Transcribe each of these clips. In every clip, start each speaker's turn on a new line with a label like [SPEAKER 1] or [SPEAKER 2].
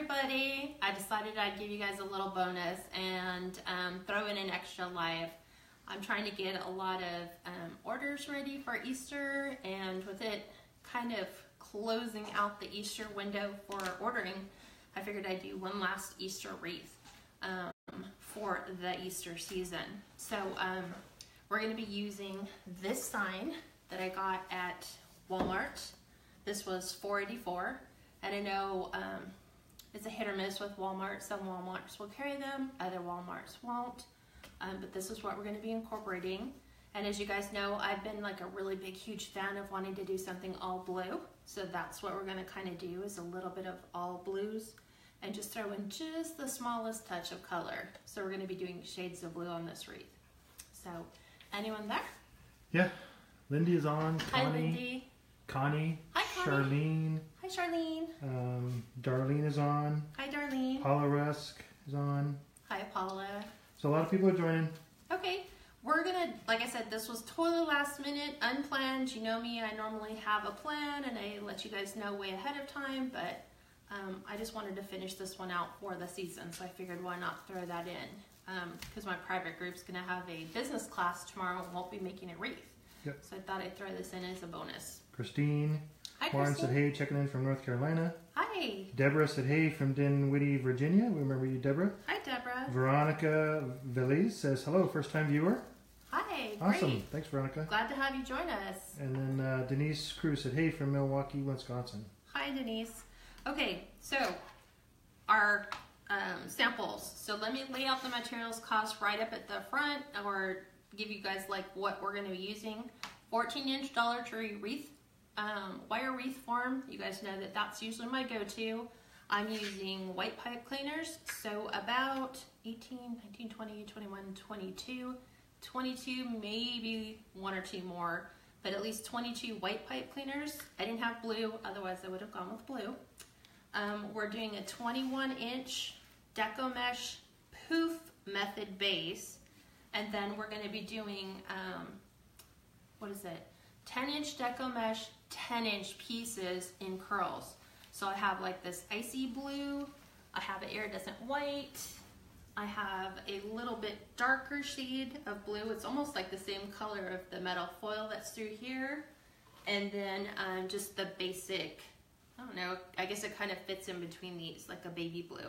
[SPEAKER 1] everybody. I decided I'd give you guys a little bonus and um, throw in an extra live. I'm trying to get a lot of um, orders ready for Easter and with it kind of closing out the Easter window for ordering, I figured I'd do one last Easter wreath um, for the Easter season. So um, we're going to be using this sign that I got at Walmart. This was 484 and I know um, it's a hit or miss with Walmart. Some Walmarts will carry them, other Walmarts won't. Um, but this is what we're going to be incorporating. And as you guys know, I've been like a really big, huge fan of wanting to do something all blue. So that's what we're going to kind of do is a little bit of all blues and just throw in just the smallest touch of color. So we're going to be doing shades of blue on this wreath. So anyone there?
[SPEAKER 2] Yeah. Lindy is on.
[SPEAKER 1] Hi,
[SPEAKER 2] Connie.
[SPEAKER 1] Lindy.
[SPEAKER 2] Connie.
[SPEAKER 1] Hi, Connie.
[SPEAKER 2] Charlene.
[SPEAKER 1] Charlene.
[SPEAKER 2] Um, Darlene is on.
[SPEAKER 1] Hi, Darlene.
[SPEAKER 2] Paula Rusk is on.
[SPEAKER 1] Hi, Paula.
[SPEAKER 2] So a lot of people are joining.
[SPEAKER 1] Okay, we're gonna, like I said, this was totally last minute, unplanned. You know me, I normally have a plan and I let you guys know way ahead of time, but um, I just wanted to finish this one out for the season, so I figured why not throw that in. Because my private group's gonna have a business class tomorrow and won't be making a wreath.
[SPEAKER 2] Yep.
[SPEAKER 1] So I thought I'd throw this in as a bonus.
[SPEAKER 2] Christine.
[SPEAKER 1] Hi,
[SPEAKER 2] Warren said hey, checking in from North Carolina.
[SPEAKER 1] Hi.
[SPEAKER 2] Deborah said hey from Dinwiddie, Virginia. We remember you, Deborah.
[SPEAKER 1] Hi, Deborah.
[SPEAKER 2] Veronica Veliz says hello, first time viewer.
[SPEAKER 1] Hi.
[SPEAKER 2] Awesome.
[SPEAKER 1] Great.
[SPEAKER 2] Thanks, Veronica.
[SPEAKER 1] Glad to have you join us.
[SPEAKER 2] And then uh, Denise Cruz said hey from Milwaukee, Wisconsin.
[SPEAKER 1] Hi, Denise. Okay, so our um, samples. So let me lay out the materials cost right up at the front or give you guys like what we're going to be using. 14 inch Dollar Tree wreath, um, wire wreath form. You guys know that that's usually my go-to. I'm using white pipe cleaners. So about 18, 19, 20, 21, 22, 22, maybe one or two more, but at least 22 white pipe cleaners. I didn't have blue, otherwise I would have gone with blue. Um, we're doing a 21 inch Deco Mesh poof method base, and then we're going to be doing, um, what is it, 10 inch Deco Mesh, 10 inch pieces in curls. So I have like this icy blue, I have an iridescent white, I have a little bit darker shade of blue. It's almost like the same color of the metal foil that's through here. And then um, just the basic, I don't know, I guess it kind of fits in between these, like a baby blue.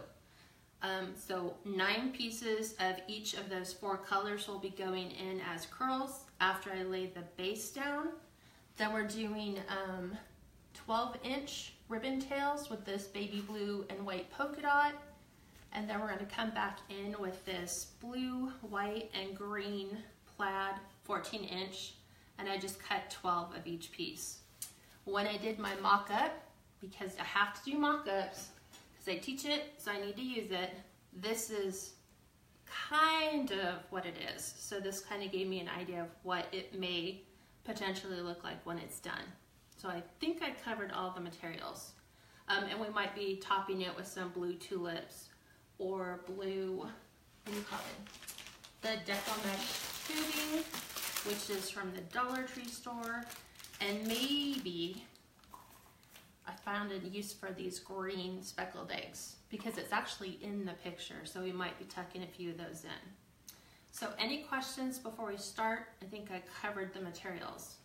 [SPEAKER 1] Um, so nine pieces of each of those four colors will be going in as curls after I lay the base down. Then we're doing um, 12 inch ribbon tails with this baby blue and white polka dot. And then we're gonna come back in with this blue, white, and green plaid 14 inch. And I just cut 12 of each piece. When I did my mock-up, because I have to do mock-ups, because I teach it, so I need to use it, this is kind of what it is. So this kind of gave me an idea of what it may potentially look like when it's done. So I think I covered all the materials. Um, and we might be topping it with some blue tulips or blue, what do you call it? The Deco Mesh tubing, which is from the Dollar Tree store. And maybe I found a use for these green speckled eggs because it's actually in the picture. So we might be tucking a few of those in. So any questions before we start? I think I covered the materials.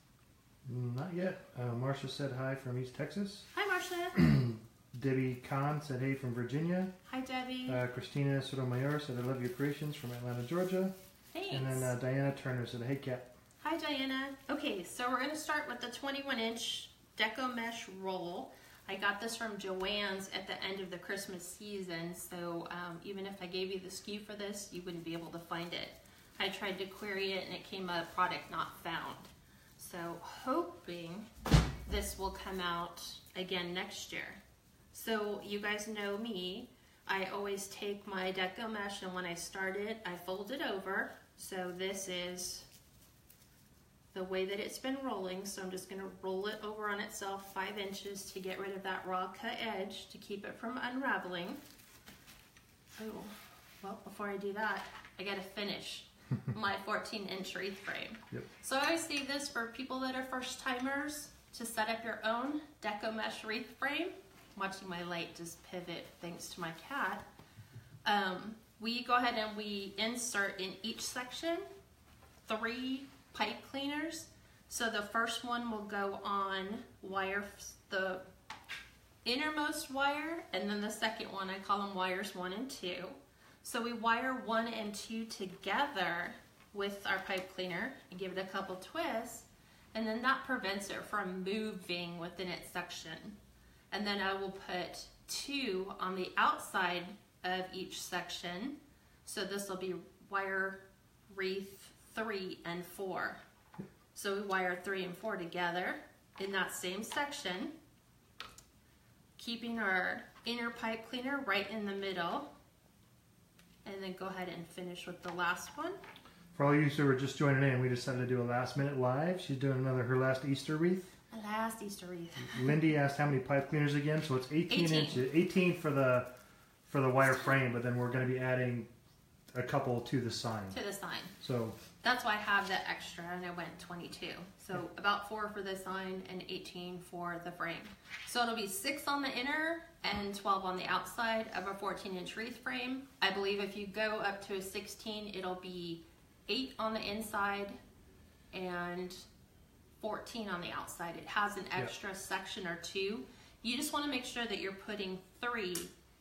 [SPEAKER 2] Mm, Not yet. Uh, Marcia said hi from East Texas.
[SPEAKER 1] Hi, Marcia.
[SPEAKER 2] Debbie Kahn said hey from Virginia.
[SPEAKER 1] Hi, Debbie.
[SPEAKER 2] Uh, Christina Sotomayor said I love your creations from Atlanta, Georgia.
[SPEAKER 1] Thanks.
[SPEAKER 2] And then uh, Diana Turner said hey Kat.
[SPEAKER 1] Hi, Diana. Okay, so we're going to start with the 21 inch Deco Mesh roll. I got this from Joann's at the end of the Christmas season, so um, even if I gave you the SKU for this, you wouldn't be able to find it. I tried to query it and it came up product not found. So hoping this will come out again next year. So you guys know me. I always take my Deco Mesh and when I start it, I fold it over. So this is the way that it's been rolling. So I'm just gonna roll it over on itself five inches to get rid of that raw cut edge to keep it from unraveling. Oh, well, before I do that, I gotta finish my 14 inch wreath frame.
[SPEAKER 2] Yep.
[SPEAKER 1] So I always say this for people that are first timers to set up your own Deco Mesh wreath frame. watching my light just pivot thanks to my cat. Um, we go ahead and we insert in each section three pipe cleaners. So the first one will go on wire, the innermost wire, and then the second one, I call them wires one and two. So we wire one and two together with our pipe cleaner and give it a couple twists, and then that prevents it from moving within its section. And then I will put two on the outside of each section. So this will be wire wreath three and four. So we wire three and four together in that same section, keeping our inner pipe cleaner right in the middle. And then go ahead and finish with the last one.
[SPEAKER 2] For all you who are just joining in, we decided to do a last minute live. She's doing another her last Easter wreath.
[SPEAKER 1] The last Easter wreath.
[SPEAKER 2] Lindy asked how many pipe cleaners again, so it's 18,
[SPEAKER 1] 18.
[SPEAKER 2] inches. 18 for the for the wire frame, but then we're going to be adding a couple to the sign.
[SPEAKER 1] To the sign.
[SPEAKER 2] So
[SPEAKER 1] That's why I have the extra and I went 22. So about four for the sign and 18 for the frame. So it'll be six on the inner and 12 on the outside of a 14 inch wreath frame. I believe if you go up to a 16, it'll be eight on the inside and 14 on the outside. It has an
[SPEAKER 2] Yep.
[SPEAKER 1] extra section or two. You just want to make sure that you're putting three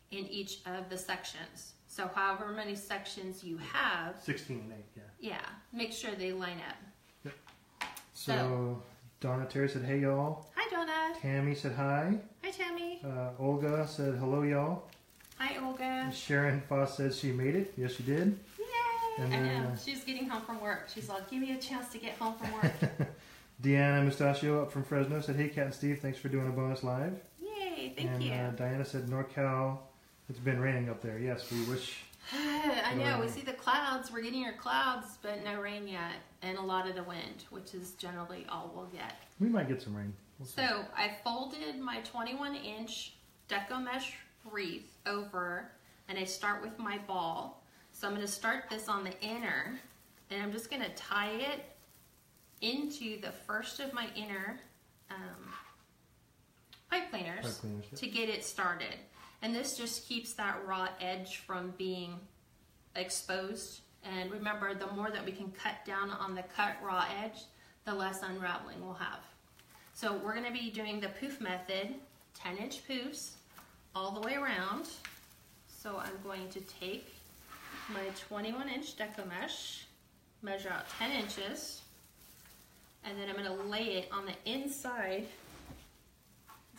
[SPEAKER 1] in each of the sections. So however many sections you have,
[SPEAKER 2] 16 and 8, yeah.
[SPEAKER 1] Yeah, make sure they line up.
[SPEAKER 2] So,
[SPEAKER 1] So-
[SPEAKER 2] Donna Terry said, "Hey y'all."
[SPEAKER 1] Hi, Donna.
[SPEAKER 2] Tammy said, "Hi."
[SPEAKER 1] Hi, Tammy.
[SPEAKER 2] Uh, Olga said, "Hello y'all."
[SPEAKER 1] Hi, Olga.
[SPEAKER 2] Sharon Foss said she made it. Yes, she did.
[SPEAKER 1] Yay!
[SPEAKER 2] And
[SPEAKER 1] I
[SPEAKER 2] then,
[SPEAKER 1] know.
[SPEAKER 2] uh,
[SPEAKER 1] She's getting home from work. She's like, give me a chance to get home from work.
[SPEAKER 2] Deanna Mustachio up from Fresno said, "Hey Kat and Steve, thanks for doing a bonus live."
[SPEAKER 1] Yay! Thank
[SPEAKER 2] and
[SPEAKER 1] you.
[SPEAKER 2] Uh, Diana said, "NorCal, it's been raining up there." Yes, we wish.
[SPEAKER 1] I know. We see the clouds. We're getting our clouds, but no rain yet, and a lot of the wind, which is generally all we'll get.
[SPEAKER 2] We might get some rain. We'll.
[SPEAKER 1] So I folded my 21 inch deco mesh wreath over and I start with my ball. So I'm going to start this on the inner and I'm just going to tie it into the first of my inner um, pipe cleaners
[SPEAKER 2] Pipe yeah.
[SPEAKER 1] to get it started. And this just keeps that raw edge from being exposed. And remember, the more that we can cut down on the cut raw edge, the less unraveling we'll have. So we're going to be doing the poof method, 10 inch poofs, all the way around. So I'm going to take my 21 inch deco mesh, measure out 10 inches, and then I'm going to lay it on the inside,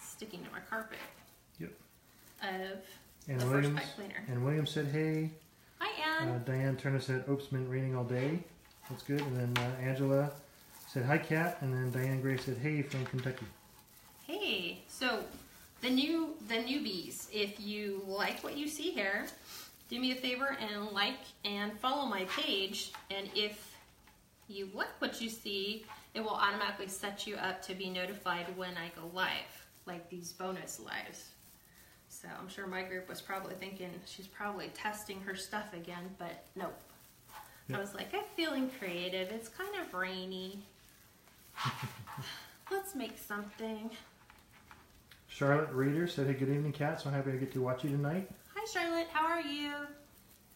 [SPEAKER 1] sticking to my carpet,
[SPEAKER 2] Yep.
[SPEAKER 1] of
[SPEAKER 2] And
[SPEAKER 1] the first pipe cleaner.
[SPEAKER 2] And Williams said, "Hey."
[SPEAKER 1] Hi, Ann.
[SPEAKER 2] Uh, Diane Turner said, "Oops, been raining all day." That's good. And then uh, Angela said, "Hi, Kat." And then Diane Gray said, "Hey, from Kentucky."
[SPEAKER 1] Hey, so the new the newbies, if you like what you see here, do me a favor and like and follow my page. And if you like what you see, it will automatically set you up to be notified when I go live, like these bonus lives. So I'm sure my group was probably thinking she's probably testing her stuff again, but nope.
[SPEAKER 2] Yep.
[SPEAKER 1] I was like, I'm feeling creative. It's kind of rainy. Let's make something.
[SPEAKER 2] Charlotte Reader said, "Hey, good evening, Kat. So happy I get to watch you tonight."
[SPEAKER 1] Hi, Charlotte. How are you?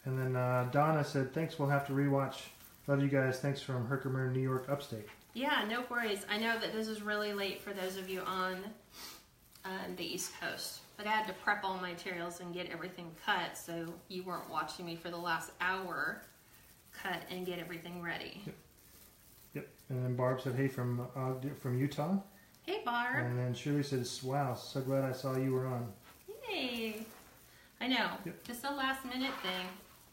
[SPEAKER 2] And then uh, Donna said, "Thanks. We'll have to rewatch. Love you guys. Thanks from Herkimer, New York, upstate."
[SPEAKER 1] Yeah, no worries. I know that this is really late for those of you on um, the East Coast, but I had to prep all my materials and get everything cut, so you weren't watching me for the last hour cut and get everything ready.
[SPEAKER 2] Yep. yep. And then Barb said, "Hey, from Ogden, from Utah."
[SPEAKER 1] Hey, Barb.
[SPEAKER 2] And then Shirley says, "Wow, so glad I saw you were on."
[SPEAKER 1] Hey. I know.
[SPEAKER 2] Yep.
[SPEAKER 1] Just a last minute thing.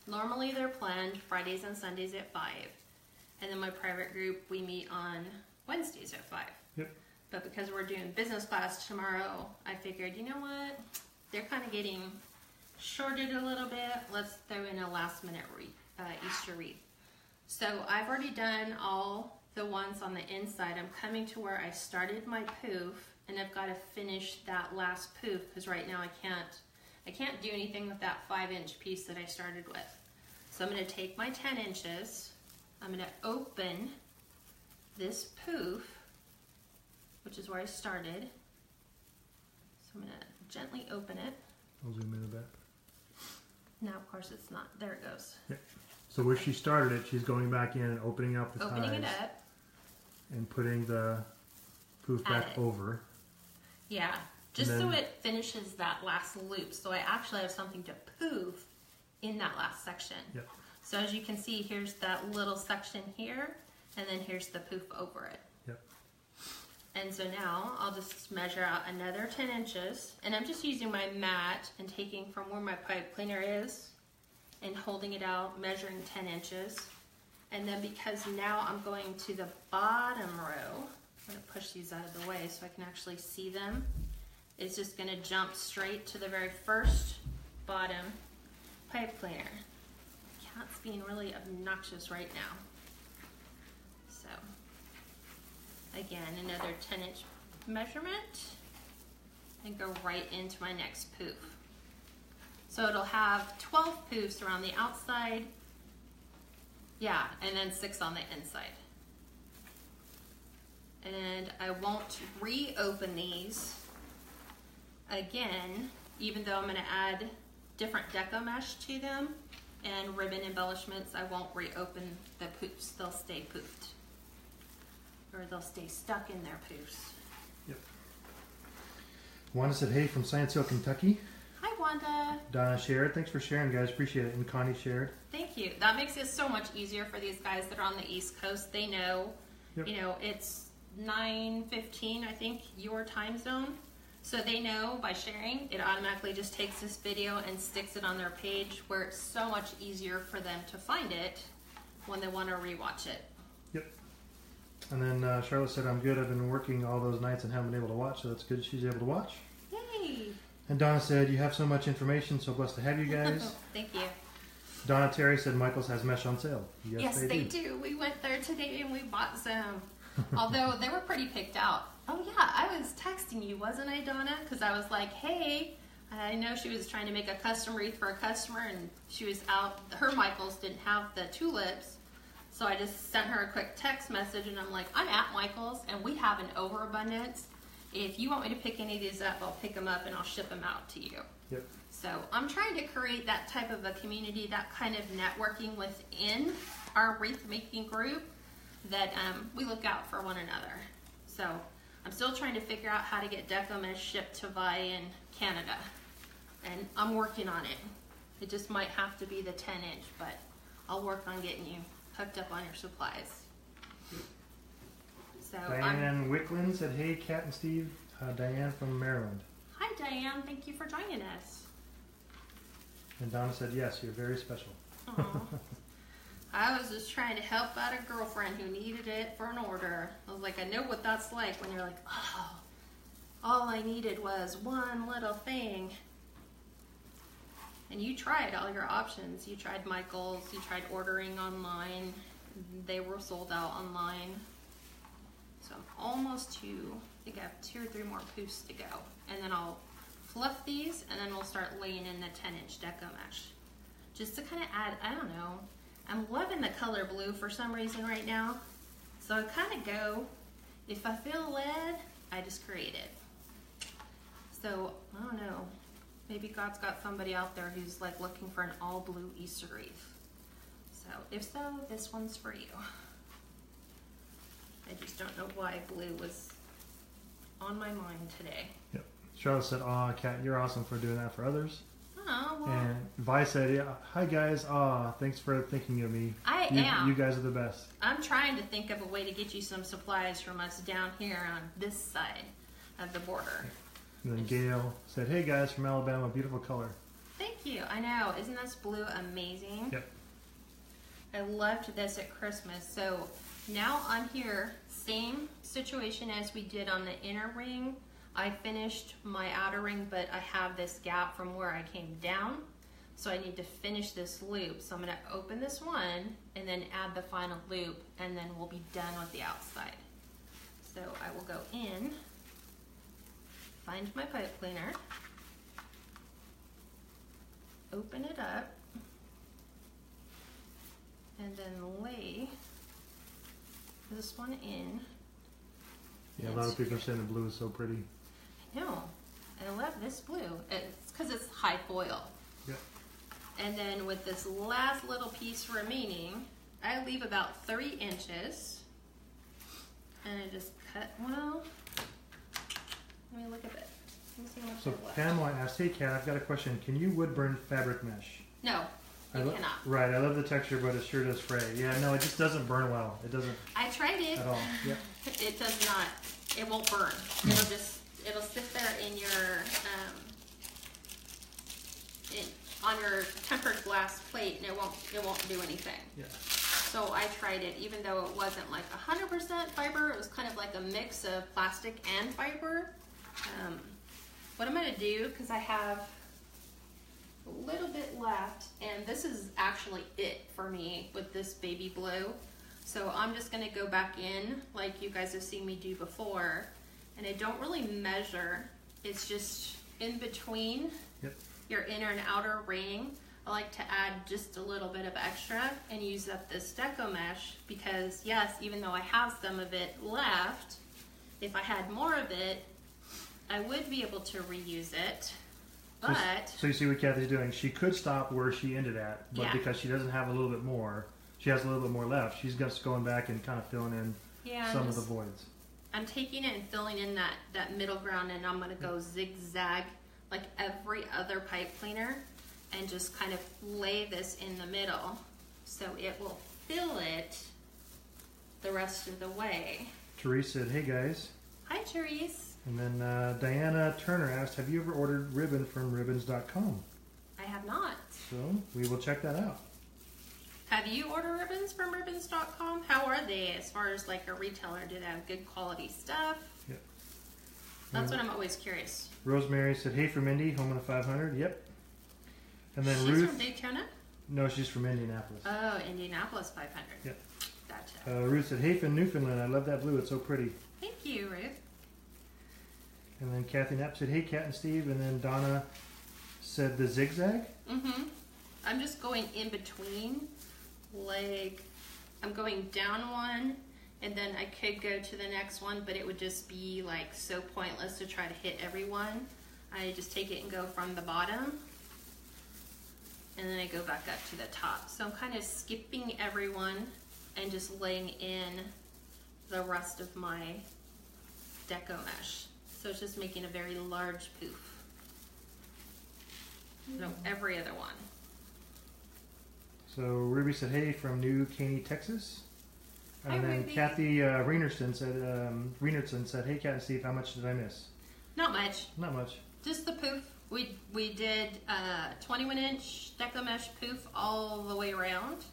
[SPEAKER 1] Normally they're planned Fridays and Sundays at 5. And then my private group, we meet on Wednesdays at 5. But because we're doing business class tomorrow, I figured, you know what? They're kind of getting shorted a little bit. Let's throw in a last minute uh, Easter wreath. So I've already done all the ones on the inside. I'm coming to where I started my poof and I've got to finish that last poof because right now I can't, I can't do anything with that five inch piece that I started with. So I'm going to take my 10 inches, I'm going to open this poof, which is where I started. So I'm going to gently open it.
[SPEAKER 2] I'll zoom in a bit.
[SPEAKER 1] Now, of course, it's not. There it goes.
[SPEAKER 2] So where she started it, she's going back in and opening up the
[SPEAKER 1] Opening it up.
[SPEAKER 2] and putting the poof
[SPEAKER 1] Add
[SPEAKER 2] back
[SPEAKER 1] it.
[SPEAKER 2] over.
[SPEAKER 1] Yeah, just so it finishes that last loop. So I actually have something to poof in that last section.
[SPEAKER 2] Yep.
[SPEAKER 1] So as you can see, here's that little section here, and then here's the poof over it. And so now I'll just measure out another 10 inches, and I'm just using my mat and taking from where my pipe cleaner is and holding it out, measuring 10 inches. And then because now I'm going to the bottom row, I'm gonna push these out of the way so I can actually see them. It's just gonna jump straight to the very first bottom pipe cleaner. Cat's being really obnoxious right now. So, again, another 10 inch measurement and go right into my next poof. So it'll have 12 poofs around the outside. Yeah, and then six on the inside. And I won't reopen these again, even though I'm gonna add different deco mesh to them and ribbon embellishments, I won't reopen the poofs, they'll stay poofed. Or they'll stay stuck in their poofs. Yep.
[SPEAKER 2] Wanda said, hey, from Science Hill, Kentucky.
[SPEAKER 1] Hi Wanda,
[SPEAKER 2] Donna shared. Thanks for sharing, guys. Appreciate it. And Connie shared.
[SPEAKER 1] thank you. That makes it so much easier for these guys that are on the East Coast. They know,
[SPEAKER 2] Yep.
[SPEAKER 1] you know, it's 9.15, I think, your time zone. So they know by sharing, it automatically just takes this video and sticks it on their page where it's so much easier for them to find it when they want to rewatch it.
[SPEAKER 2] And then uh, Charlotte said, I'm good. I've been working all those nights and haven't been able to watch, so that's good she's able to watch.
[SPEAKER 1] Yay!
[SPEAKER 2] And Donna said, You have so much information, so blessed to have you guys.
[SPEAKER 1] Thank you.
[SPEAKER 2] Donna Terry said, Michael's has mesh on sale. Yes,
[SPEAKER 1] Yes,
[SPEAKER 2] they,
[SPEAKER 1] they,
[SPEAKER 2] do.
[SPEAKER 1] do. We went there today and we bought some. Although they were pretty picked out. Oh yeah, I was texting you, wasn't I, Donna? Because I was like, hey, I know she was trying to make a custom wreath for a customer, and she was out. Her Michaels didn't have the tulips, so I just sent her a quick text message, and I'm like, I'm at Michaels, and we have an overabundance. If you want me to pick any of these up, I'll pick them up and I'll ship them out to you.
[SPEAKER 2] Yep.
[SPEAKER 1] So I'm trying to create that type of a community, that kind of networking within our wreath making group that um, we look out for one another. So I'm still trying to figure out how to get Decomesh shipped to Vi in Canada. And I'm working on it. It just might have to be the 10 inch, but I'll work on getting you hooked up on your supplies. So I'm,
[SPEAKER 2] Diane Wicklin said, Hey, Kat and Steve. Uh, Diane from Maryland.
[SPEAKER 1] hi Diane, thank you for joining us.
[SPEAKER 2] And Donna said, Yes, you're very special.
[SPEAKER 1] I was just trying to help out a girlfriend who needed it for an order. I was like, I know what that's like when you're like, oh, all I needed was one little thing. And you tried all your options. You tried Michael's, you tried ordering online. They were sold out online. So I'm almost to, I think I have two or three more poofs to go. And then I'll fluff these and then we'll start laying in the 10 inch deco mesh. Just to kind of add, I don't know, I'm loving the color blue for some reason right now. So I kind of go, if I feel led, I just create it. So, I don't know. Maybe God's got somebody out there who's like looking for an all blue Easter wreath. So, if so, this one's for you. I just don't know why blue was on my mind today. Yep.
[SPEAKER 2] Charlotte said, Aw, Kat, you're awesome for doing that for others.
[SPEAKER 1] Oh, well,
[SPEAKER 2] And Vi said, Yeah, hi guys. Aw, thanks for thinking of me.
[SPEAKER 1] I
[SPEAKER 2] You,
[SPEAKER 1] am.
[SPEAKER 2] you guys are the best.
[SPEAKER 1] I'm trying to think of a way to get you some supplies from us down here on this side of the border.
[SPEAKER 2] And then Gail said, Hey guys from Alabama, beautiful color.
[SPEAKER 1] Thank you. I know. Isn't this blue amazing?
[SPEAKER 2] Yep.
[SPEAKER 1] I loved this at Christmas. So now I'm here, same situation as we did on the inner ring. I finished my outer ring, but I have this gap from where I came down. So I need to finish this loop. So I'm going to open this one and then add the final loop and then we'll be done with the outside. So I will go in, find my pipe cleaner, open it up, and then lay this one in.
[SPEAKER 2] Yeah, a lot of people are saying the blue is so pretty.
[SPEAKER 1] I know. I love this blue. It's because it's high foil.
[SPEAKER 2] Yeah.
[SPEAKER 1] And then with this last little piece remaining, I leave about three inches. And I just cut, well, let me look at it. Let me see how
[SPEAKER 2] So
[SPEAKER 1] left.
[SPEAKER 2] Pamela asked, "Hey, Kat, I've got a question. Can you wood burn fabric mesh?"
[SPEAKER 1] No,
[SPEAKER 2] I
[SPEAKER 1] you
[SPEAKER 2] lo-
[SPEAKER 1] cannot.
[SPEAKER 2] Right. I love the texture, but it sure does fray. Yeah. No, it just doesn't burn well. It doesn't
[SPEAKER 1] I tried it.
[SPEAKER 2] at all. Yeah.
[SPEAKER 1] It does not. It won't burn. It'll just. It'll sit there in your um, in, on your tempered glass plate, and it won't. It won't do anything.
[SPEAKER 2] Yeah.
[SPEAKER 1] So I tried it, even though it wasn't like 100% fiber. It was kind of like a mix of plastic and fiber. Um, what I'm gonna do, because I have a little bit left, and this is actually it for me with this baby blue. So I'm just gonna go back in like you guys have seen me do before, and I don't really measure. It's just in between
[SPEAKER 2] Yep.
[SPEAKER 1] your inner and outer ring. I like to add just a little bit of extra and use up this deco mesh because yes, even though I have some of it left, if I had more of it, I would be able to reuse it. But
[SPEAKER 2] So you see what Kathy's doing. She could stop where she ended at, but
[SPEAKER 1] Yeah.
[SPEAKER 2] because she doesn't have a little bit more, she has a little bit more left. She's just going back and kind of filling in
[SPEAKER 1] yeah,
[SPEAKER 2] some
[SPEAKER 1] I'm,
[SPEAKER 2] of the voids.
[SPEAKER 1] I'm taking it and filling in that that middle ground, and I'm gonna go zigzag like every other pipe cleaner, and just kind of lay this in the middle, so it will fill it the rest of the way.
[SPEAKER 2] Therese said, "Hey guys,"
[SPEAKER 1] Hi, Therese.
[SPEAKER 2] And then uh, Diana Turner asked, "Have you ever ordered ribbon from Ribbons.com?"
[SPEAKER 1] I have not.
[SPEAKER 2] So we will check that out.
[SPEAKER 1] Have you ordered ribbons from ribbons.com? How are they as far as like a retailer? Do they have good quality stuff?
[SPEAKER 2] Yep.
[SPEAKER 1] That's what I'm always curious.
[SPEAKER 2] Rosemary said, "Hey from Indy, home of the 500." Yep. And then
[SPEAKER 1] She's
[SPEAKER 2] Ruth,
[SPEAKER 1] from Daytona?
[SPEAKER 2] no, she's from Indianapolis.
[SPEAKER 1] Oh, Indianapolis 500.
[SPEAKER 2] Yep.
[SPEAKER 1] Gotcha.
[SPEAKER 2] Uh, Ruth said, "Hey from Newfoundland, I love that blue. It's so pretty."
[SPEAKER 1] Thank you, Ruth.
[SPEAKER 2] And then Kathy Knapp said, "Hey, Kat and Steve." And then Donna said, "The zigzag."
[SPEAKER 1] Mm-hmm. I'm just going in between. Like, I'm going down one, and then I could go to the next one, but it would just be like so pointless to try to hit everyone. I just take it and go from the bottom, and then I go back up to the top. So I'm kind of skipping everyone and just laying in the rest of my deco mesh. So it's just making a very large poof. No, every other one.
[SPEAKER 2] So Ruby said, "Hey from New Caney, Texas." And
[SPEAKER 1] Hi,
[SPEAKER 2] then
[SPEAKER 1] Ruby.
[SPEAKER 2] Kathy uh, Reinerson said, um, "Reinerson said, hey, Kat and Steve, how much did I miss?"
[SPEAKER 1] Not much.
[SPEAKER 2] Not much.
[SPEAKER 1] Just the poof. We we did uh, 21 inch deco mesh poof all the way around.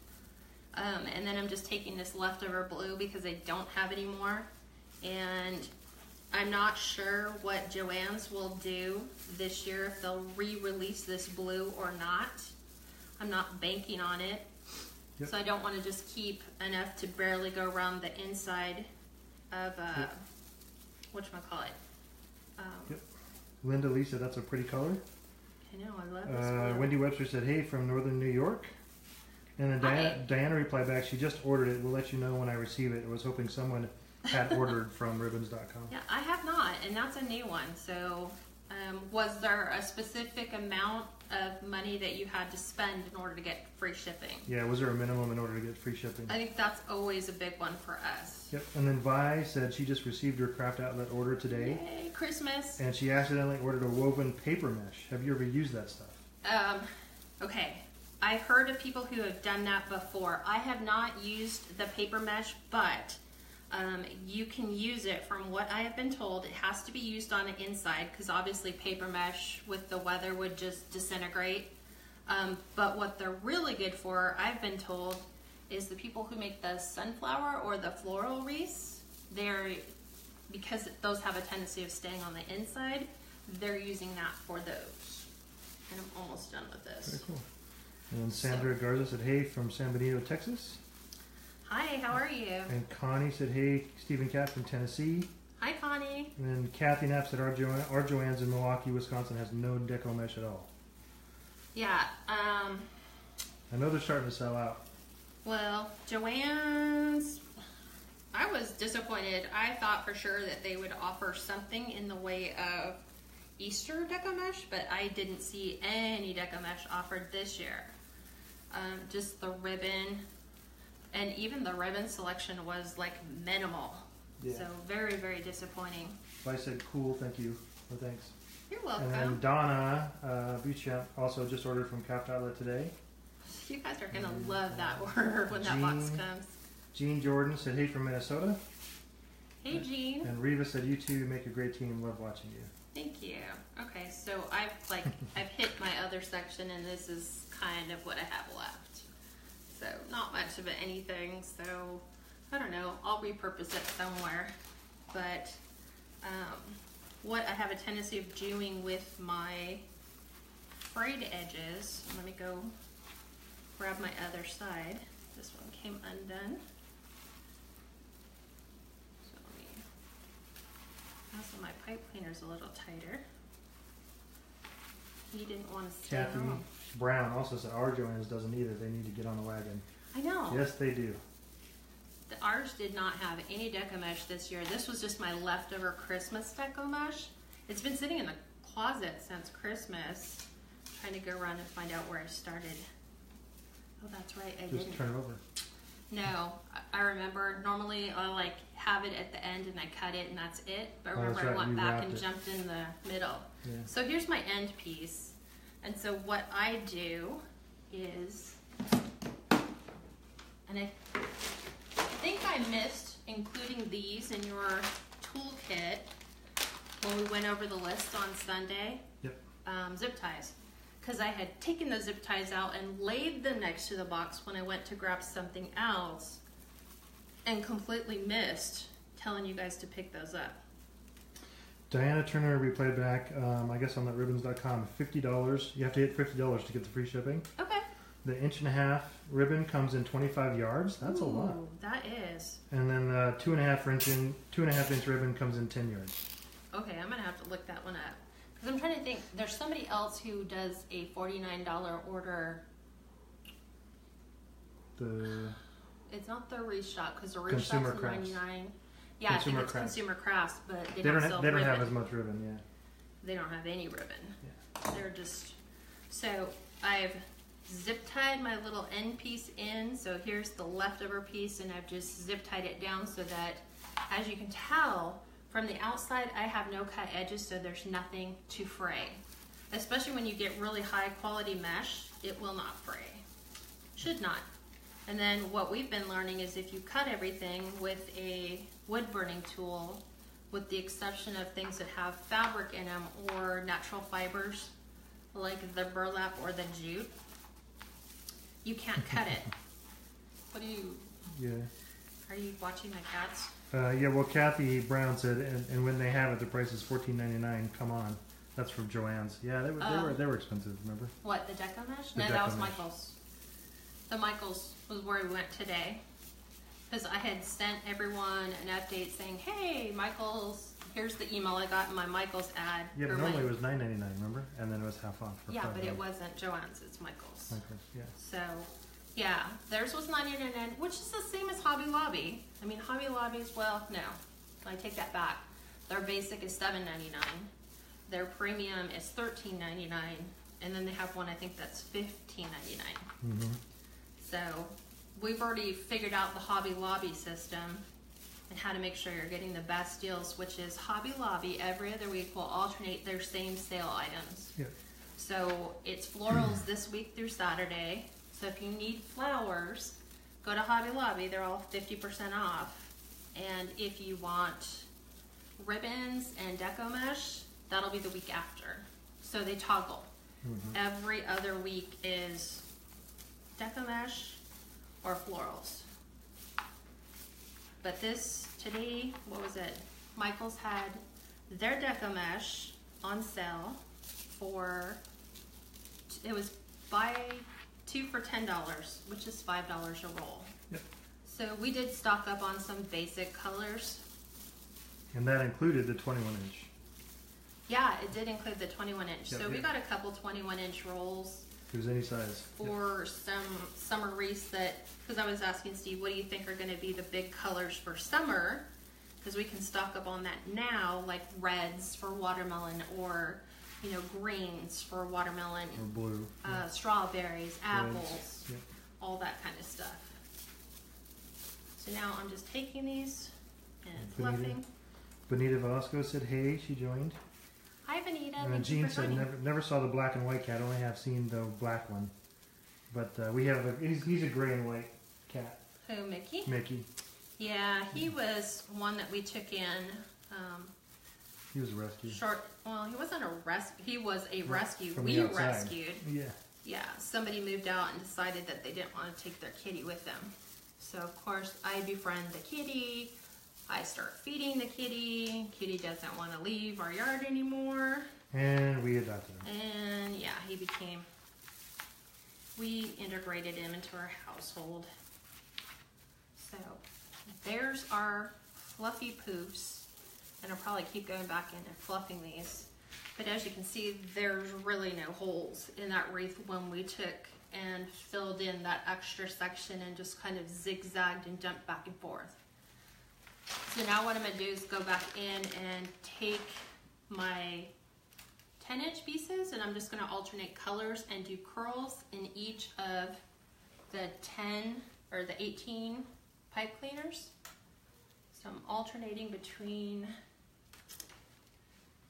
[SPEAKER 1] Um, and then I'm just taking this leftover blue because I don't have any more. And I'm not sure what Joann's will do this year, if they'll re-release this blue or not. I'm not banking on it.
[SPEAKER 2] Yep.
[SPEAKER 1] So I don't want to just keep enough to barely go around the inside of, uh,
[SPEAKER 2] Yep.
[SPEAKER 1] whatchamacallit. Um,
[SPEAKER 2] Yep. Linda Lisa, "That's a pretty color."
[SPEAKER 1] I know, I love this
[SPEAKER 2] Uh. Wendy Webster said, "Hey from Northern New York." And then Diana, Diana replied back, "She just ordered it. We'll let you know when I receive it. I was hoping someone had ordered from Ribbons.com."
[SPEAKER 1] Yeah, I have not, and that's a new one. So, um, was there a specific amount of money that you had to spend in order to get free shipping?
[SPEAKER 2] Yeah, was there a minimum in order to get free shipping?
[SPEAKER 1] I think that's always a big one for us.
[SPEAKER 2] Yep. And then Vi said she just received her craft outlet order today,
[SPEAKER 1] Yay, Christmas.
[SPEAKER 2] and she accidentally ordered a woven paper mesh. Have you ever used that stuff?
[SPEAKER 1] Um, okay. I've heard of people who have done that before. I have not used the paper mesh, but um, you can use it from what I have been told. It has to be used on the inside because obviously paper mesh with the weather would just disintegrate. Um, but what they're really good for, I've been told, is the people who make the sunflower or the floral wreaths. They're because those have a tendency of staying on the inside. They're using that for those. And I'm almost done with
[SPEAKER 2] Very
[SPEAKER 1] this.
[SPEAKER 2] cool. And Sandra Garza said, "Hey from San Benito, Texas."
[SPEAKER 1] Hi, how are you?
[SPEAKER 2] And Connie said, "Hey, Stephen Cat from Tennessee."
[SPEAKER 1] Hi, Connie.
[SPEAKER 2] And then Kathy Knapp said, "Our, jo- our Joann's in Milwaukee, Wisconsin has no deco mesh at all."
[SPEAKER 1] Yeah, um,
[SPEAKER 2] I know they're starting to sell out.
[SPEAKER 1] well, Joann's. I was disappointed. I thought for sure that they would offer something in the way of Easter deco mesh, but I didn't see any deco mesh offered this year. Um, just the ribbon, and even the ribbon selection was like minimal.
[SPEAKER 2] Yeah.
[SPEAKER 1] So very, very disappointing.
[SPEAKER 2] I said, cool, thank you. Well, thanks.
[SPEAKER 1] You're welcome.
[SPEAKER 2] And then. Donna uh, also just ordered from Craft Outlet today.
[SPEAKER 1] You guys are gonna love that order when that box comes.
[SPEAKER 2] Jean Jordan said, hey from Minnesota.
[SPEAKER 1] Hey, Jean.
[SPEAKER 2] And Reva said, you two make a great team. Love watching you.
[SPEAKER 1] Thank you. Okay, so I've like I've hit my other section, and this is kind of what I have left. So not much of anything. So I don't know. I'll repurpose it somewhere. But um, what I have a tendency of doing with my frayed edges. Let me go grab my other side. This one came undone. So let me also, my pipe cleaner's a little tighter. He didn't want to stay
[SPEAKER 2] Kathy
[SPEAKER 1] home.
[SPEAKER 2] Brown also said, our Joann's doesn't either. They need to get on the wagon.
[SPEAKER 1] I know.
[SPEAKER 2] Yes, they do.
[SPEAKER 1] The, ours did not have any deco mesh this year. This was just my leftover Christmas deco mesh. It's been sitting in the closet since Christmas. trying to go around and find out where I started. Oh, that's right. I
[SPEAKER 2] Just
[SPEAKER 1] didn't.
[SPEAKER 2] turn it over.
[SPEAKER 1] No, I- remember. Normally, I like have it at the end and I cut it and that's it. But
[SPEAKER 2] Oh,
[SPEAKER 1] remember, I went
[SPEAKER 2] you
[SPEAKER 1] back and
[SPEAKER 2] it.
[SPEAKER 1] jumped in the middle.
[SPEAKER 2] Yeah.
[SPEAKER 1] So here's my end piece. And so what I do is, and I think I missed including these in your toolkit when we went over the list on Sunday.
[SPEAKER 2] Yep.
[SPEAKER 1] Um, zip ties. Because I had taken the zip ties out and laid them next to the box when I went to grab something else and completely missed telling you guys to pick those up.
[SPEAKER 2] Diana Turner replayed back, um, I guess on that ribbons.com, $50. You have to hit $50 to get the free shipping.
[SPEAKER 1] Okay.
[SPEAKER 2] The inch and a half ribbon comes in 25 yards. That's a lot.
[SPEAKER 1] That is.
[SPEAKER 2] And then uh, two and a half inch in, two and a half inch ribbon comes in 10 yards.
[SPEAKER 1] Okay, I'm gonna have to look that one up. Because I'm trying to think, there's somebody else who does a $49 order.
[SPEAKER 2] The
[SPEAKER 1] It's not the restock, because the restock's
[SPEAKER 2] Crafts.
[SPEAKER 1] 99 Yeah, I
[SPEAKER 2] Consumer
[SPEAKER 1] think it's
[SPEAKER 2] Crafts.
[SPEAKER 1] Consumer Crafts, but they,
[SPEAKER 2] they
[SPEAKER 1] don't,
[SPEAKER 2] don't ha- they don't have as much ribbon. Yeah.
[SPEAKER 1] They don't have any ribbon. Yeah. They're just so I've zip tied my little end piece in. So here's the leftover piece, and I've just zip tied it down so that, as you can tell from the outside, I have no cut edges, so there's nothing to fray. Especially when you get really high quality mesh, it will not fray. Should not. And then what we've been learning is if you cut everything with a wood burning tool, with the exception of things that have fabric in them or natural fibers, like the burlap or the jute, you can't cut it. What are you,
[SPEAKER 2] Yeah.
[SPEAKER 1] are you watching my cats?
[SPEAKER 2] Uh, yeah. Well, Kathy Brown said, and, and when they have it, the price is 14.99. Come on. That's from Joann's. Yeah, they were they
[SPEAKER 1] Oh.
[SPEAKER 2] were they were expensive. Remember?
[SPEAKER 1] What, the deco mesh?
[SPEAKER 2] The
[SPEAKER 1] no, that was
[SPEAKER 2] deco mesh.
[SPEAKER 1] Michael's. The Michael's was where we went today. Because I had sent everyone an update saying, hey, Michael's, here's the email I got in my Michael's ad.
[SPEAKER 2] Yeah, but normally
[SPEAKER 1] when-
[SPEAKER 2] it was 9.99. Remember? And then it was half off. For
[SPEAKER 1] Yeah, but it wasn't Joann's, it's Michael's.
[SPEAKER 2] Okay, Yeah.
[SPEAKER 1] So, yeah, theirs was nine ninety nine, which is the same as Hobby Lobby. I mean, Hobby Lobby's well, no, I take that back. Their basic is seven ninety nine. Their premium is thirteen ninety nine, and then they have one I think that's fifteen ninety nine.
[SPEAKER 2] Mm-hmm.
[SPEAKER 1] So, we've already figured out the Hobby Lobby system and how to make sure you're getting the best deals, which is Hobby Lobby every other week will alternate their same sale items.
[SPEAKER 2] Yeah.
[SPEAKER 1] So it's florals this week through Saturday. So if you need flowers, go to Hobby Lobby. They're all 50% off. And if you want ribbons and deco mesh, that'll be the week after. So they toggle.
[SPEAKER 2] Mm-hmm.
[SPEAKER 1] Every other week is deco mesh or florals. But this today, what was it? Michael's had their deco mesh on sale for it was buy two for ten dollars, which is five dollars a roll.
[SPEAKER 2] Yep.
[SPEAKER 1] So we did stock up on some basic colors.
[SPEAKER 2] And that included the 21 inch.
[SPEAKER 1] Yeah, it did include the 21 inch.
[SPEAKER 2] Yep,
[SPEAKER 1] so we got a couple 21 inch rolls
[SPEAKER 2] there's any size.
[SPEAKER 1] For some summer wreaths that, because I was asking Steve, what do you think are going to be the big colors for summer? Because we can stock up on that now, like reds for watermelon or you know, greens for watermelon,
[SPEAKER 2] Or blue.
[SPEAKER 1] uh, strawberries, apples,
[SPEAKER 2] Yep.
[SPEAKER 1] all that kind of stuff. So now I'm just taking these and fluffing.
[SPEAKER 2] Bonita Velasco said hey, she joined.
[SPEAKER 1] Hi, Benita.
[SPEAKER 2] And then
[SPEAKER 1] Thank you
[SPEAKER 2] Jean said
[SPEAKER 1] joining.
[SPEAKER 2] never, never saw the black and white cat, only have seen the black one. But uh, we have a, he's, he's a gray and white cat,
[SPEAKER 1] Who, Mickey?
[SPEAKER 2] Mickey.
[SPEAKER 1] Yeah, he was one that we took in. Um,
[SPEAKER 2] He was rescued.
[SPEAKER 1] short. Well, he wasn't a rescue. He was a rescue.
[SPEAKER 2] From
[SPEAKER 1] we rescued.
[SPEAKER 2] Yeah.
[SPEAKER 1] Yeah, somebody moved out and decided that they didn't want to take their kitty with them. So of course I befriend the kitty. I start feeding the kitty. Kitty doesn't want to leave our yard anymore.
[SPEAKER 2] And we adopted him.
[SPEAKER 1] And yeah, he became. We integrated him into our household. So there's our fluffy poofs, and I'll probably keep going back in and fluffing these. But as you can see, there's really no holes in that wreath when we took and filled in that extra section and just kind of zigzagged and jumped back and forth. So now what I'm gonna do is go back in and take my 10 inch pieces and I'm just going to alternate colors and do curls in each of the 10 or the 18 pipe cleaners. So I'm alternating between,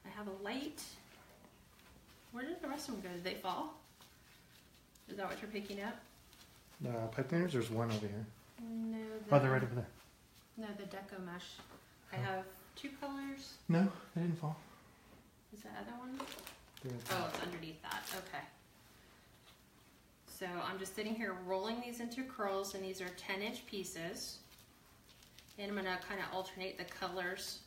[SPEAKER 1] I have a light, where did the rest of them go? Did they fall? Is that what you're picking up?
[SPEAKER 2] Uh, pipe cleaners, there's one over here.
[SPEAKER 1] No, the,
[SPEAKER 2] Oh, they're right over there.
[SPEAKER 1] No, the deco mesh. I have two colors.
[SPEAKER 2] No, they didn't fall.
[SPEAKER 1] Is the other one? Oh, it's underneath that, okay. So I'm just sitting here rolling these into curls and these are ten inch pieces. And I'm gonna kinda alternate the colors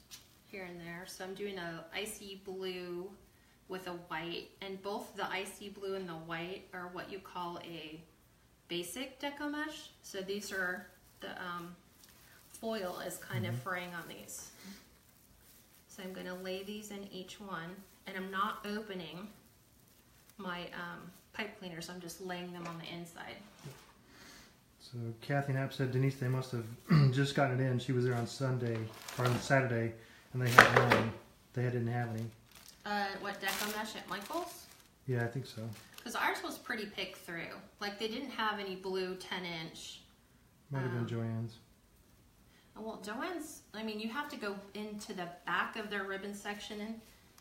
[SPEAKER 1] here and there. So I'm doing a icy blue with a white and both the icy blue and the white are what you call a basic deco mesh. So these are, the um, foil is kind of fraying on these. So I'm gonna lay these in each one, and I'm not opening my um, pipe cleaners, I'm just laying them on the inside.
[SPEAKER 2] So Kathy Knapp said Denise, they must have just gotten it in. She was there on Sunday or on Saturday, and they had none. They didn't have any.
[SPEAKER 1] Uh, what deco mesh at Michael's?
[SPEAKER 2] Yeah, I think so.
[SPEAKER 1] Because ours was pretty picked through. Like they didn't have any blue 10 inch.
[SPEAKER 2] Might have
[SPEAKER 1] Um,
[SPEAKER 2] been Joann's.
[SPEAKER 1] Well, Joann's, I mean, you have to go into the back of their ribbon section and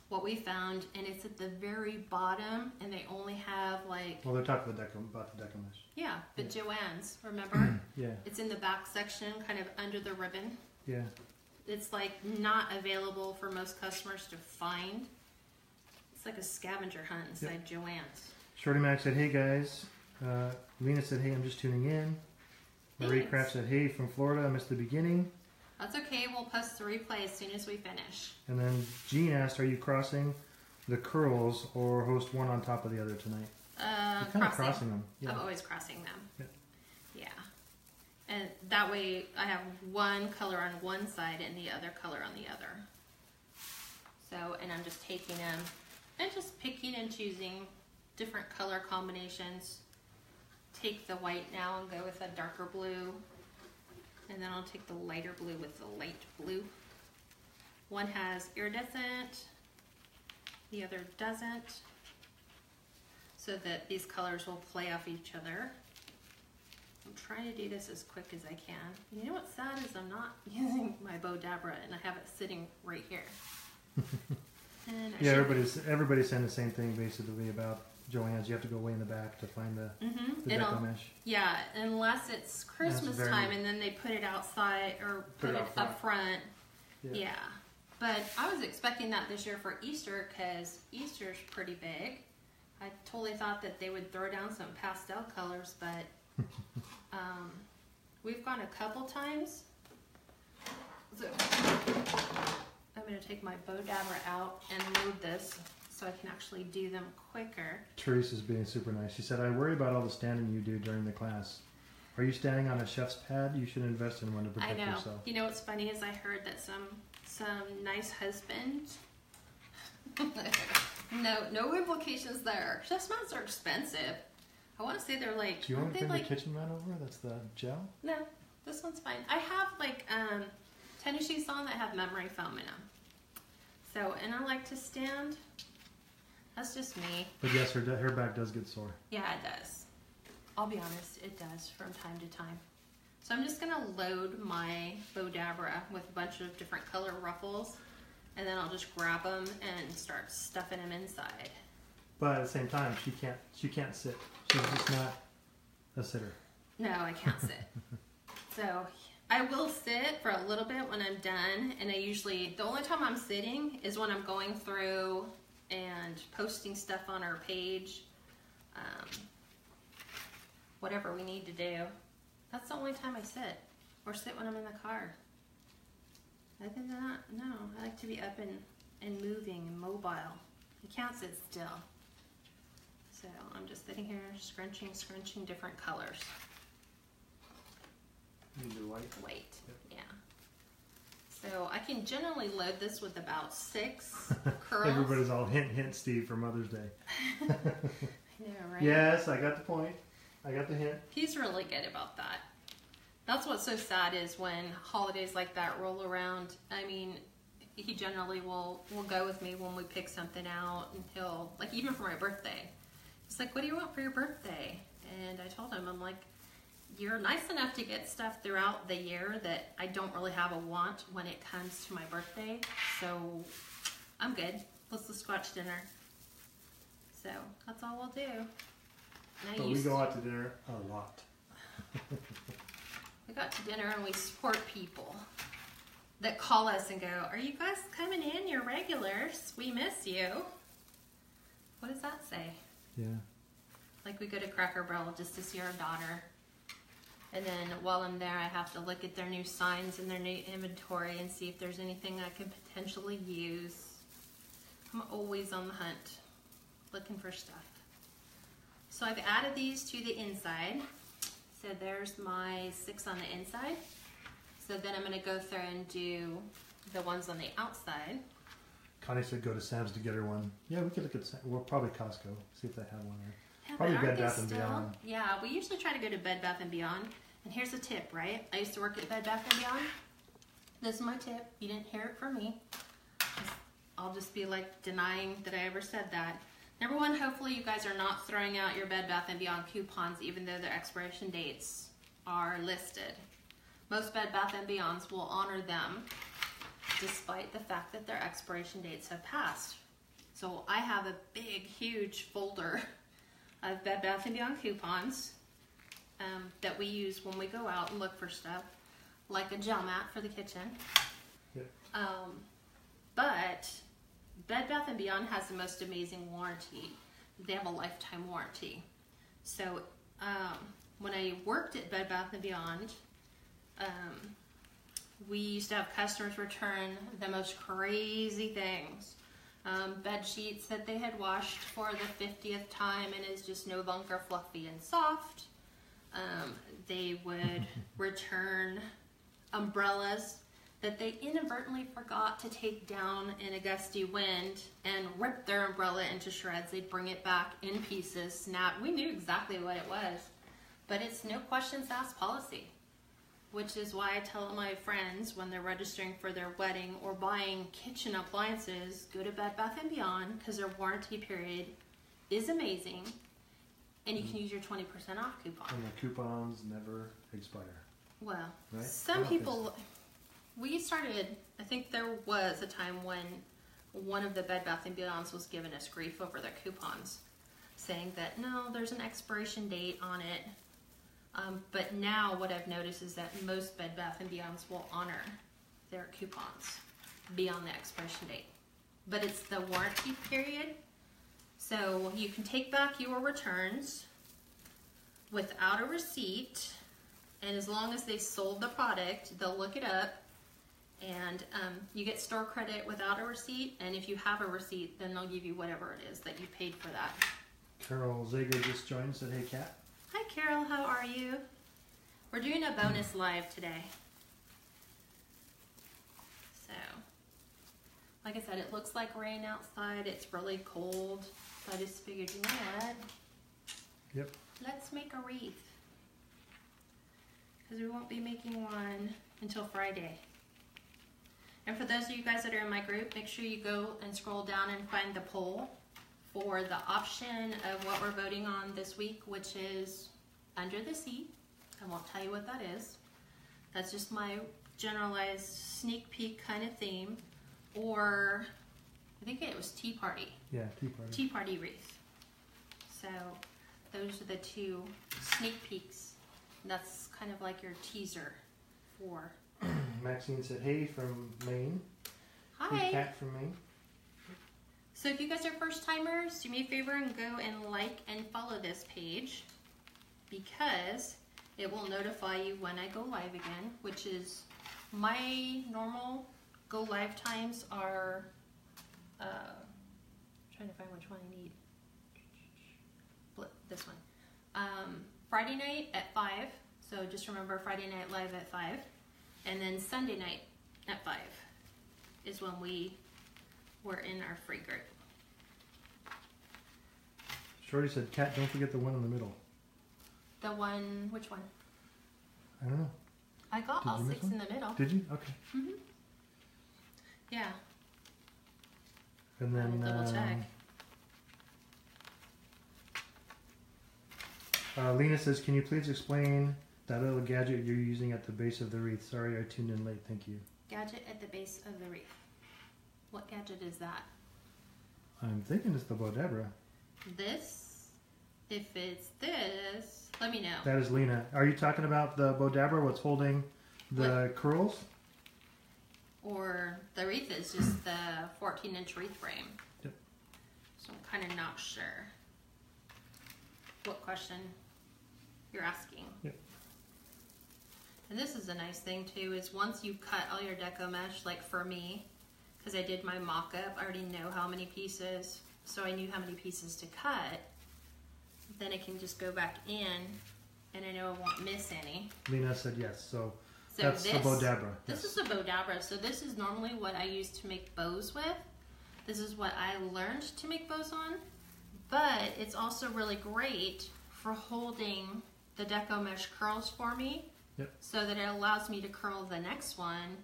[SPEAKER 1] what we found, and it's at the very bottom, and they only have like,
[SPEAKER 2] Well, they're talking about, about the deco
[SPEAKER 1] yeah, but Joann's. remember?
[SPEAKER 2] Yeah,
[SPEAKER 1] it's in the back section, kind of under the ribbon.
[SPEAKER 2] yeah.
[SPEAKER 1] it's like not available for most customers to find. It's like a scavenger hunt inside Joann's.
[SPEAKER 2] Shorty Mac said, "Hey guys." Uh, Lena said, "Hey, I'm just tuning in." Marie
[SPEAKER 1] Thanks.
[SPEAKER 2] Kraft said, "Hey, from Florida. I missed the beginning."
[SPEAKER 1] That's okay. We'll post the replay as soon as we finish.
[SPEAKER 2] And then Jean asked, "Are you crossing the curls or host one on top of the other tonight?"
[SPEAKER 1] Uh,
[SPEAKER 2] You're kind of
[SPEAKER 1] crossing.
[SPEAKER 2] crossing them.
[SPEAKER 1] I'm always crossing them.
[SPEAKER 2] Yeah.
[SPEAKER 1] Yeah. And that way I have one color on one side and the other color on the other. So, and I'm just taking them and just picking and choosing different color combinations. Take the white now and go with a darker blue. And then I'll take the lighter blue with the light blue. One has iridescent, the other doesn't so that these colors will play off each other. I'm trying to do this as quick as I can. You know what's sad is I'm not using my Bow Dabra and I have it sitting right here. and
[SPEAKER 2] Yeah, everybody's everybody's saying the same thing basically about Joann's. You have to go way in the back to find the,
[SPEAKER 1] mm-hmm.
[SPEAKER 2] the
[SPEAKER 1] And
[SPEAKER 2] deco
[SPEAKER 1] I'll-
[SPEAKER 2] mesh.
[SPEAKER 1] Yeah, unless it's Christmas
[SPEAKER 2] very-
[SPEAKER 1] time and then they put it outside or
[SPEAKER 2] Put
[SPEAKER 1] put,
[SPEAKER 2] it
[SPEAKER 1] it,
[SPEAKER 2] front.
[SPEAKER 1] up front.
[SPEAKER 2] Yeah.
[SPEAKER 1] Yeah. But I was expecting that this year for Easter because Easter's pretty big. I totally thought that they would throw down some pastel colors, but um, we've gone a couple times. So I'm going to take my Bow Dabra out and move this so I can actually do them quicker.
[SPEAKER 2] Teresa's being super nice. She said, "I worry about all the standing you do during the class. Are you standing on a chef's pad? You should invest in one to protect I
[SPEAKER 1] know.
[SPEAKER 2] yourself."
[SPEAKER 1] You know what's funny is I heard that some some nice husband. no, no implications there. Chef's mats are expensive. I want to say they're like.
[SPEAKER 2] Do you want to bring
[SPEAKER 1] like?
[SPEAKER 2] the kitchen mat over? That's the gel.
[SPEAKER 1] No, this one's fine. I have like um, tennis shoes on that have memory foam in them. So, and I like to stand That's just me.
[SPEAKER 2] But yes, her her back does get sore.
[SPEAKER 1] Yeah, it does. I'll be honest, it does from time to time. So I'm just gonna load my Bow Dabra with a bunch of different color ruffles, and then I'll just grab them and start stuffing them inside.
[SPEAKER 2] But at the same time, she can't she can't sit. She's just not a sitter.
[SPEAKER 1] No, I can't sit. so I will sit for a little bit when I'm done, and I usually the only time I'm sitting is when I'm going through and posting stuff on our page. Um, whatever we need to do. That's the only time I sit, or sit when I'm in the car. Other than that, no. I like to be up and, and moving and mobile. I can't sit still. So I'm just sitting here scrunching, scrunching different colors.
[SPEAKER 2] You do white.
[SPEAKER 1] White, yeah. So I can generally load this with about six curls.
[SPEAKER 2] Everybody's all hint hint Steve for Mother's Day.
[SPEAKER 1] I know, right?
[SPEAKER 2] Yes, I got the point. I got the hint.
[SPEAKER 1] He's really good about that. That's what's so sad is when holidays like that roll around. I mean, he generally will will go with me when we pick something out, and he'll like even for my birthday. He's like, "What do you want for your birthday?" And I told him, "I'm like, you're nice enough to get stuff throughout the year that I don't really have a want when it comes to my birthday. So I'm good. Let's just watch dinner." So that's all we'll do.
[SPEAKER 2] But we go out to dinner a lot.
[SPEAKER 1] We got to dinner and we support people that call us and go, Are you guys coming in? You're regulars. We miss you. What does that say?
[SPEAKER 2] Yeah.
[SPEAKER 1] Like we go to Cracker Barrel just to see our daughter. And then while I'm there, I have to look at their new signs and their new inventory and see if there's anything I can potentially use. I'm always on the hunt looking for stuff. So I've added these to the inside. So there's my six on the inside. So then I'm going to go through and do the ones on the outside.
[SPEAKER 2] Connie said go to Sam's to get her one. Yeah, we could look at Sam. Well, probably Costco. See if they have one there.
[SPEAKER 1] Yeah,
[SPEAKER 2] Probably Bed
[SPEAKER 1] they
[SPEAKER 2] Bath and
[SPEAKER 1] still-
[SPEAKER 2] Beyond.
[SPEAKER 1] Yeah, we usually try to go to Bed Bath and Beyond. And here's a tip, right? I used to work at Bed Bath and Beyond. This is my tip. You didn't hear it from me. I'll just be like denying that I ever said that. Number one, hopefully you guys are not throwing out your Bed Bath and Beyond coupons even though their expiration dates are listed. Most Bed Bath and Beyonds will honor them despite the fact that their expiration dates have passed. So I have a big, huge folder of Bed Bath and Beyond coupons um, that we use when we go out and look for stuff, like a gel mat for the kitchen.
[SPEAKER 2] Yep.
[SPEAKER 1] Um, but Bed Bath and Beyond has the most amazing warranty. They have a lifetime warranty. So um, when I worked at Bed Bath and Beyond, um, we used to have customers return the most crazy things. Um, bed sheets that they had washed for the 50th time and is just no longer fluffy and soft. Um, they would return umbrellas that they inadvertently forgot to take down in a gusty wind and rip their umbrella into shreds. They'd bring it back in pieces, snap. We knew exactly what it was, but it's no questions asked policy which is why I tell my friends when they're registering for their wedding or buying kitchen appliances, go to Bed Bath and Beyond because their warranty period is amazing, and you can mm-hmm. use your twenty percent off coupon.
[SPEAKER 2] And the coupons never expire.
[SPEAKER 1] Well,
[SPEAKER 2] Right?
[SPEAKER 1] Some people. We started. I think there was a time when one of the Bed Bath and Beyonds was giving us grief over their coupons, saying that no, there's an expiration date on it. Um, but now what I've noticed is that most Bed Bath and Beyonds will honor their coupons beyond the expiration date. But it's the warranty period. So you can take back your returns without a receipt. And as long as they sold the product, they'll look it up. And um, you get store credit without a receipt. And if you have a receipt, then they'll give you whatever it is that you paid for that.
[SPEAKER 2] Carol Zager just joined. Said, "Hey, Kat."
[SPEAKER 1] Hi, Carol. How are you? We're doing a bonus live today. So, like I said, it looks like rain outside. It's really cold. So I just figured, you know what?
[SPEAKER 2] Yep.
[SPEAKER 1] Let's make a wreath. Because we won't be making one until Friday. And for those of you guys that are in my group, make sure you go and scroll down and find the poll for the option of what we're voting on this week, which is under the sea. I won't tell you what that is. That's just my generalized sneak peek kind of theme. Or I think it was Tea Party.
[SPEAKER 2] Yeah, Tea Party.
[SPEAKER 1] Tea Party wreath. So those are the two sneak peeks. That's kind of like your teaser for.
[SPEAKER 2] Maxine said, "Hey from Maine."
[SPEAKER 1] Hi.
[SPEAKER 2] Kat from Maine.
[SPEAKER 1] So if you guys are first timers, do me a favor and go and like and follow this page because it will notify you when I go live again, which is my normal go live times are uh, trying to find which one I need. This one. Um, Friday night at 5. So just remember Friday night live at 5. And then Sunday night at 5 is when we were in our free group.
[SPEAKER 2] Shorty said, "Kat, don't forget the one in the middle."
[SPEAKER 1] The one, which one?
[SPEAKER 2] I don't know.
[SPEAKER 1] I got
[SPEAKER 2] Did
[SPEAKER 1] all six in the middle.
[SPEAKER 2] Did you? Okay.
[SPEAKER 1] hmm Yeah.
[SPEAKER 2] And then
[SPEAKER 1] I'll double
[SPEAKER 2] um,
[SPEAKER 1] check.
[SPEAKER 2] uh, Lena says, "Can you please explain that little gadget you're using at the base of the wreath?" Sorry, I tuned in late. Thank you.
[SPEAKER 1] Gadget at the base of the wreath. What gadget is that?
[SPEAKER 2] I'm thinking it's the Bow Dabra.
[SPEAKER 1] This? If it's this, let me know.
[SPEAKER 2] That is Lena. Are you talking about the Bow Dabra? What's holding the curls?
[SPEAKER 1] Or the wreath is just the 14 inch wreath frame.
[SPEAKER 2] Yep.
[SPEAKER 1] So I'm kind of not sure what question you're asking.
[SPEAKER 2] Yep.
[SPEAKER 1] And this is a nice thing too, is once you cut all your deco mesh, like for me, because I did my mock-up, I already know how many pieces, so I knew how many pieces to cut. Then I can just go back in, and I know I won't miss any.
[SPEAKER 2] Lena said yes. So,
[SPEAKER 1] So
[SPEAKER 2] that's
[SPEAKER 1] this,
[SPEAKER 2] the Bow Dabra.
[SPEAKER 1] this
[SPEAKER 2] Yes.
[SPEAKER 1] is a Bow Dabra. So this is normally what I use to make bows with. This is what I learned to make bows on. But it's also really great for holding the deco mesh curls for me.
[SPEAKER 2] Yep.
[SPEAKER 1] So that it allows me to curl the next one.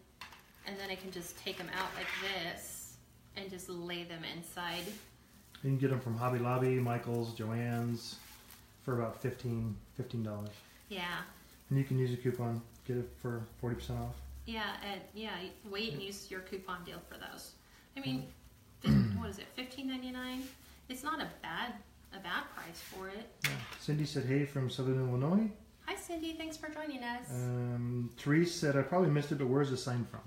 [SPEAKER 1] And then I can just take them out like this and just lay them inside.
[SPEAKER 2] You can get them from Hobby Lobby, Michaels, Joann's for about 15 dollars.
[SPEAKER 1] Yeah.
[SPEAKER 2] And you can use a coupon, get it for forty percent off.
[SPEAKER 1] Yeah, and yeah, wait and use your coupon deal for those. I mean, what is it, fifteen ninety nine? It's not a bad a bad price for it.
[SPEAKER 2] Yeah. Cindy said, "Hey from Southern Illinois."
[SPEAKER 1] Hi Cindy, thanks for joining us.
[SPEAKER 2] Um, Therese said, "I probably missed it, but where's the sign from?"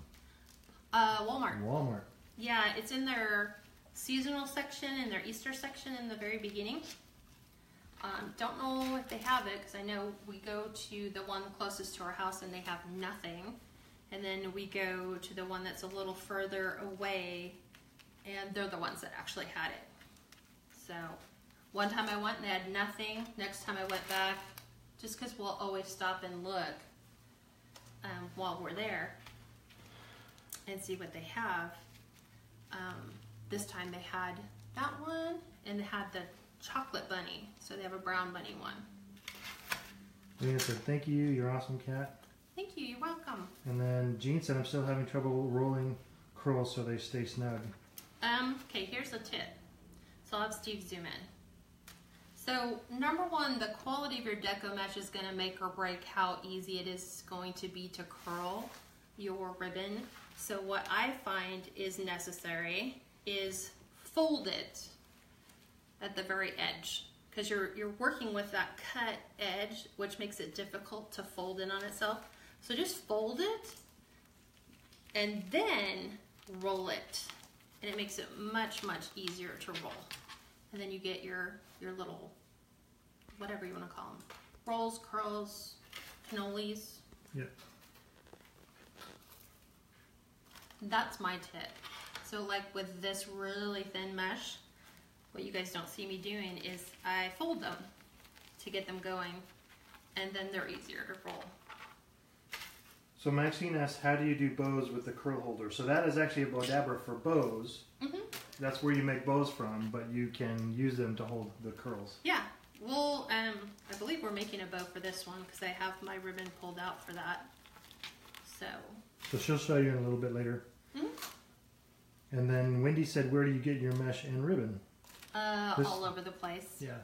[SPEAKER 1] Uh, Walmart.
[SPEAKER 2] Walmart.
[SPEAKER 1] Yeah, it's in their seasonal section and their Easter section in the very beginning. Um, don't know if they have it because I know we go to the one closest to our house and they have nothing. And then we go to the one that's a little further away and they're the ones that actually had it. So one time I went and they had nothing. Next time I went back, just because we'll always stop and look um, while we're there and see what they have. Um, this time they had that one and they had the chocolate bunny. So they have a brown bunny one.
[SPEAKER 2] Lena said, "Thank you. You're awesome, Kat."
[SPEAKER 1] Thank you, you're welcome.
[SPEAKER 2] And then Jean said, "I'm still having trouble rolling curls so they stay snug."
[SPEAKER 1] Um, okay, here's a tip. So I'll have Steve zoom in. So number one, the quality of your deco mesh is gonna make or break how easy it is going to be to curl your ribbon. So what I find is necessary is fold it at the very edge because you're you're working with that cut edge which makes it difficult to fold in on itself. So just fold it and then roll it and it makes it much much easier to roll and then you get your your little whatever you want to call them rolls curls cannolis
[SPEAKER 2] Yep.
[SPEAKER 1] that's my tip so like with this really thin mesh what you guys don't see me doing is i fold them to get them going and then they're easier to roll
[SPEAKER 2] So Maxine asked, "How do you do bows with the curl holder?" So that is actually a Bow Dabra for bows.
[SPEAKER 1] Mhm.
[SPEAKER 2] That's where you make bows from, but you can use them to hold the curls.
[SPEAKER 1] yeah well um i believe we're making a bow for this one because i have my ribbon pulled out for that so
[SPEAKER 2] So she'll show you in a little bit later.
[SPEAKER 1] Mhm.
[SPEAKER 2] And then Wendy said, "Where do you get your mesh and ribbon?"
[SPEAKER 1] Uh,
[SPEAKER 2] This-
[SPEAKER 1] all over the place.
[SPEAKER 2] Yeah.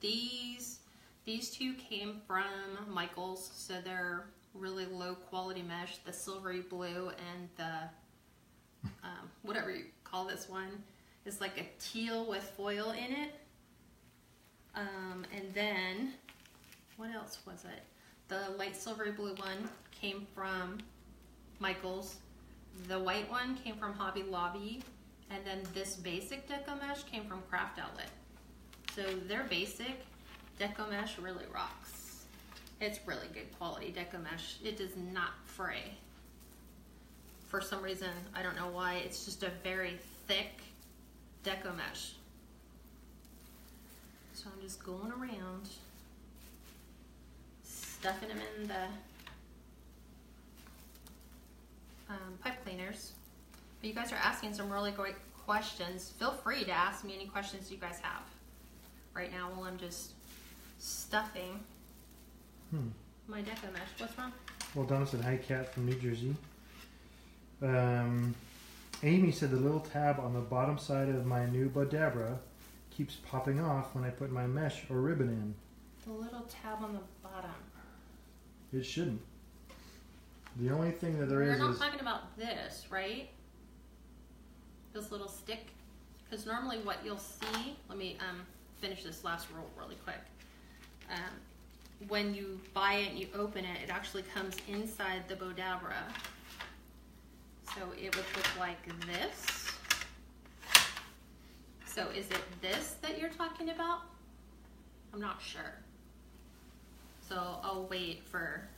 [SPEAKER 1] These these two came from Michaels, so they're really low quality mesh. The silvery blue and the um, whatever you call this one is like a teal with foil in it. Um, and then what else was it? The light silvery blue one came from Michaels. The white one came from Hobby Lobby, and then this basic deco mesh came from Craft Outlet. So their basic deco mesh really rocks. It's really good quality deco mesh. It does not fray. For some reason, I don't know why. It's just a very thick deco mesh. So I'm just going around, stuffing them in the um, pipe cleaners. But you guys are asking some really great questions. Feel free to ask me any questions you guys have right now while I'm just stuffing
[SPEAKER 2] Hmm.
[SPEAKER 1] my deco mesh. What's wrong?
[SPEAKER 2] Well, Donna said, hi, Kat from New Jersey. Um, Amy said the little tab on the bottom side of my new Bow Dabra keeps popping off when I put my mesh or ribbon in.
[SPEAKER 1] The little tab on the bottom.
[SPEAKER 2] It shouldn't. The only thing that there
[SPEAKER 1] We're
[SPEAKER 2] is
[SPEAKER 1] not
[SPEAKER 2] is
[SPEAKER 1] talking about this, right? This little stick. Because normally what you'll see, let me um, finish this last roll really quick. Um, when you buy it and you open it, it actually comes inside the Bow Dabra. So it would look like this. So is it this that you're talking about? I'm not sure. So I'll wait for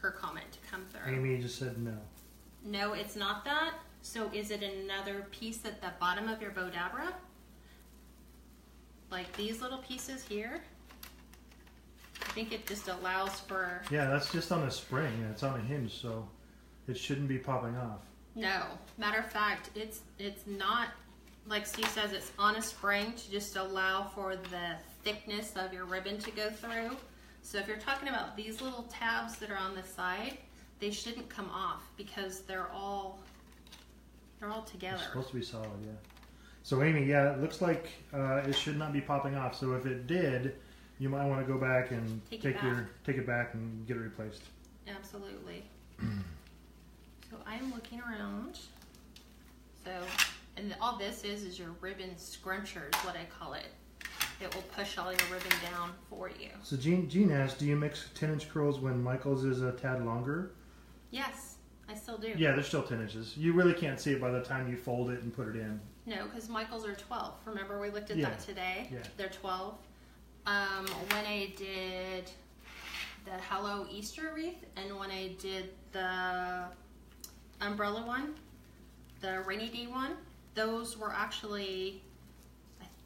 [SPEAKER 1] her comment to come through.
[SPEAKER 2] Amy just said no.
[SPEAKER 1] No, it's not that. So is it another piece at the bottom of your Bow Dabra? Like these little pieces here? I think it just allows for,
[SPEAKER 2] Yeah, that's just on a spring. It's on a hinge, so it shouldn't be popping off.
[SPEAKER 1] no. Matter of fact, it's, it's not, like Steve says, it's on a spring to just allow for the thickness of your ribbon to go through. So if you're talking about these little tabs that are on the side, they shouldn't come off because they're all, they're all together.
[SPEAKER 2] It's supposed to be solid, yeah. So Amy, yeah, it looks like uh, it should not be popping off. So if it did, you might want to go back and
[SPEAKER 1] Take
[SPEAKER 2] take your take it back and get it replaced.
[SPEAKER 1] Absolutely. so I'm looking around. So, and all this is is your ribbon scruncher is what I call it. It will push all your ribbon down for you.
[SPEAKER 2] So Jean, Jean asked, do you mix 10 inch curls when Michael's is a tad longer?
[SPEAKER 1] Yes, I still do.
[SPEAKER 2] Yeah, they're still 10 inches. You really can't see it by the time you fold it and put it in.
[SPEAKER 1] No, because Michaels are 12. Remember we looked at
[SPEAKER 2] Yeah.
[SPEAKER 1] that today?
[SPEAKER 2] Yeah.
[SPEAKER 1] They're 12. Um, when I did the Hello Easter wreath and when I did the umbrella one, the rainy day one, those were actually,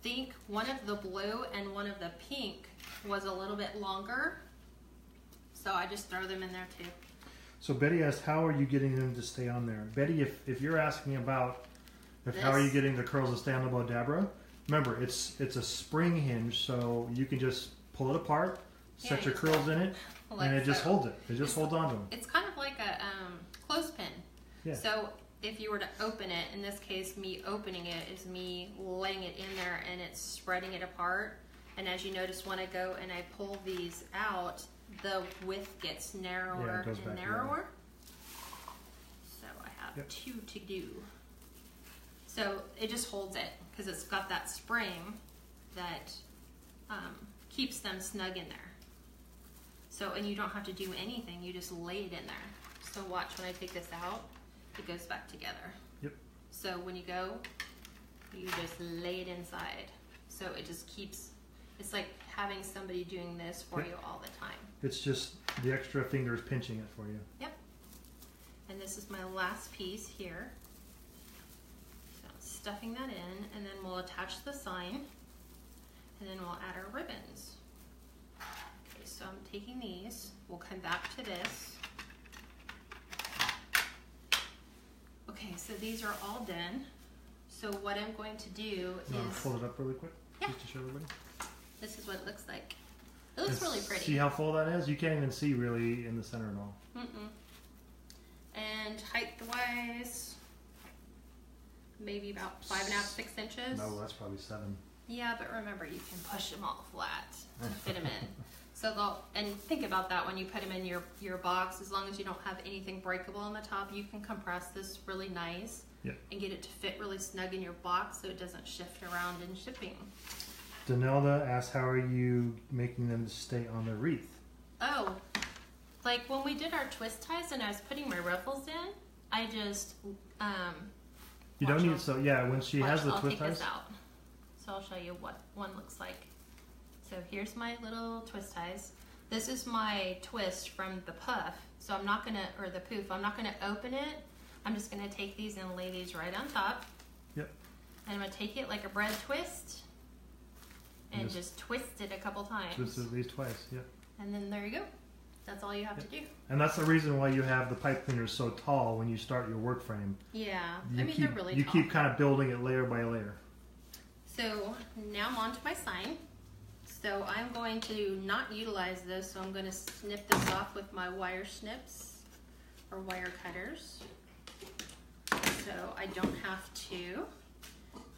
[SPEAKER 1] think one of the blue and one of the pink was a little bit longer. So I just throw them in there too.
[SPEAKER 2] So Betty asked, how are you getting them to stay on there? Betty, if, if you're asking about if how are you getting the curls to stay on the Bow Dabra, remember it's it's a spring hinge, so you can just pull it apart, set your curls in it,
[SPEAKER 1] Like
[SPEAKER 2] and it just holds it. It just
[SPEAKER 1] It's-
[SPEAKER 2] holds onto them.
[SPEAKER 1] It's kind of like a um, clothespin.
[SPEAKER 2] Yeah.
[SPEAKER 1] So if you were to open it, in this case, me opening it is me laying it in there and it's spreading it apart. And as you notice, when I go and I pull these out, the width gets narrower
[SPEAKER 2] Yeah,
[SPEAKER 1] and narrower. So I have
[SPEAKER 2] Yep.
[SPEAKER 1] two to do. So it just holds it because it's got that spring that um, keeps them snug in there. So, and you don't have to do anything, you just lay it in there. So watch when I take this out, it goes back together.
[SPEAKER 2] Yep.
[SPEAKER 1] So when you go, you just lay it inside. So it just keeps, it's like having somebody doing this for
[SPEAKER 2] Yep.
[SPEAKER 1] you all the time.
[SPEAKER 2] It's just the extra fingers pinching it for you. Yep.
[SPEAKER 1] And this is my last piece here. So stuffing that in, and then we'll attach the sign, and then we'll add our ribbons. Okay, so I'm taking these, we'll come back to this. Okay, so these are all done. So what I'm going to do
[SPEAKER 2] You want
[SPEAKER 1] is,
[SPEAKER 2] to fold it up really quick?
[SPEAKER 1] Yeah.
[SPEAKER 2] Just to show everybody.
[SPEAKER 1] this is what it looks like. It looks really pretty.
[SPEAKER 2] See how full that is? You can't even see really in the center at all.
[SPEAKER 1] Mm-mm. And height wise, maybe about five and a half, six inches.
[SPEAKER 2] No, that's probably seven.
[SPEAKER 1] Yeah, but remember, you can push them all flat to fit them in. So they'll, and think about that when you put them in your, your box, as long as you don't have anything breakable on the top, you can compress this really nice.
[SPEAKER 2] Yep.
[SPEAKER 1] And get it to fit really snug in your box so it doesn't shift around in shipping.
[SPEAKER 2] Donelda asked, "How are you making them stay on the wreath?"
[SPEAKER 1] Oh, like when we did our twist ties and I was putting my ruffles in, I just, um,
[SPEAKER 2] You don't need so yeah. When she has the
[SPEAKER 1] I'll
[SPEAKER 2] twist
[SPEAKER 1] take
[SPEAKER 2] ties,
[SPEAKER 1] this out. So I'll show you what one looks like. So here's my little twist ties. This is my twist from the puff. So I'm not gonna, or the poof, I'm not gonna open it. I'm just gonna take these and lay these right on top.
[SPEAKER 2] Yep.
[SPEAKER 1] And I'm gonna take it like a bread twist and
[SPEAKER 2] Just-
[SPEAKER 1] just, twist it a couple times.
[SPEAKER 2] twist at least twice. Yeah.
[SPEAKER 1] And then there you go. That's all you have to do.
[SPEAKER 2] And that's the reason why you have the pipe cleaners so tall when you start your work frame.
[SPEAKER 1] Yeah,
[SPEAKER 2] You
[SPEAKER 1] I mean
[SPEAKER 2] keep
[SPEAKER 1] they're really
[SPEAKER 2] you
[SPEAKER 1] tall.
[SPEAKER 2] keep kind of building it layer by layer.
[SPEAKER 1] So now I'm on to my sign. So I'm going to not utilize this, so I'm going to snip this off with my wire snips or wire cutters. So I don't have to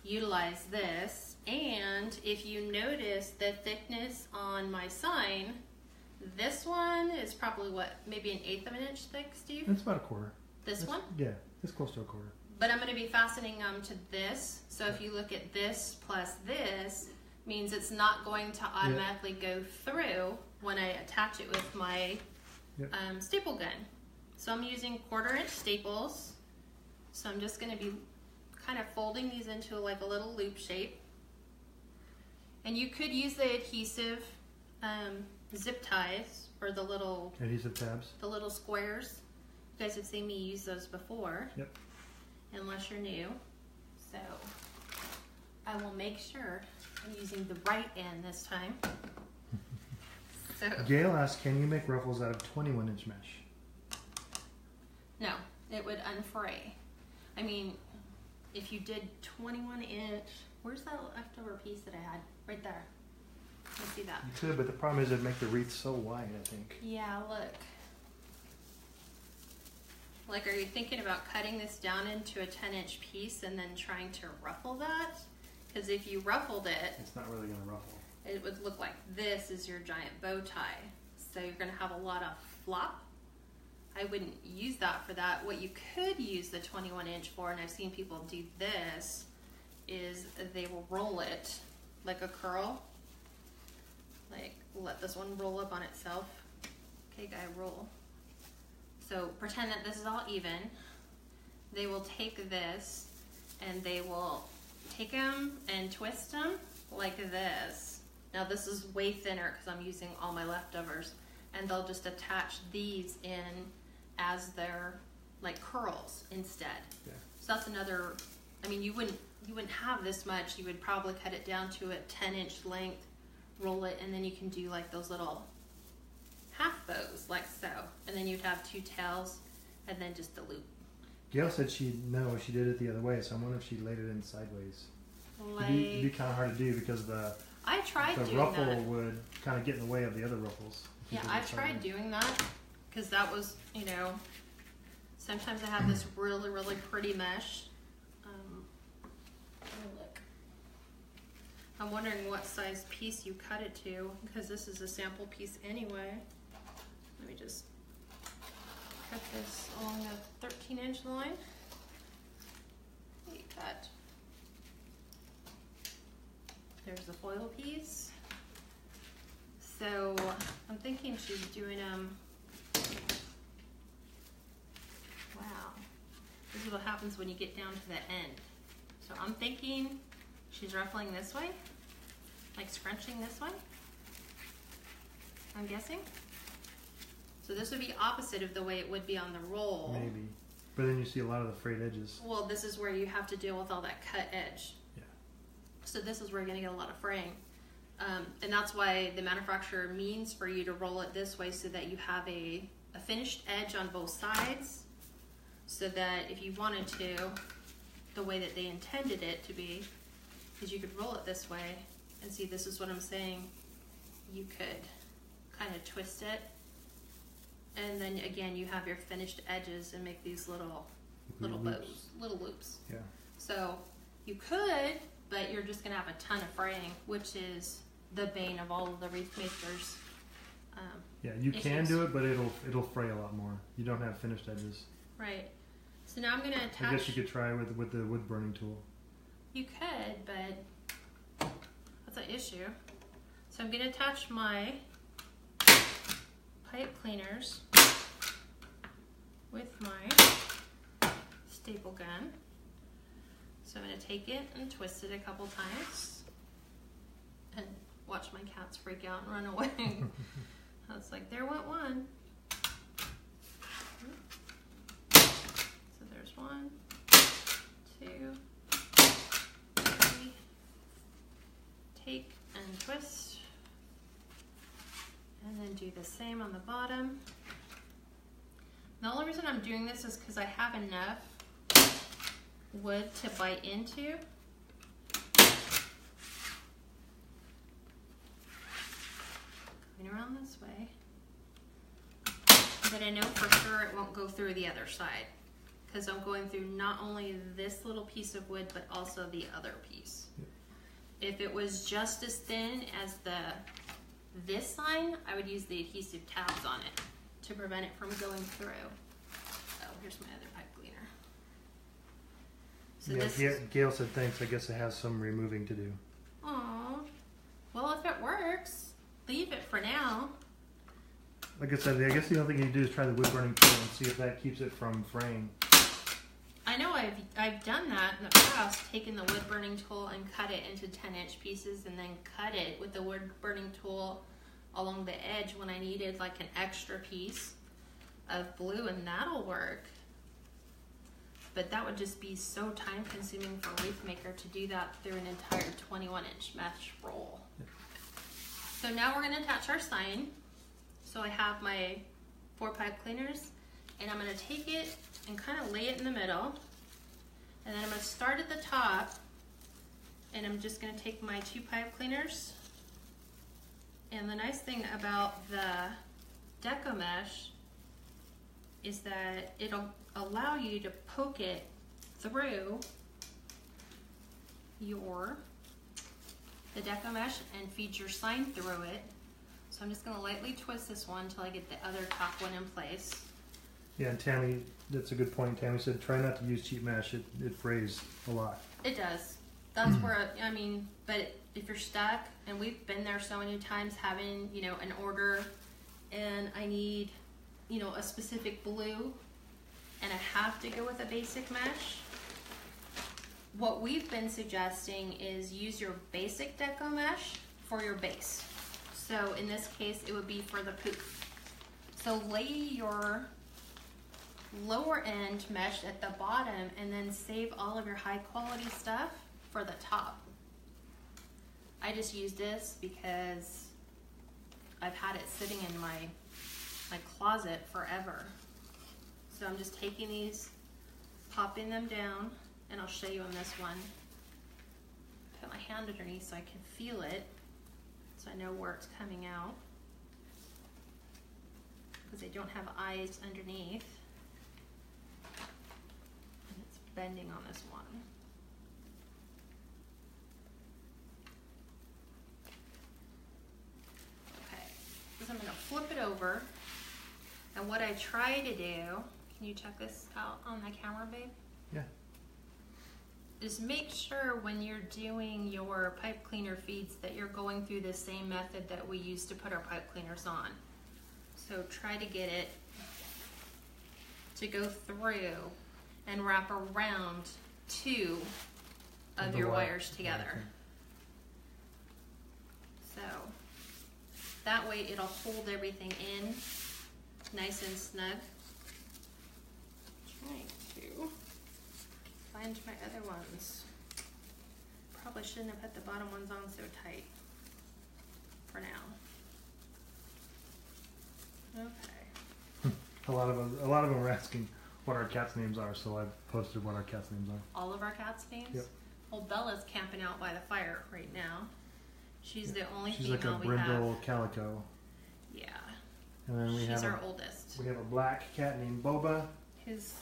[SPEAKER 1] utilize this. And if you notice the thickness on my sign, this one is probably what, maybe an eighth of an inch thick, Steve?
[SPEAKER 2] It's about a quarter.
[SPEAKER 1] This
[SPEAKER 2] It's-
[SPEAKER 1] one?
[SPEAKER 2] Yeah, it's close to a quarter.
[SPEAKER 1] But I'm going to be fastening them to this. So if you look at this plus this, means it's not going to automatically go through when I attach it with my
[SPEAKER 2] Yep.
[SPEAKER 1] um, staple gun. So I'm using quarter inch staples. So I'm just going to be kind of folding these into like a little loop shape. And you could use the adhesive um, zip ties or the little
[SPEAKER 2] Adhesive tabs.
[SPEAKER 1] the little squares. You guys have seen me use those before.
[SPEAKER 2] Yep.
[SPEAKER 1] Unless you're new. So I will make sure I'm using the right end this time. So
[SPEAKER 2] Gail asked, "Can you make ruffles out of 21 inch mesh?"
[SPEAKER 1] no, it would unfray. I mean, if you did 21 inch, where's that leftover piece that I had? Right there. Let's see that.
[SPEAKER 2] You could, but the problem is it'd make the wreath so wide. I think.
[SPEAKER 1] Yeah, look. Like, are you thinking about cutting this down into a 10 inch piece and then trying to ruffle that? Because if you ruffled it,
[SPEAKER 2] It's not really gonna ruffle.
[SPEAKER 1] it would look like this is your giant bow tie. So you're going to have a lot of flop. I wouldn't use that for that. What you could use the 21 inch for, and I've seen people do this, is they will roll it like a curl. Like, let this one roll up on itself. Okay, guy, roll. So pretend that this is all even. They will take this and they will take them and twist them like this. Now this is way thinner because I'm using all my leftovers. And they'll just attach these in as their like curls instead.
[SPEAKER 2] Yeah.
[SPEAKER 1] So that's another, I mean, you wouldn't, you wouldn't have this much. You would probably cut it down to a 10 inch length, roll it, and then you can do like those little half bows like so. And then you'd have two tails and then just the loop.
[SPEAKER 2] Gail said she no, she did it the other way. So I'm wondering if she laid it in sideways.
[SPEAKER 1] Like,
[SPEAKER 2] It'd be, it'd be kind of hard to do because the
[SPEAKER 1] I tried
[SPEAKER 2] the ruffle
[SPEAKER 1] that.
[SPEAKER 2] would kind of get in the way of the other ruffles.
[SPEAKER 1] Yeah, I tried doing that because that was, you know, sometimes I have this really, really pretty mesh. Um, look. I'm wondering what size piece you cut it to because this is a sample piece anyway. Let me just cut this along the 13 inch line. Cut. There's the foil piece. So I'm thinking she's doing um. Wow, this is what happens when you get down to the end. So I'm thinking she's ruffling this way, like scrunching this way. I'm guessing. So this would be opposite of the way it would be on the roll.
[SPEAKER 2] Maybe, but then you see a lot of the frayed edges.
[SPEAKER 1] Well, this is where you have to deal with all that cut edge.
[SPEAKER 2] Yeah.
[SPEAKER 1] So this is where you're gonna get a lot of fraying. Um, and that's why the manufacturer means for you to roll it this way so that you have a, a finished edge on both sides. So that if you wanted to, the way that they intended it to be, is you could roll it this way and see this is what I'm saying. You could kind of twist it. And then again, you have your finished edges and make these little little
[SPEAKER 2] Loops.
[SPEAKER 1] bows, little loops.
[SPEAKER 2] Yeah.
[SPEAKER 1] So you could but you're just gonna have a ton of fraying, which is the bane of all of the wreath makers. Um,
[SPEAKER 2] Yeah, you can do it, but it'll it'll fray a lot more. You don't have finished edges.
[SPEAKER 1] right. So now I'm gonna attach.
[SPEAKER 2] I guess you could try with with the wood burning tool.
[SPEAKER 1] You could, but that's an issue. So I'm gonna attach my pipe cleaners with my staple gun. So I'm gonna take it and twist it a couple times and watch my cats freak out and run away. I was like, there went one. So there's one, two, three. Take and twist. And then do the same on the bottom. The only reason I'm doing this is because I have enough wood to bite into. Going around this way. But I know for sure it won't go through the other side because I'm going through not only this little piece of wood but also the other piece. If it was just as thin as the this sign, I would use the adhesive tabs on it to prevent it from going through. Oh, here's my other pipe cleaner. So
[SPEAKER 2] yeah, Gail, Gail said thanks. I guess it has some removing to do.
[SPEAKER 1] Aw. Well, if it works, leave it for now.
[SPEAKER 2] Like I said, I guess the only thing you do is try the wood burning tool and see if that keeps it from fraying.
[SPEAKER 1] I know I've I've done that in the past, taken the wood burning tool and cut it into 10 inch pieces and then cut it with the wood burning tool along the edge when I needed like an extra piece of blue and that'll work. But that would just be so time consuming for a wreath maker to do that through an entire 21 inch mesh roll. So now we're gonna attach our sign. So I have my four pipe cleaners and I'm gonna take it and kind of lay it in the middle. And then I'm gonna start at the top and I'm just gonna take my two pipe cleaners. And the nice thing about the Deco Mesh is that it'll allow you to poke it through your the Deco Mesh and feed your sign through it. So I'm just gonna lightly twist this one until I get the other top one in place.
[SPEAKER 2] Yeah, and Tammy, that's a good point. Tammy said try not to use cheap mesh. It, it frays a lot.
[SPEAKER 1] It does. That's hmm. where I mean, but if you're stuck, and we've been there so many times, having you know an order, and I need, you know, a specific blue, and I have to go with a basic mesh. What we've been suggesting is use your basic deco mesh for your base. So in this case, it would be for the poof. So lay your lower end mesh at the bottom and then save all of your high quality stuff for the top. I just use this because I've had it sitting in my my closet forever. So I'm just taking these, popping them down, and I'll show you on this one. Put my hand underneath so I can feel it, so I know where it's coming out. Because they don't have eyes underneath bending on this one. Okay, so I'm gonna flip it over, and what I try to do, can you check this out on the camera, babe?
[SPEAKER 2] Yeah.
[SPEAKER 1] Is make sure when you're doing your pipe cleaner feeds that you're going through the same method that we used to put our pipe cleaners on. So try to get it to go through and wrap around two of
[SPEAKER 2] The
[SPEAKER 1] your
[SPEAKER 2] wire.
[SPEAKER 1] wires together.
[SPEAKER 2] Okay.
[SPEAKER 1] So that way it'll hold everything in nice and snug. Trying to find my other ones. Probably shouldn't have put the bottom ones on so tight for now. Okay.
[SPEAKER 2] A lot of them, a lot of them are asking what our cats' names are, so I've posted what our cats' names are.
[SPEAKER 1] All of our cats' names?
[SPEAKER 2] Yep.
[SPEAKER 1] Well, Bella's camping out by the fire right now. She's the only
[SPEAKER 2] She's like
[SPEAKER 1] female
[SPEAKER 2] a
[SPEAKER 1] we
[SPEAKER 2] brindle
[SPEAKER 1] have.
[SPEAKER 2] calico,
[SPEAKER 1] Yeah.
[SPEAKER 2] and then we have
[SPEAKER 1] She's
[SPEAKER 2] have
[SPEAKER 1] our
[SPEAKER 2] a,
[SPEAKER 1] oldest.
[SPEAKER 2] we have a black cat named Boba.
[SPEAKER 1] Who's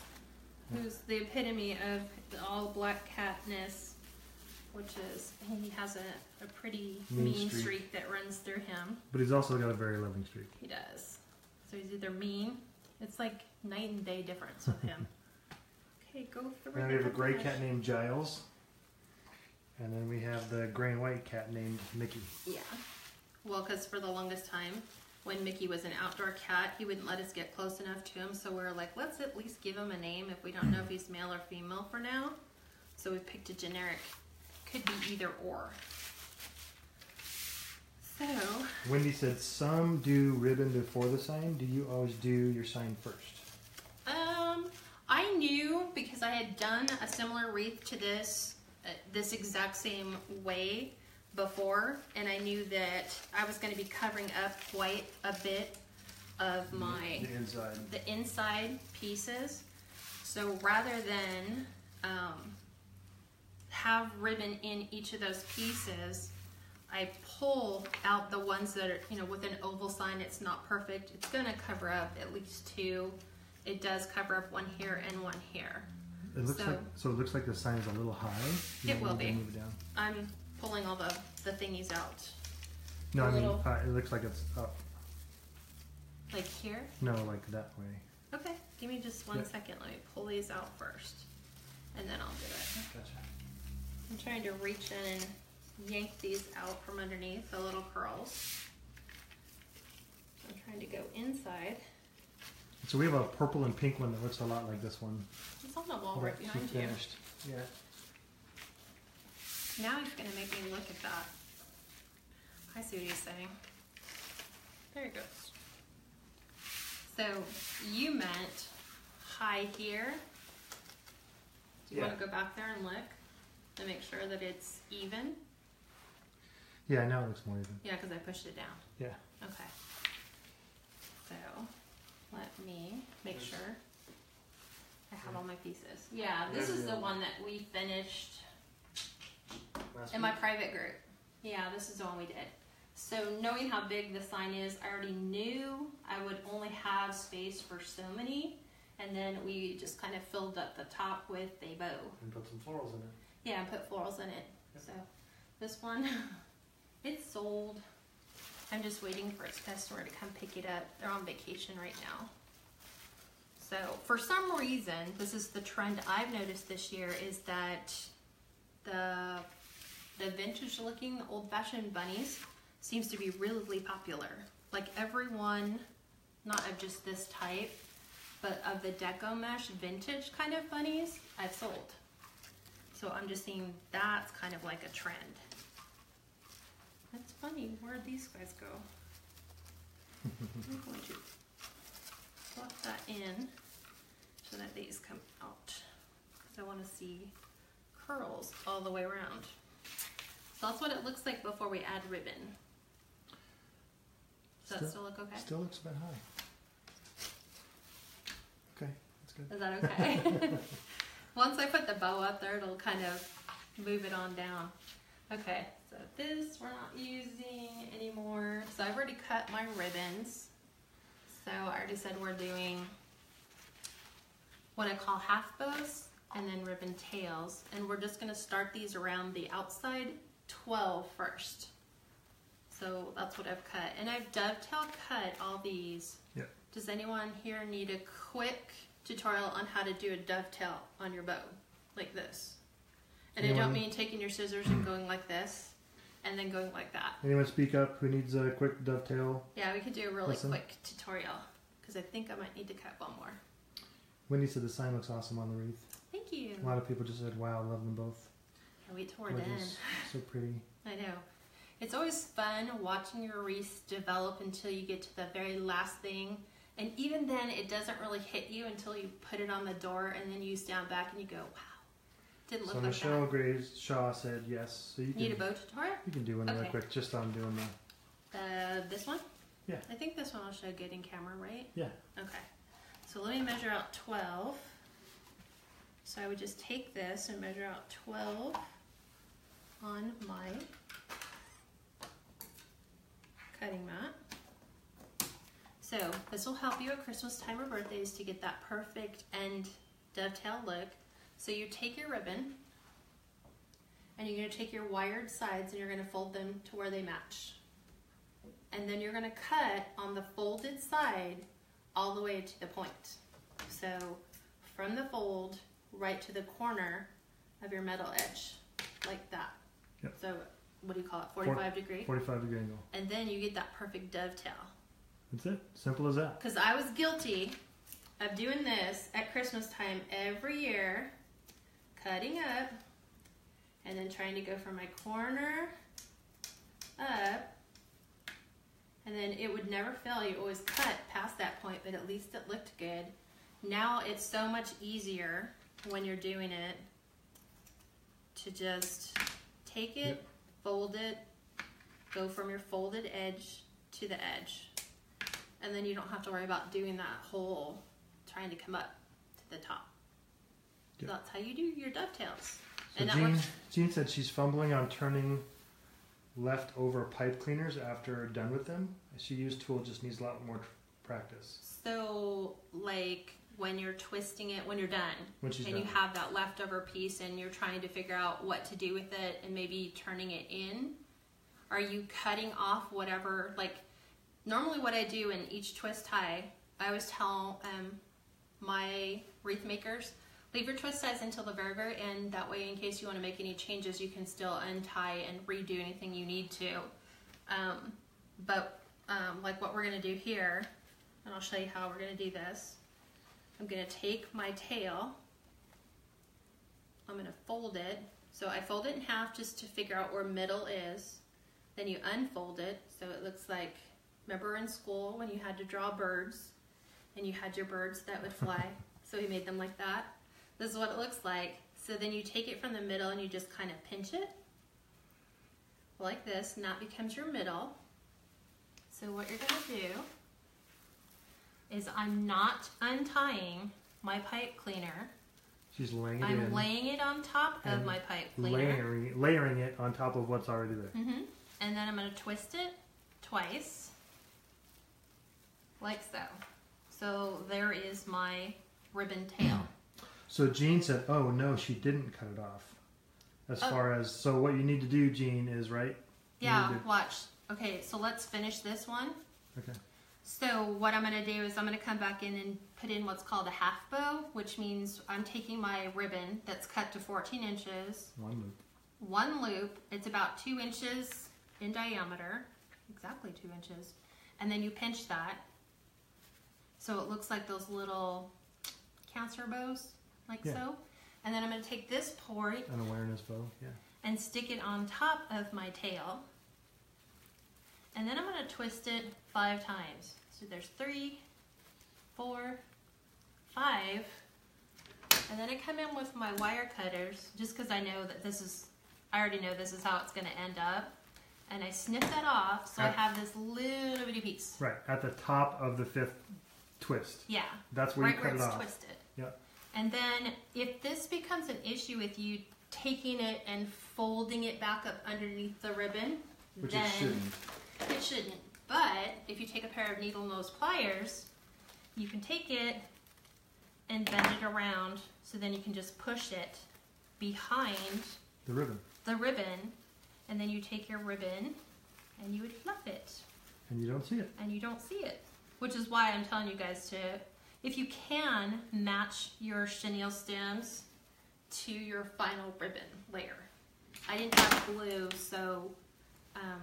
[SPEAKER 1] who's the epitome of all black catness. which is he has a, a pretty
[SPEAKER 2] Mean
[SPEAKER 1] mean,
[SPEAKER 2] streak.
[SPEAKER 1] streak. that runs through him.
[SPEAKER 2] But he's also got a very loving streak.
[SPEAKER 1] He does. So he's either mean. It's like night and day difference with him. okay, go through.
[SPEAKER 2] And we have a gray
[SPEAKER 1] finish.
[SPEAKER 2] cat named Giles. And then we have the gray and white cat named Mickey.
[SPEAKER 1] Yeah. Well, because for the longest time, when Mickey was an outdoor cat, he wouldn't let us get close enough to him. So we are like, let's at least give him a name if we don't know if he's male or female for now. So we picked a generic. Could be either or. So,
[SPEAKER 2] Wendy said some do ribbon before the sign. Do you always do your sign first?
[SPEAKER 1] I knew because I had done a similar wreath to this, uh, this exact same way before, and I knew that I was going to be covering up quite a bit of my
[SPEAKER 2] The inside.
[SPEAKER 1] the inside pieces. So rather than um, have ribbon in each of those pieces, I pull out the ones that are, you know, with an oval sign, it's not perfect. It's gonna cover up at least two. It does cover up one here and one here.
[SPEAKER 2] It looks
[SPEAKER 1] So-
[SPEAKER 2] like so. It looks like the sign is a little high. You
[SPEAKER 1] It will be.
[SPEAKER 2] Move it down.
[SPEAKER 1] I'm pulling all the, the thingies out.
[SPEAKER 2] No,
[SPEAKER 1] A
[SPEAKER 2] I mean
[SPEAKER 1] little-
[SPEAKER 2] uh, it looks like it's up.
[SPEAKER 1] Like here?
[SPEAKER 2] No, like that way.
[SPEAKER 1] Okay, give me just one
[SPEAKER 2] Yeah.
[SPEAKER 1] second. Let me pull these out first. And then I'll do it.
[SPEAKER 2] Gotcha.
[SPEAKER 1] I'm trying to reach in and yank these out from underneath the little curls. I'm trying to go inside.
[SPEAKER 2] So we have a purple and pink one that looks a lot like this one.
[SPEAKER 1] It's on the wall
[SPEAKER 2] that
[SPEAKER 1] right
[SPEAKER 2] she
[SPEAKER 1] behind you.
[SPEAKER 2] finished. Yeah.
[SPEAKER 1] Now he's gonna make me look at that. I see what he's saying. There it goes. So you meant high here. Do you
[SPEAKER 2] Yeah.
[SPEAKER 1] want to go back there and look and make sure that it's even?
[SPEAKER 2] Yeah, now it looks more even.
[SPEAKER 1] Yeah, because I pushed it down.
[SPEAKER 2] Yeah.
[SPEAKER 1] Okay. So, let me make sure I have all my pieces. Yeah, this is the one that we finished
[SPEAKER 2] Last
[SPEAKER 1] in my private group. Yeah, this is the one we did. So, knowing how big the sign is, I already knew I would only have space for so many. And then we just kind of filled up the top with a bow.
[SPEAKER 2] And put some florals in it.
[SPEAKER 1] Yeah, and put florals in it. So this one, it's sold. I'm just waiting for its customer to come pick it up. They're on vacation right now. So for some reason, this is the trend I've noticed this year is that the the vintage looking old fashioned bunnies seems to be really popular. Like everyone, not of just this type, but of the deco mesh vintage kind of bunnies, I've sold. So I'm just seeing that's kind of like a trend. That's funny. Where'd these guys go? I'm going to plug that in so that these come out. Because I want to see curls all the way around. So that's what it looks like before we add ribbon. Does that
[SPEAKER 2] Still-
[SPEAKER 1] still look okay?
[SPEAKER 2] Still looks a bit high. Okay, that's good.
[SPEAKER 1] Is that okay? Once I put the bow up there, it'll kind of move it on down. Okay, so this we're not using anymore. So I've already cut my ribbons. So I already said we're doing what I call half bows and then ribbon tails. And we're just gonna start these around the outside 12 first. So that's what I've cut. And I've dovetail cut all these.
[SPEAKER 2] Yeah.
[SPEAKER 1] Does anyone here need a quick tutorial on how to do a dovetail on your bow? Like this. And I don't mean taking your scissors and going like this and then going like that.
[SPEAKER 2] Anyone speak up who needs a quick dovetail?
[SPEAKER 1] Yeah, we could do a really
[SPEAKER 2] Listen.
[SPEAKER 1] quick tutorial because I think I might need to cut one more.
[SPEAKER 2] Wendy said the sign looks awesome on the wreath.
[SPEAKER 1] Thank you.
[SPEAKER 2] A lot of people just said, wow, I love them both.
[SPEAKER 1] Can't wait till we're done.
[SPEAKER 2] Gorgeous. So pretty.
[SPEAKER 1] I know. It's always fun watching your wreaths develop until you get to the very last thing. And even then, it doesn't really hit you until you put it on the door and then you stand back and you go, wow, didn't look
[SPEAKER 2] So
[SPEAKER 1] like
[SPEAKER 2] Michelle Graves Shaw said yes. So you
[SPEAKER 1] that. Need a
[SPEAKER 2] can
[SPEAKER 1] bow tutorial?
[SPEAKER 2] you can do one real quick just on doing the
[SPEAKER 1] Uh, this one?
[SPEAKER 2] Yeah.
[SPEAKER 1] I think this one will show good in camera, right?
[SPEAKER 2] yeah.
[SPEAKER 1] Okay. So let me measure out 12. So I would just take this and measure out 12 on my cutting mat. So this will help you at Christmas time or birthdays to get that perfect end dovetail look. So you take your ribbon and you're going to take your wired sides and you're going to fold them to where they match. And then you're going to cut on the folded side all the way to the point. So from the fold right to the corner of your metal edge, like that.
[SPEAKER 2] Yep.
[SPEAKER 1] So what do you call it? 45 degree.
[SPEAKER 2] 45 degree angle.
[SPEAKER 1] And then you get that perfect dovetail.
[SPEAKER 2] That's it. Simple as that.
[SPEAKER 1] Because I was guilty of doing this at Christmas time every year, cutting up, and then trying to go from my corner up, and then it would never fail. You always cut past that point, but at least it looked good. Now it's so much easier when you're doing it to just take it,
[SPEAKER 2] Yep.
[SPEAKER 1] fold it, go from your folded edge to the edge. And then you don't have to worry about doing that whole trying to come up to the top.
[SPEAKER 2] Yep.
[SPEAKER 1] that's how you do your dovetails.
[SPEAKER 2] So
[SPEAKER 1] and
[SPEAKER 2] Jean. Jean said she's fumbling on turning leftover pipe cleaners after done with them. She used tool just needs a lot more practice.
[SPEAKER 1] So, like when you're twisting it, when you're done,
[SPEAKER 2] When she's
[SPEAKER 1] and
[SPEAKER 2] done.
[SPEAKER 1] you have that leftover piece and you're trying to figure out what to do with it and maybe turning it in, are you cutting off whatever? Like, normally what I do in each twist tie, I always tell um, my wreath makers, leave your twist ties until the very, very end. That way, in case you want to make any changes, you can still untie and redo anything you need to. Um, but um, like what we're going to do here, and I'll show you how we're going to do this. I'm going to take my tail, I'm going to fold it. So I fold it in half just to figure out where middle is. Then you unfold it so it looks like, remember in school when you had to draw birds and you had your birds that would fly? so we made them like that. This is what it looks like. So then you take it from the middle and you just kind of pinch it like this and that becomes your middle. So what you're going to do is I'm not untying my pipe cleaner.
[SPEAKER 2] She's laying it
[SPEAKER 1] I'm
[SPEAKER 2] in,
[SPEAKER 1] laying it on top of my pipe cleaner.
[SPEAKER 2] layering, layering it on top of what's already there.
[SPEAKER 1] Mm -hmm. And then I'm going to twist it twice, like so. So there is my ribbon tail.
[SPEAKER 2] So Jean said, "Oh no, she didn't cut it off." As
[SPEAKER 1] Oh.
[SPEAKER 2] far as so, what you need to do, Jean, is right. You
[SPEAKER 1] Yeah,
[SPEAKER 2] to-
[SPEAKER 1] watch. Okay, so let's finish this one.
[SPEAKER 2] Okay.
[SPEAKER 1] So what I'm going to do is I'm going to come back in and put in what's called a half bow, which means I'm taking my ribbon that's cut to 14 inches,
[SPEAKER 2] One loop.
[SPEAKER 1] one loop, it's about two inches in diameter, exactly two inches, and then you pinch that. So it looks like those little cancer bows, like
[SPEAKER 2] Yeah.
[SPEAKER 1] so. And then I'm going to take this point
[SPEAKER 2] An awareness bow. Yeah.
[SPEAKER 1] and stick it on top of my tail. And then I'm going to twist it five times. So there's three, four, five. And then I come in with my wire cutters just because I know that this is, I already know this is how it's going to end up. And I snip that off so I have this little bitty piece.
[SPEAKER 2] Right at the top of the fifth twist.
[SPEAKER 1] Yeah,
[SPEAKER 2] That's where
[SPEAKER 1] right
[SPEAKER 2] you
[SPEAKER 1] where
[SPEAKER 2] cut it
[SPEAKER 1] it's
[SPEAKER 2] off.
[SPEAKER 1] twisted. And then if this becomes an issue with you taking it and folding it back up underneath the ribbon,
[SPEAKER 2] Which
[SPEAKER 1] then
[SPEAKER 2] it shouldn't.
[SPEAKER 1] it shouldn't. But if you take a pair of needle nose pliers, you can take it and bend it around so then you can just push it behind
[SPEAKER 2] The ribbon.
[SPEAKER 1] the ribbon and then you take your ribbon and you would fluff it
[SPEAKER 2] And you don't see it.
[SPEAKER 1] and you don't see it. Which is why I'm telling you guys to, if you can, match your chenille stems to your final ribbon layer. I didn't have blue, so um,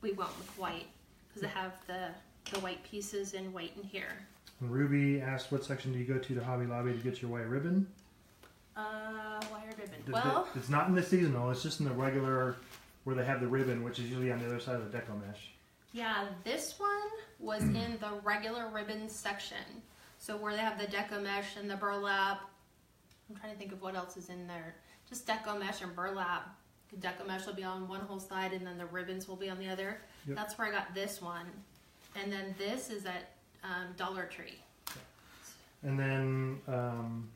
[SPEAKER 1] we went with white because I have the, the white pieces in white in here.
[SPEAKER 2] And Ruby asked, "What section do you go to to Hobby Lobby to get your white ribbon?"
[SPEAKER 1] Uh, wire ribbon.
[SPEAKER 2] The- the-
[SPEAKER 1] Well,
[SPEAKER 2] it's not in the seasonal. It's just in the regular where they have the ribbon, which is usually on the other side of the deco mesh.
[SPEAKER 1] Yeah, this one was in the regular ribbon section. So where they have the deco mesh and the burlap. I'm trying to think of what else is in there. Just deco mesh and burlap. The deco mesh will be on one whole side and then the ribbons will be on the other.
[SPEAKER 2] Yep.
[SPEAKER 1] That's where I got this one. And then this is at um, Dollar Tree.
[SPEAKER 2] And then um,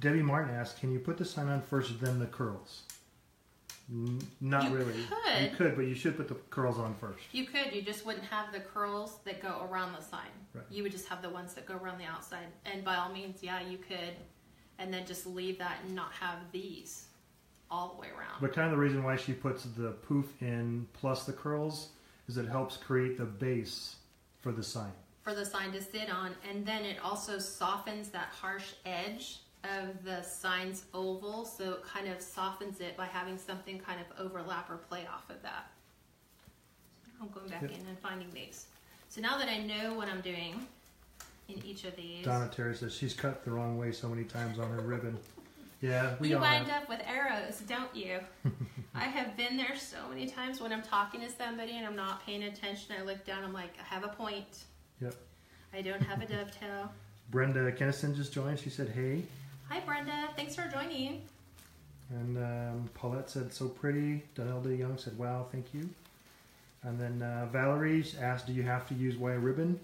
[SPEAKER 2] Debbie Martin asked, "Can you put the sign on first, then the curls?" N- not
[SPEAKER 1] You
[SPEAKER 2] really.
[SPEAKER 1] could.
[SPEAKER 2] You could, but you should put the curls on first.
[SPEAKER 1] You could, you just wouldn't have the curls that go around the sign.
[SPEAKER 2] Right.
[SPEAKER 1] You would just have the ones that go around the outside. And by all means, yeah, you could. And then just leave that and not have these. all the way around.
[SPEAKER 2] But kind of the reason why she puts the poof in plus the curls is it helps create the base for the sign.
[SPEAKER 1] for the sign to sit on, and then it also softens that harsh edge of the sign's oval, so it kind of softens it by having something kind of overlap or play off of that. I'm going back
[SPEAKER 2] Yep.
[SPEAKER 1] in and finding these. So now that I know what I'm doing in each of these,
[SPEAKER 2] Donna Terry says she's cut the wrong way so many times on her ribbon. Yeah, we
[SPEAKER 1] you wind
[SPEAKER 2] have.
[SPEAKER 1] up with arrows, don't you? I have been there so many times when I'm talking to somebody and I'm not paying attention. I look down, I'm like, I have a point.
[SPEAKER 2] Yep.
[SPEAKER 1] I don't have a dovetail.
[SPEAKER 2] Brenda Kennison just joined. She said, "Hey,"
[SPEAKER 1] Hi, Brenda. Thanks for joining.
[SPEAKER 2] and um, Paulette said, "So pretty." Donelda Young said, "Wow, thank you." And then uh, Valerie asked, "Do you have to use wire ribbon?"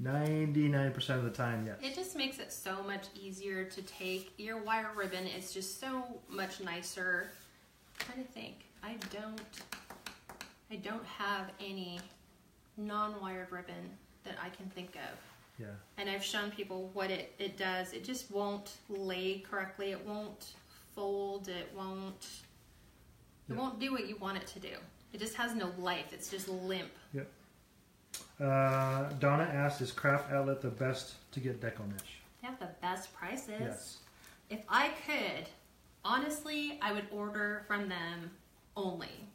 [SPEAKER 2] Ninety-nine percent of the time, yes.
[SPEAKER 1] It just makes it so much easier to take your wire ribbon. It's just so much nicer. I'm trying to think. I don't. I don't have any non-wired ribbon that I can think of.
[SPEAKER 2] Yeah.
[SPEAKER 1] And I've shown people what it, it does. It just won't lay correctly. It won't fold. It won't. It won't do what you want it to do. It just has no life. It's just limp. Yep.
[SPEAKER 2] Uh, Donna asked, "Is Craft Outlet the best to get deco mesh?"
[SPEAKER 1] They have the best prices.
[SPEAKER 2] Yes.
[SPEAKER 1] If I could, honestly, I would order from them only.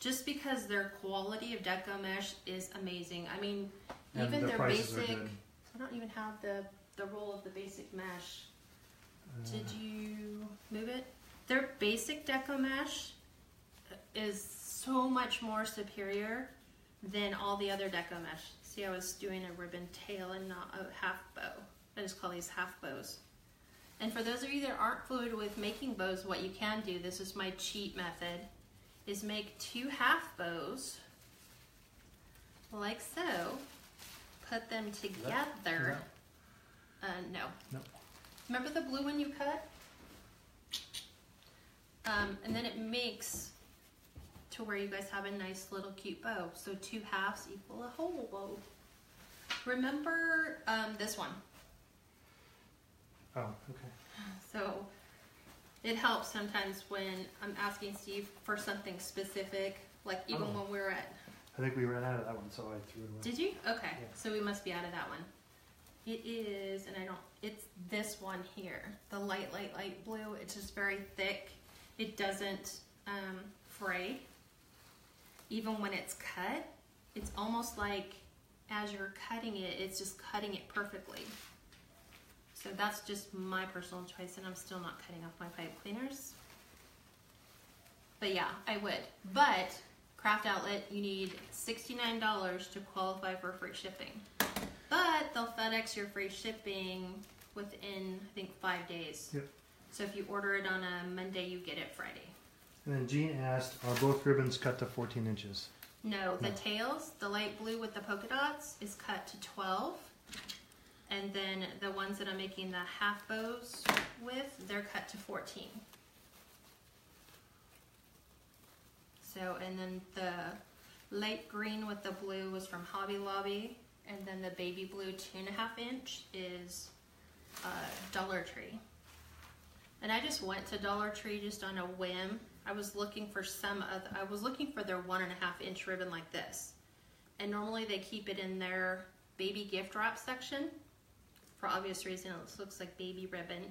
[SPEAKER 1] Just because their quality of deco mesh is amazing. I mean,
[SPEAKER 2] And
[SPEAKER 1] even
[SPEAKER 2] the
[SPEAKER 1] their basic. Don't even have the the roll of the basic mesh.
[SPEAKER 2] Uh,
[SPEAKER 1] Did you move it? Their basic deco mesh is so much more superior than all the other deco mesh. See, I was doing a ribbon tail and not a half bow. I just call these half bows. And for those of you that aren't fluid with making bows, what you can do, this is my cheat method, is make two half bows, like so, put them together. Uh, no.
[SPEAKER 2] No.
[SPEAKER 1] Remember the blue one you cut? Um, and then it makes to where you guys have a nice little cute bow. So two halves equal a whole bow. Remember um, this one?
[SPEAKER 2] Oh, okay.
[SPEAKER 1] So it helps sometimes when I'm asking Steve for something specific, like even
[SPEAKER 2] Oh.
[SPEAKER 1] when we were at.
[SPEAKER 2] I think we ran out of that one, so I threw it away.
[SPEAKER 1] Did you? Okay,
[SPEAKER 2] Yeah.
[SPEAKER 1] so we must be out of that one. It is, and I don't. It's this one here, the light, light, light blue. It's just very thick. It doesn't um, fray. Even when it's cut, it's almost like as you're cutting it, it's just cutting it perfectly. So that's just my personal choice, and I'm still not cutting off my pipe cleaners. But yeah, I would. But Craft Outlet, you need $69 to qualify for free shipping. But they'll FedEx your free shipping within, I think, five days.
[SPEAKER 2] Yep.
[SPEAKER 1] So if you order it on a Monday, you get it Friday.
[SPEAKER 2] And then Jean asked, "Are both ribbons cut to 14 inches?"
[SPEAKER 1] No, the
[SPEAKER 2] No.
[SPEAKER 1] tails, the light blue with the polka dots, is cut to 12. And then the ones that I'm making the half bows with, they're cut to 14. So, and then the light green with the blue was from Hobby Lobby. And then the baby blue two and a half inch is uh, Dollar Tree. And I just went to Dollar Tree just on a whim. I was looking for some other, I was looking for their one and a half inch ribbon like this. And normally they keep it in their baby gift wrap section. For obvious reason, it looks like baby ribbon,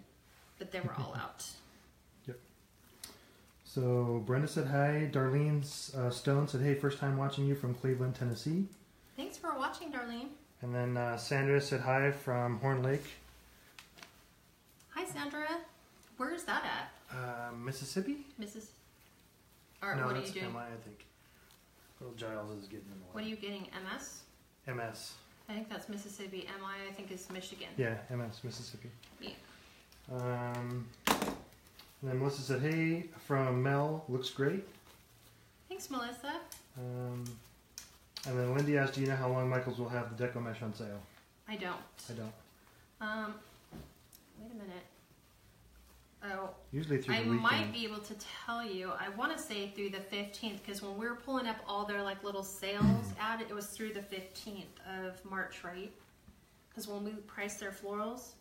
[SPEAKER 1] but they were all out.
[SPEAKER 2] So Brenda said hi. Darlene uh, Stone said, "Hey, first time watching you from Cleveland, Tennessee."
[SPEAKER 1] Thanks for watching, Darlene.
[SPEAKER 2] And then uh, Sandra said hi from Horn Lake,
[SPEAKER 1] Hi, Sandra. Where is that at,
[SPEAKER 2] uh, Mississippi.
[SPEAKER 1] Mrs. Or
[SPEAKER 2] no,
[SPEAKER 1] what are you doing?
[SPEAKER 2] MI, I think. Little Giles is getting in the
[SPEAKER 1] What are you getting? MS?
[SPEAKER 2] MS.
[SPEAKER 1] I think that's Mississippi. MI, I think is Michigan.
[SPEAKER 2] Yeah, MS, Mississippi.
[SPEAKER 1] Yeah.
[SPEAKER 2] Um, and then Melissa said, "Hey, from Mel, looks great."
[SPEAKER 1] Thanks, Melissa.
[SPEAKER 2] Um, and then Lindy asked Gina how long Michaels will have the deco mesh on sale.
[SPEAKER 1] I don't.
[SPEAKER 2] I don't.
[SPEAKER 1] Um, wait a minute. Oh,
[SPEAKER 2] Usually through
[SPEAKER 1] I might be able to tell you. I want to say through the 15th because when we were pulling up all their like little sales ad, it was through the 15th of March, right? Because when we priced their florals,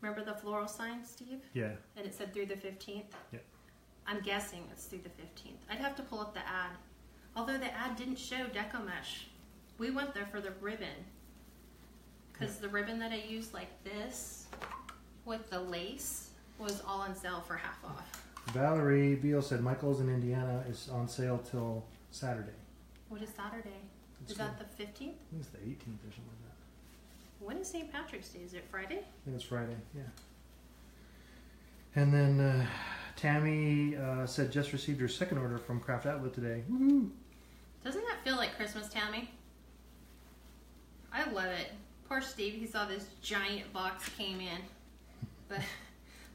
[SPEAKER 1] remember the floral sign, Steve?
[SPEAKER 2] Yeah.
[SPEAKER 1] And it said through the 15th?
[SPEAKER 2] Yep.
[SPEAKER 1] I'm guessing it's through the 15th. I'd have to pull up the ad. Although the ad didn't show Deco Mesh. We went there for the ribbon. Because the ribbon that I used, like this, with the lace, was all on sale for half off.
[SPEAKER 2] Valerie Beal said Michael's in Indiana is on sale till Saturday.
[SPEAKER 1] What is Saturday?
[SPEAKER 2] It's
[SPEAKER 1] Is that the 15th?
[SPEAKER 2] I think it's the 18th or something.
[SPEAKER 1] When is St. Patrick's Day? Is it Friday?
[SPEAKER 2] I think it's Friday, yeah. And then uh, Tammy uh, said just received her second order from Craft Outlet today.
[SPEAKER 1] Doesn't that feel like Christmas, Tammy? I love it. Poor Steve, he saw this giant box came in. But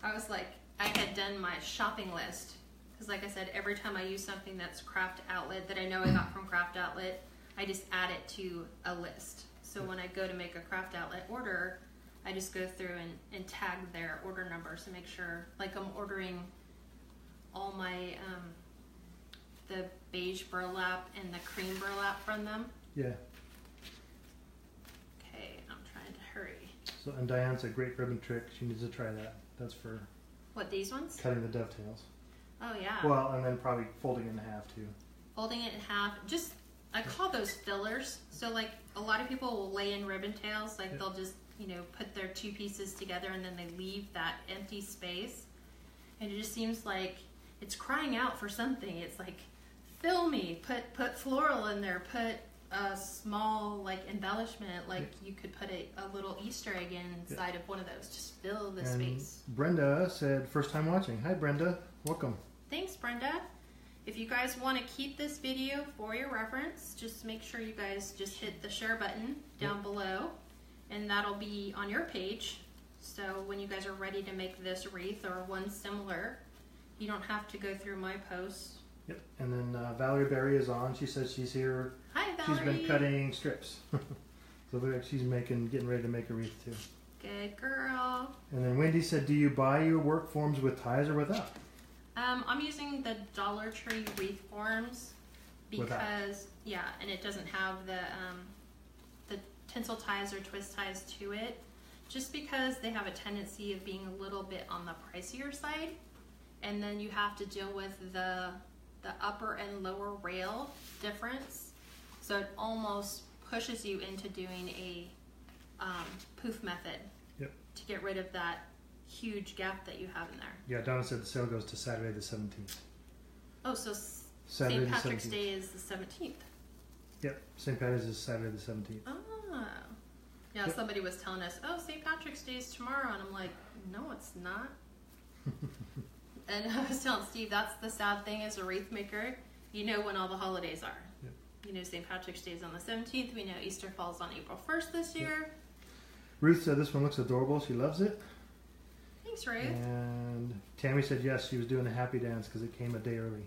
[SPEAKER 1] I was like, I had done my shopping list. Because, like I said, every time I use something that's Craft Outlet that I know I got from Craft Outlet, I just add it to a list. So when I go to make a Craft Outlet order, I just go through and, and tag their order number to make sure, like I'm ordering all my um, the beige burlap and the cream burlap from them.
[SPEAKER 2] Yeah.
[SPEAKER 1] Okay, I'm trying to hurry.
[SPEAKER 2] So and Diane said great ribbon trick. She needs to try that. That's for
[SPEAKER 1] What these ones?
[SPEAKER 2] cutting the dovetails.
[SPEAKER 1] Oh yeah,
[SPEAKER 2] Well, and then probably folding it in half too.
[SPEAKER 1] folding it in half. Just I call those fillers. So like a lot of people will lay in ribbon tails. Like
[SPEAKER 2] Yeah.
[SPEAKER 1] they'll just you know put their two pieces together and then they leave that empty space, and it just seems like it's crying out for something. It's like fill me. Put put floral in there. Put a small like embellishment. Like you could put a, a little Easter egg inside of one of those. Just fill the
[SPEAKER 2] and
[SPEAKER 1] space.
[SPEAKER 2] Brenda said first time watching. Hi Brenda, welcome.
[SPEAKER 1] Thanks, Brenda. If you guys want to keep this video for your reference, just make sure you guys just hit the share button down below, and that'll be on your page. So when you guys are ready to make this wreath or one similar, you don't have to go through my posts.
[SPEAKER 2] Yep. And then uh, Valerie Berry is on. She says she's here.
[SPEAKER 1] Hi,
[SPEAKER 2] She's
[SPEAKER 1] Valerie.
[SPEAKER 2] been cutting strips. so like she's making, getting ready to make a wreath too.
[SPEAKER 1] Good girl.
[SPEAKER 2] And then Wendy said, "Do you buy your work forms with ties or without?"
[SPEAKER 1] Um, I'm using the Dollar Tree wreath forms
[SPEAKER 2] Without.
[SPEAKER 1] because yeah, and it doesn't have the um, the tinsel ties or twist ties to it, just because they have a tendency of being a little bit on the pricier side, and then you have to deal with the the upper and lower rail difference, so it almost pushes you into doing a um, poof method
[SPEAKER 2] Yep.
[SPEAKER 1] to get rid of that huge gap that you have in there.
[SPEAKER 2] Yeah, Donna said the sale goes to Saturday the seventeenth.
[SPEAKER 1] Oh, so
[SPEAKER 2] Saturday
[SPEAKER 1] St. Patrick's. Day is the seventeenth.
[SPEAKER 2] Yep, St. Patrick's is Saturday the seventeenth.
[SPEAKER 1] Oh. Yeah,
[SPEAKER 2] Yep.
[SPEAKER 1] somebody was telling us, oh, St. Patrick's Day is tomorrow. And I'm like, no, it's not. and I was telling Steve, that's the sad thing as a wreath maker. You know when all the holidays are.
[SPEAKER 2] Yep.
[SPEAKER 1] You know, St. Patrick's Day is on the 17th. We know Easter falls on April 1st this
[SPEAKER 2] Yep.
[SPEAKER 1] year.
[SPEAKER 2] Ruth said this one looks adorable. She loves it. And Tammy said yes, she was doing a happy dance because it came a day early.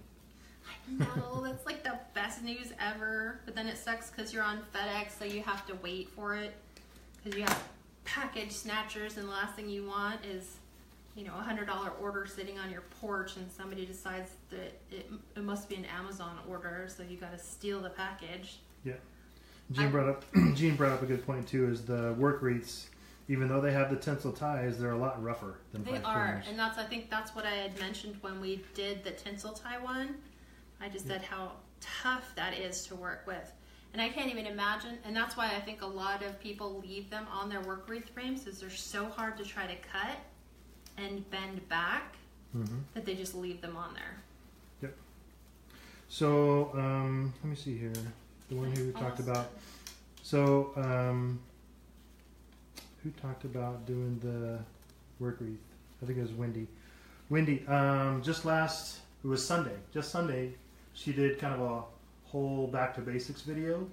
[SPEAKER 1] I know that's like the best news ever. But then it sucks because you're on FedEx, so you have to wait for it. Because you have package snatchers, and the last thing you want is, you know, a hundred dollar order sitting on your porch, and somebody decides that it, it must be an Amazon order, so you got to steal the package.
[SPEAKER 2] Jean
[SPEAKER 1] I-
[SPEAKER 2] brought up Jean brought up a good point too. Is the work wreaths, even though they have the tinsel ties, they're a lot rougher than
[SPEAKER 1] They are,
[SPEAKER 2] corners.
[SPEAKER 1] and that's I think that's what I had mentioned when we did the tinsel tie one. I just said how tough that is to work with, and I can't even imagine. And that's why I think a lot of people leave them on their work wreath frames, is they're so hard to try to cut and bend back
[SPEAKER 2] hmm
[SPEAKER 1] that they just leave them on there. Yep.
[SPEAKER 2] So um, let me see here. The one who talked
[SPEAKER 1] Almost
[SPEAKER 2] about so um, who talked about doing the work wreath? I think it was Wendy. Wendy, um, just last it was Sunday. Just Sunday, she did kind of a whole back to basics video,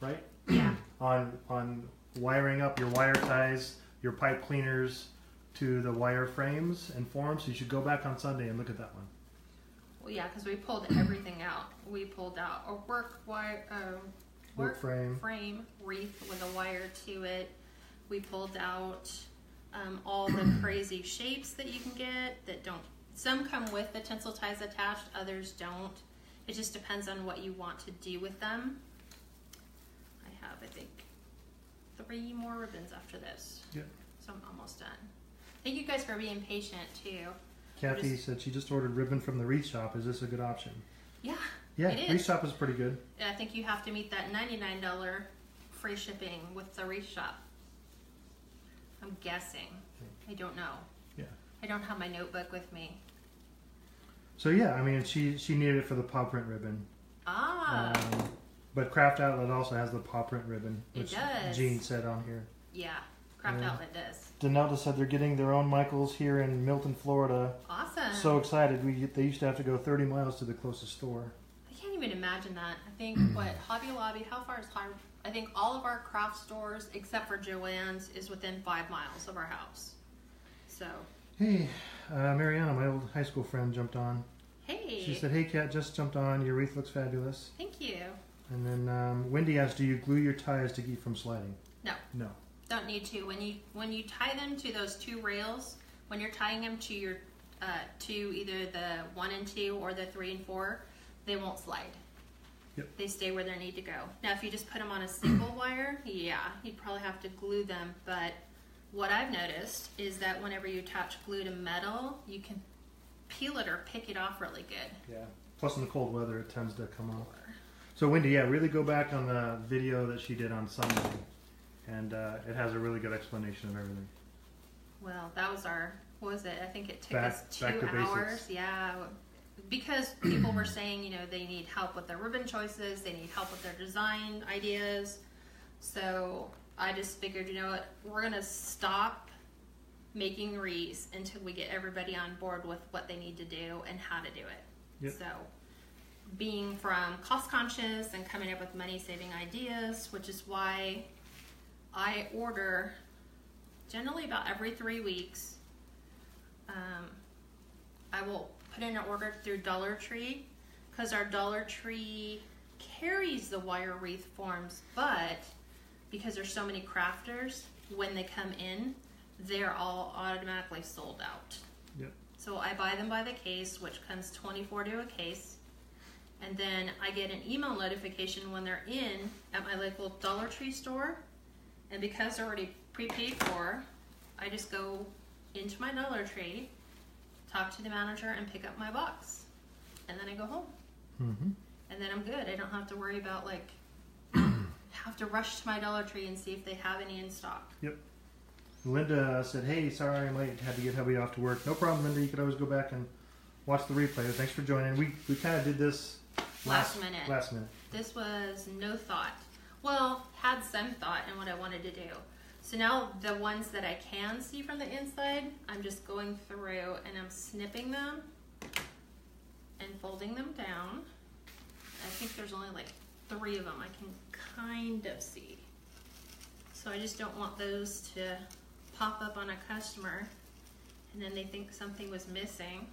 [SPEAKER 2] right?
[SPEAKER 1] Yeah.
[SPEAKER 2] on on wiring up your wire ties, your pipe cleaners to the wire frames and forms. So you should go back on Sunday and look at that one.
[SPEAKER 1] Well, yeah, because we pulled everything out. We pulled out a work wire, uh,
[SPEAKER 2] Work frame.
[SPEAKER 1] frame wreath with a wire to it. We pulled out um, all the crazy shapes that you can get that don't. Some come with the tinsel ties attached, others don't. It just depends on what you want to do with them. I have, I think, three more ribbons after this.
[SPEAKER 2] Yep.
[SPEAKER 1] So I'm almost done. Thank you guys for being patient too.
[SPEAKER 2] Kathy
[SPEAKER 1] Just-
[SPEAKER 2] said she just ordered ribbon from the wreath shop. Is this a good option?
[SPEAKER 1] Yeah,
[SPEAKER 2] Yeah, wreath shop is pretty good.
[SPEAKER 1] and I think you have to meet that $99 free shipping with the wreath shop. I'm guessing. I don't know.
[SPEAKER 2] Yeah.
[SPEAKER 1] I don't have my notebook with me.
[SPEAKER 2] So yeah, I mean, she she needed it for the paw print ribbon.
[SPEAKER 1] Ah,
[SPEAKER 2] Um, but Craft Outlet also has the paw print ribbon,
[SPEAKER 1] It
[SPEAKER 2] which
[SPEAKER 1] does.
[SPEAKER 2] Jean said on here.
[SPEAKER 1] yeah. Craft
[SPEAKER 2] yeah.
[SPEAKER 1] Outlet does.
[SPEAKER 2] Denelda said they're getting their own Michaels here in Milton, Florida.
[SPEAKER 1] Awesome.
[SPEAKER 2] So excited! We they used to have to go 30 miles to the closest store.
[SPEAKER 1] I can't even imagine that. I think what Hobby Lobby. How far is Hobby? I think all of our craft stores, except for Joann's, is within five miles of our house. So,
[SPEAKER 2] Hey, uh, Mariana, my old high school friend, jumped on.
[SPEAKER 1] hey,
[SPEAKER 2] She said, "Hey, Kat, just jumped on. Your wreath looks fabulous."
[SPEAKER 1] thank you.
[SPEAKER 2] And then um, Wendy asked, "Do you glue your ties to keep from sliding?"
[SPEAKER 1] No.
[SPEAKER 2] No.
[SPEAKER 1] Don't need to. When you when you tie them to those two rails, when you're tying them to your uh, to either the one and two or the three and four, they won't slide.
[SPEAKER 2] Yep.
[SPEAKER 1] They stay where they need to go. Now, if you just put them on a single wire, yeah, you'd probably have to glue them. But what I've noticed is that whenever you attach glue to metal, you can peel it or pick it off really good.
[SPEAKER 2] Yeah. Plus, in the cold weather, it tends to come off. So, Wendy, yeah, really go back on the video that she did on Sunday, and uh, it has a really good explanation of everything.
[SPEAKER 1] Well, that was our. What was it? I think it took
[SPEAKER 2] Back-
[SPEAKER 1] us two
[SPEAKER 2] back to
[SPEAKER 1] hours.
[SPEAKER 2] basics.
[SPEAKER 1] Yeah, because people were saying, you know, they need help with their ribbon choices, they need help with their design ideas. So I just figured, you know what, we're gonna stop making wreaths until we get everybody on board with what they need to do and how to do it.
[SPEAKER 2] Yep.
[SPEAKER 1] So being from cost conscious and coming up with money saving ideas, which is why I order generally about every three weeks. Um, I will put in an order through Dollar Tree because our Dollar Tree carries the wire wreath forms, but because there's so many crafters, when they come in, they're all automatically sold out.
[SPEAKER 2] Yep.
[SPEAKER 1] So I buy them by the case, which comes 24 to a case. And then I get an email notification when they're in at my local Dollar Tree store. And because they're already prepaid for, I just go into my Dollar Tree, talk to the manager, and pick up my box. And then I go home.
[SPEAKER 2] Mm-hmm.
[SPEAKER 1] And then I'm good. I don't have to worry about like have to rush to my Dollar Tree and see if they have any in stock. Yep.
[SPEAKER 2] Linda said, "Hey, sorry I'm late. Had to get hubby off to work. No problem, Linda. You could always go back and watch the replay. Thanks for joining. We we kind of did this
[SPEAKER 1] Last minute.
[SPEAKER 2] Last minute.
[SPEAKER 1] This was no thought. Well, had some thought in what I wanted to do. So now the ones that I can see from the inside, I'm just going through and I'm snipping them and folding them down. I think there's only like three of them I can kind of see. So I just don't want those to pop up on a customer and then they think something was missing.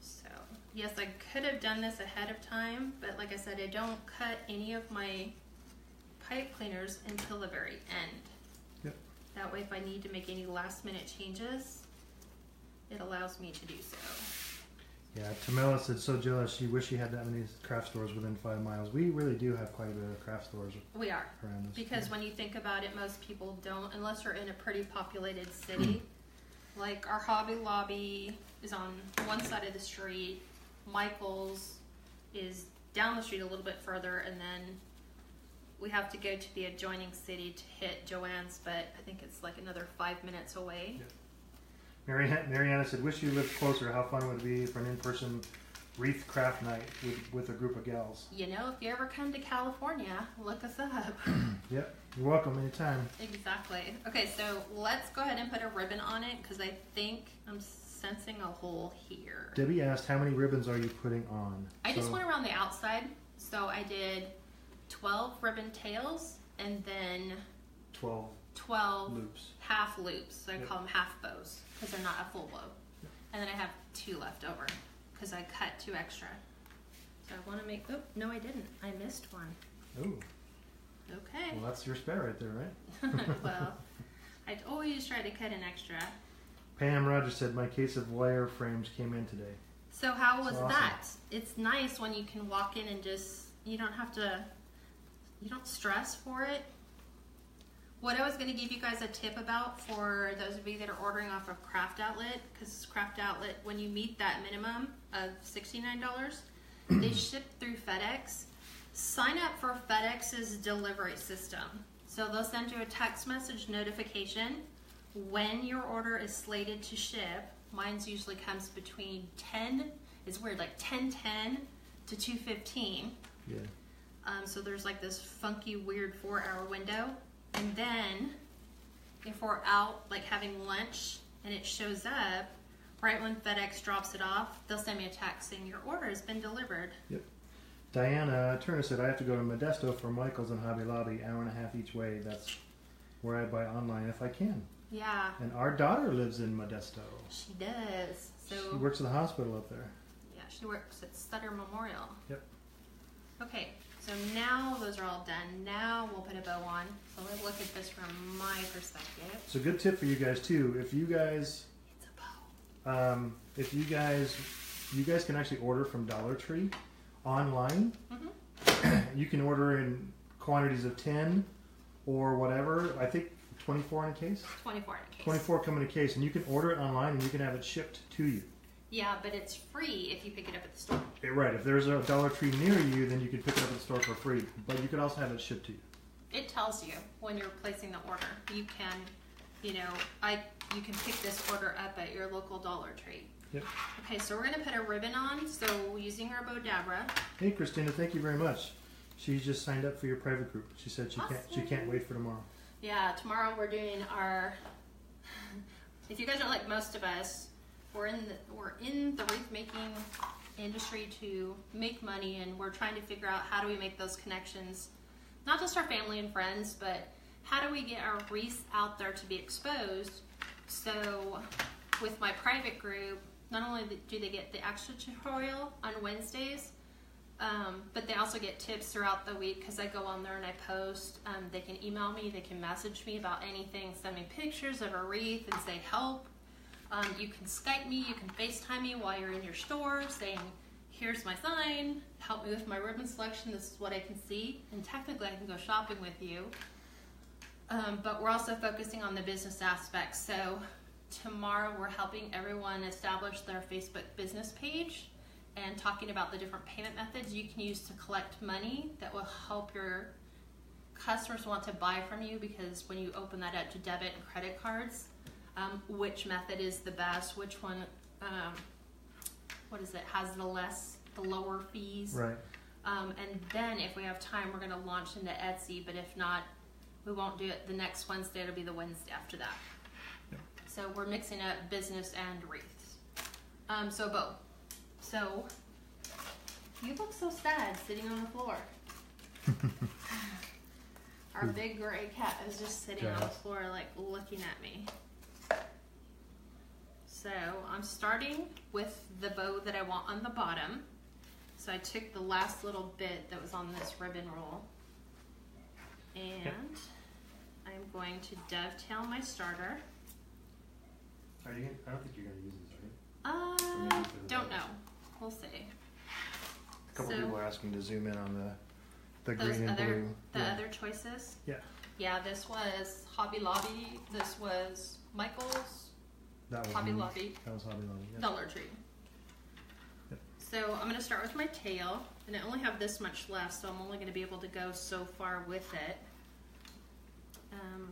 [SPEAKER 1] So, yes, I could have done this ahead of time, but like I said, I don't cut any of my pipe cleaners until the very end. That way, if I need to make any last minute changes, it allows me to do so.
[SPEAKER 2] Yeah, Tamela said so jealous. She wish she had that many craft stores within five miles. We really do have quite a bit of craft stores
[SPEAKER 1] We are.
[SPEAKER 2] around us.
[SPEAKER 1] Because when you think about it, most people don't, unless you're in a pretty populated city. like our Hobby Lobby is on one side of the street, Michael's is down the street a little bit further, and then we have to go to the adjoining city to hit Joann's, but I think it's like another five minutes away.
[SPEAKER 2] Mary, Mariana said, "Wish you lived closer. How fun would it be for an in-person wreath craft night with, with a group of gals?"
[SPEAKER 1] You know, if you ever come to California, look us up.
[SPEAKER 2] Yep, you're welcome anytime.
[SPEAKER 1] Exactly. Okay, so let's go ahead and put a ribbon on it because I think I'm sensing a hole here.
[SPEAKER 2] Debbie asked, "How many ribbons are you putting on?"
[SPEAKER 1] I just went around the outside, so I did 12 ribbon tails and then
[SPEAKER 2] twelve
[SPEAKER 1] 12
[SPEAKER 2] loops.
[SPEAKER 1] half loops. So I
[SPEAKER 2] Yep.
[SPEAKER 1] call them half bows because they're not a full bow. And then I have two left over because I cut two extra. So I want to make. Oh no, I didn't. I missed one.
[SPEAKER 2] Oh,
[SPEAKER 1] Okay.
[SPEAKER 2] well, that's your spare right there, right?
[SPEAKER 1] well, I always try to cut an extra.
[SPEAKER 2] Pam Rogers said, "My case of wire frames came in today."
[SPEAKER 1] So how was
[SPEAKER 2] awesome.
[SPEAKER 1] that? It's nice when you can walk in and just you don't have to you don't stress for it. What I was going to give you guys a tip about for those of you that are ordering off of Craft Outlet, because Craft Outlet, when you meet that minimum of $69, they ship through FedEx. Sign up for FedEx's delivery system. So they'll send you a text message notification when your order is slated to ship. Mine's usually comes between 10, it's weird, like 1010 to 215.
[SPEAKER 2] Yeah.
[SPEAKER 1] Um, so there's like this funky, weird four hour window. And then if we're out like having lunch and it shows up, right when FedEx drops it off, they'll send me a text saying your order has been delivered. Yep.
[SPEAKER 2] Diana Turner said I have to go to Modesto for Michaels and Hobby Lobby, hour and a half each way. That's where I buy online if I can.
[SPEAKER 1] Yeah,
[SPEAKER 2] And our daughter lives in Modesto.
[SPEAKER 1] she does. So she
[SPEAKER 2] works at the hospital up there.
[SPEAKER 1] yeah, she works at Sutter Memorial.
[SPEAKER 2] Yep.
[SPEAKER 1] Okay, so now those are all done. Now we'll put a bow on. So let's look at this from my perspective.
[SPEAKER 2] So good tip for you guys too. If you guys,
[SPEAKER 1] It's a bow.
[SPEAKER 2] um, if you guys, you guys can actually order from Dollar Tree online.
[SPEAKER 1] Mhm.
[SPEAKER 2] you can order in quantities of ten or whatever. I think twenty-four in a case.
[SPEAKER 1] 24 in a case.
[SPEAKER 2] 24 come in a case, and you can order it online and you can have it shipped to you.
[SPEAKER 1] Yeah, but it's free if you pick it up at the store.
[SPEAKER 2] Right. If there's a Dollar Tree near you, then you can pick it up at the store for free. But you could also have it shipped to you.
[SPEAKER 1] It tells you when you're placing the order. You can, you know, I you can pick this order up at your local Dollar Tree.
[SPEAKER 2] Yep.
[SPEAKER 1] Okay, so we're gonna put a ribbon on. So using our Bow Dabra.
[SPEAKER 2] Hey, Christina, thank you very much. She just signed up for your private group. She said she can't. She can't wait for tomorrow.
[SPEAKER 1] Yeah, tomorrow we're doing our. If you guys are like most of us, we're in the we're in the wreath making industry to make money, and we're trying to figure out how do we make those connections, not just our family and friends, but how do we get our wreaths out there to be exposed? So, with my private group, not only do they get the extra tutorial on Wednesdays, um, but they also get tips throughout the week because I go on there and I post. Um, they can email me, they can message me about anything, send me pictures of a wreath and say help. Um, you can Skype me, you can FaceTime me while you're in your store saying, here's my sign, help me with my ribbon selection, this is what I can see. And technically, I can go shopping with you. Um, but we're also focusing on the business aspect. So tomorrow, we're helping everyone establish their Facebook business page and talking about the different payment methods you can use to collect money that will help your customers want to buy from you because when you open that up to debit and credit cards, um, which method is the best, which one, um, what is it, has the less, the lower fees.
[SPEAKER 2] Right.
[SPEAKER 1] Um, and then if we have time, we're going to launch into Etsy, but if not, we won't do it the next Wednesday, it'll be the Wednesday after that.
[SPEAKER 2] Yep.
[SPEAKER 1] So we're mixing up business and wreaths. Um, so, Bo, so you look so sad sitting on the floor. Our big gray cat is just sitting on the floor, like looking at me. So I'm starting with the bow that I want on the bottom. So I took the last little bit that was on this ribbon roll and I'm going to dovetail my starter.
[SPEAKER 2] Are you? Gonna, I don't think you're gonna use this, right?
[SPEAKER 1] Uh,
[SPEAKER 2] maybe
[SPEAKER 1] don't know. We'll see.
[SPEAKER 2] A couple
[SPEAKER 1] So-
[SPEAKER 2] people are asking to zoom in on the the green and
[SPEAKER 1] other
[SPEAKER 2] blue.
[SPEAKER 1] the
[SPEAKER 2] yeah.
[SPEAKER 1] other choices.
[SPEAKER 2] Yeah.
[SPEAKER 1] Yeah, this was Hobby Lobby. This was Michaels,
[SPEAKER 2] that was
[SPEAKER 1] Hobby. Lobby,
[SPEAKER 2] That was Hobby Lobby. Yeah.
[SPEAKER 1] Dollar Tree.
[SPEAKER 2] Yep.
[SPEAKER 1] So I'm gonna start with my tail, and I only have this much left, so I'm only gonna be able to go so far with it. Um,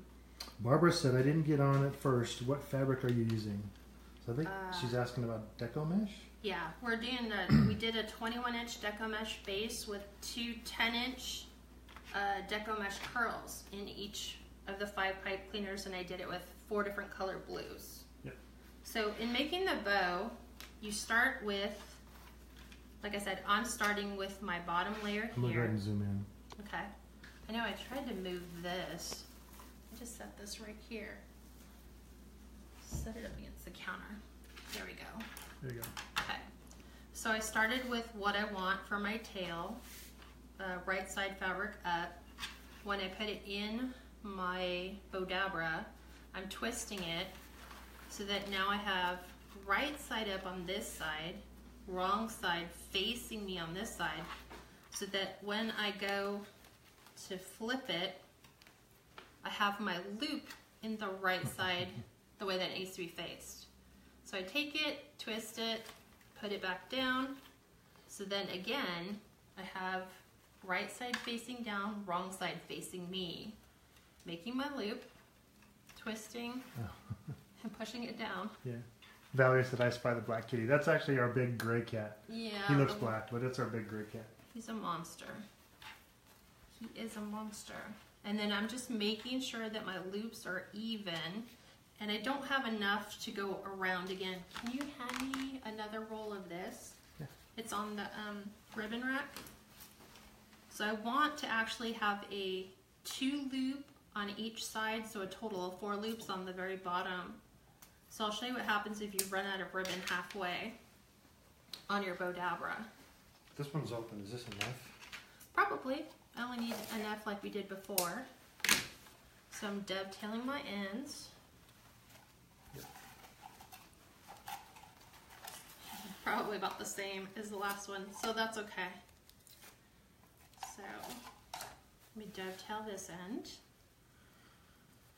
[SPEAKER 2] Barbara said I didn't get on at first. What fabric are you using? So I think
[SPEAKER 1] Uh,
[SPEAKER 2] she's asking about deco mesh.
[SPEAKER 1] Yeah, we're doing a, we did a 21 inch deco mesh base with two 10 inch uh, deco mesh curls in each of the five pipe cleaners, and I did it with four different color blues. So in making the bow, you start with, like I said, I'm starting with my bottom layer
[SPEAKER 2] I'm gonna go ahead and zoom in.
[SPEAKER 1] Okay. I know I tried to move this. I just set this right here. Set it up against the counter. There we go.
[SPEAKER 2] There you go.
[SPEAKER 1] Okay, so I started with what I want for my tail, uh, right side fabric up. When I put it in my Bow Dabra, I'm twisting it so that now I have right side up on this side, wrong side facing me on this side, so that when I go to flip it, I have my loop in the right side, the way that it needs to be faced. So I take it, twist it, put it back down. So then again, I have right side facing down, wrong side facing me. Making my loop, twisting, and pushing it down.
[SPEAKER 2] Yeah. Valerie said, I spy the black kitty. That's actually our big gray cat.
[SPEAKER 1] Yeah.
[SPEAKER 2] He looks black, but it's our big gray cat.
[SPEAKER 1] He's a monster. He is a monster. And then I'm just making sure that my loops are even. And I don't have enough to go around again. Can you hand me another roll of this?
[SPEAKER 2] Yeah.
[SPEAKER 1] It's on the um, ribbon rack. So I want to actually have a two loop on each side, so a total of four loops on the very bottom. So I'll show you what happens if you run out of ribbon halfway on your Bow Dabra.
[SPEAKER 2] This one's open. Is this enough?
[SPEAKER 1] Probably. I only need enough like we did before. So I'm dovetailing my ends. Probably about the same as the last one, so that's okay. So let me dovetail this end.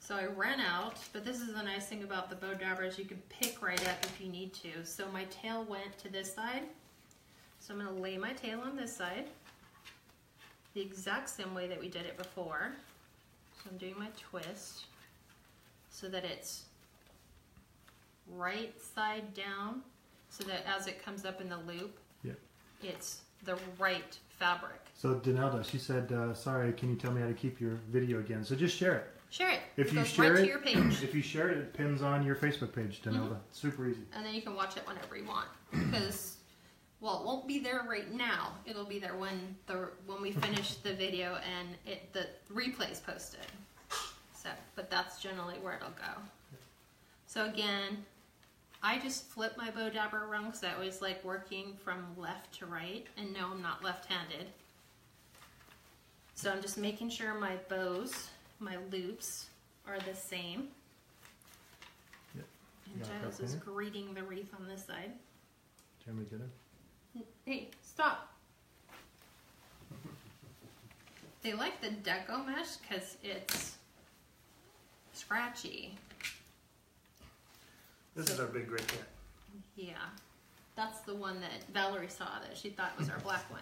[SPEAKER 1] So I ran out, but this is the nice thing about the Bow Dabras, you can pick right up if you need to. So my tail went to this side. So I'm gonna lay my tail on this side the exact same way that we did it before. So I'm doing my twist so that it's right side down so that as it comes up in the loop,
[SPEAKER 2] Yep.
[SPEAKER 1] it's the right fabric.
[SPEAKER 2] So Danelda, she said, uh, "Sorry, can you tell me how to keep your video again?" So just share it.
[SPEAKER 1] Share it.
[SPEAKER 2] If
[SPEAKER 1] it
[SPEAKER 2] you share
[SPEAKER 1] right
[SPEAKER 2] it,
[SPEAKER 1] to your page.
[SPEAKER 2] if you share it, it pins on your Facebook page, Danelda. Mm-hmm. Super easy.
[SPEAKER 1] and then you can watch it whenever you want because well it won't be there right now it'll be there when the when we finish the video and it the replay is posted so but that's generally where it'll go so again I just flip my Bow Dabra around because I always like working from left to right and no I'm not left-handed so I'm just making sure my bows my loops are the same
[SPEAKER 2] Yep.
[SPEAKER 1] and Giles
[SPEAKER 2] that
[SPEAKER 1] is
[SPEAKER 2] there?
[SPEAKER 1] greeting the wreath on this side.
[SPEAKER 2] Do you want me to get it?
[SPEAKER 1] Hey, stop. They like the deco mesh because it's scratchy.
[SPEAKER 2] This is our big gray cat.
[SPEAKER 1] Yeah. That's the one that Valerie saw that she thought was our black one.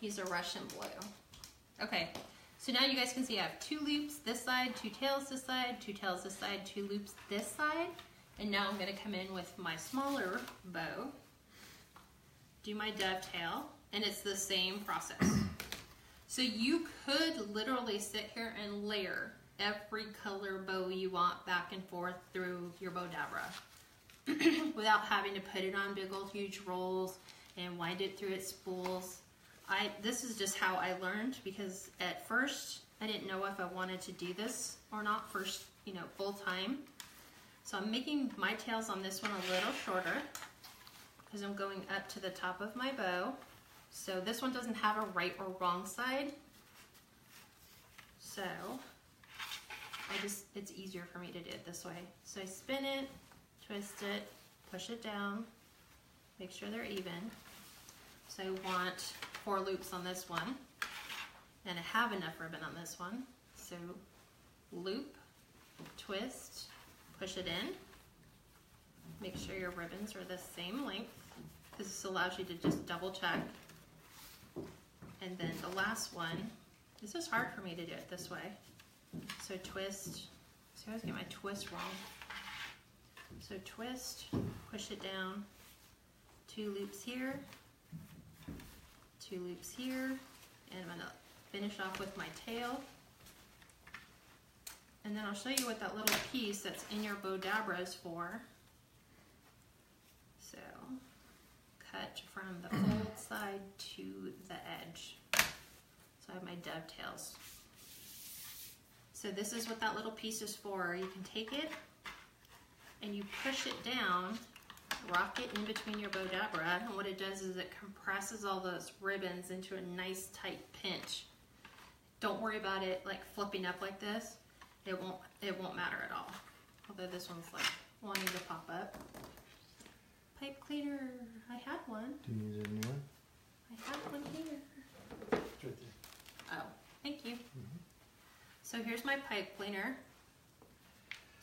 [SPEAKER 1] He's a Russian blue. Okay, so now you guys can see I have two loops this side, two tails this side, two tails this side, two loops this side. And now I'm gonna come in with my smaller bow, do my dovetail, and it's the same process. So you could literally sit here and layer every color bow you want back and forth through your bow dabra without having to put it on big old huge rolls and wind it through its spools. I this is just how I learned because at first I didn't know if I wanted to do this or not first, you know, full time. So I'm making my tails on this one a little shorter because I'm going up to the top of my bow. So this one doesn't have a right or wrong side. So I just, it's easier for me to do it this way. So I spin it, twist it, push it down, make sure they're even. So I want four loops on this one, and I have enough ribbon on this one. So loop, twist, push it in. Make sure your ribbons are the same length, because this allows you to just double check. And then the last one, this is hard for me to do it this way. So twist, see I always get my twist wrong. So twist, push it down, two loops here, two loops here, and I'm gonna finish off with my tail. And then I'll show you what that little piece that's in your Bow Dabra is for. So, cut from the fold side to the edge. So I have my dovetails. So this is what that little piece is for. You can take it and you push it down, rock it in between your Bow Dabra, and what it does is it compresses all those ribbons into a nice tight pinch. Don't worry about it like flipping up like this. It won't it won't matter at all. Although this one's like wanting to pop up. Pipe cleaner. I had one.
[SPEAKER 2] Do you need a new one?
[SPEAKER 1] I have one here.
[SPEAKER 2] It's right there.
[SPEAKER 1] Oh, thank you. Mm-hmm. So here's my pipe cleaner.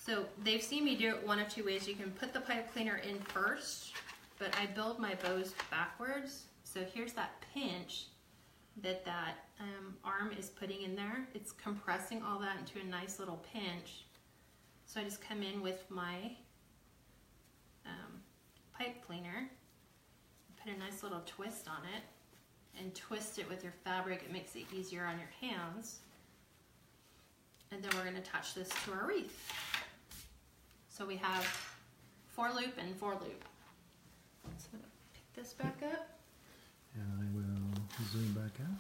[SPEAKER 1] So they've seen me do it one of two ways. You can put the pipe cleaner in first, but I build my bows backwards. So here's that pinch that that um, arm is putting in there. It's compressing all that into a nice little pinch. So I just come in with my um, pipe cleaner, put a nice little twist on it, and twist it with your fabric. It makes it easier on your hands. And then we're going to attach this to our wreath. So we have for loop and for loop. So I'm gonna pick this back up,
[SPEAKER 2] And I will zoom back out.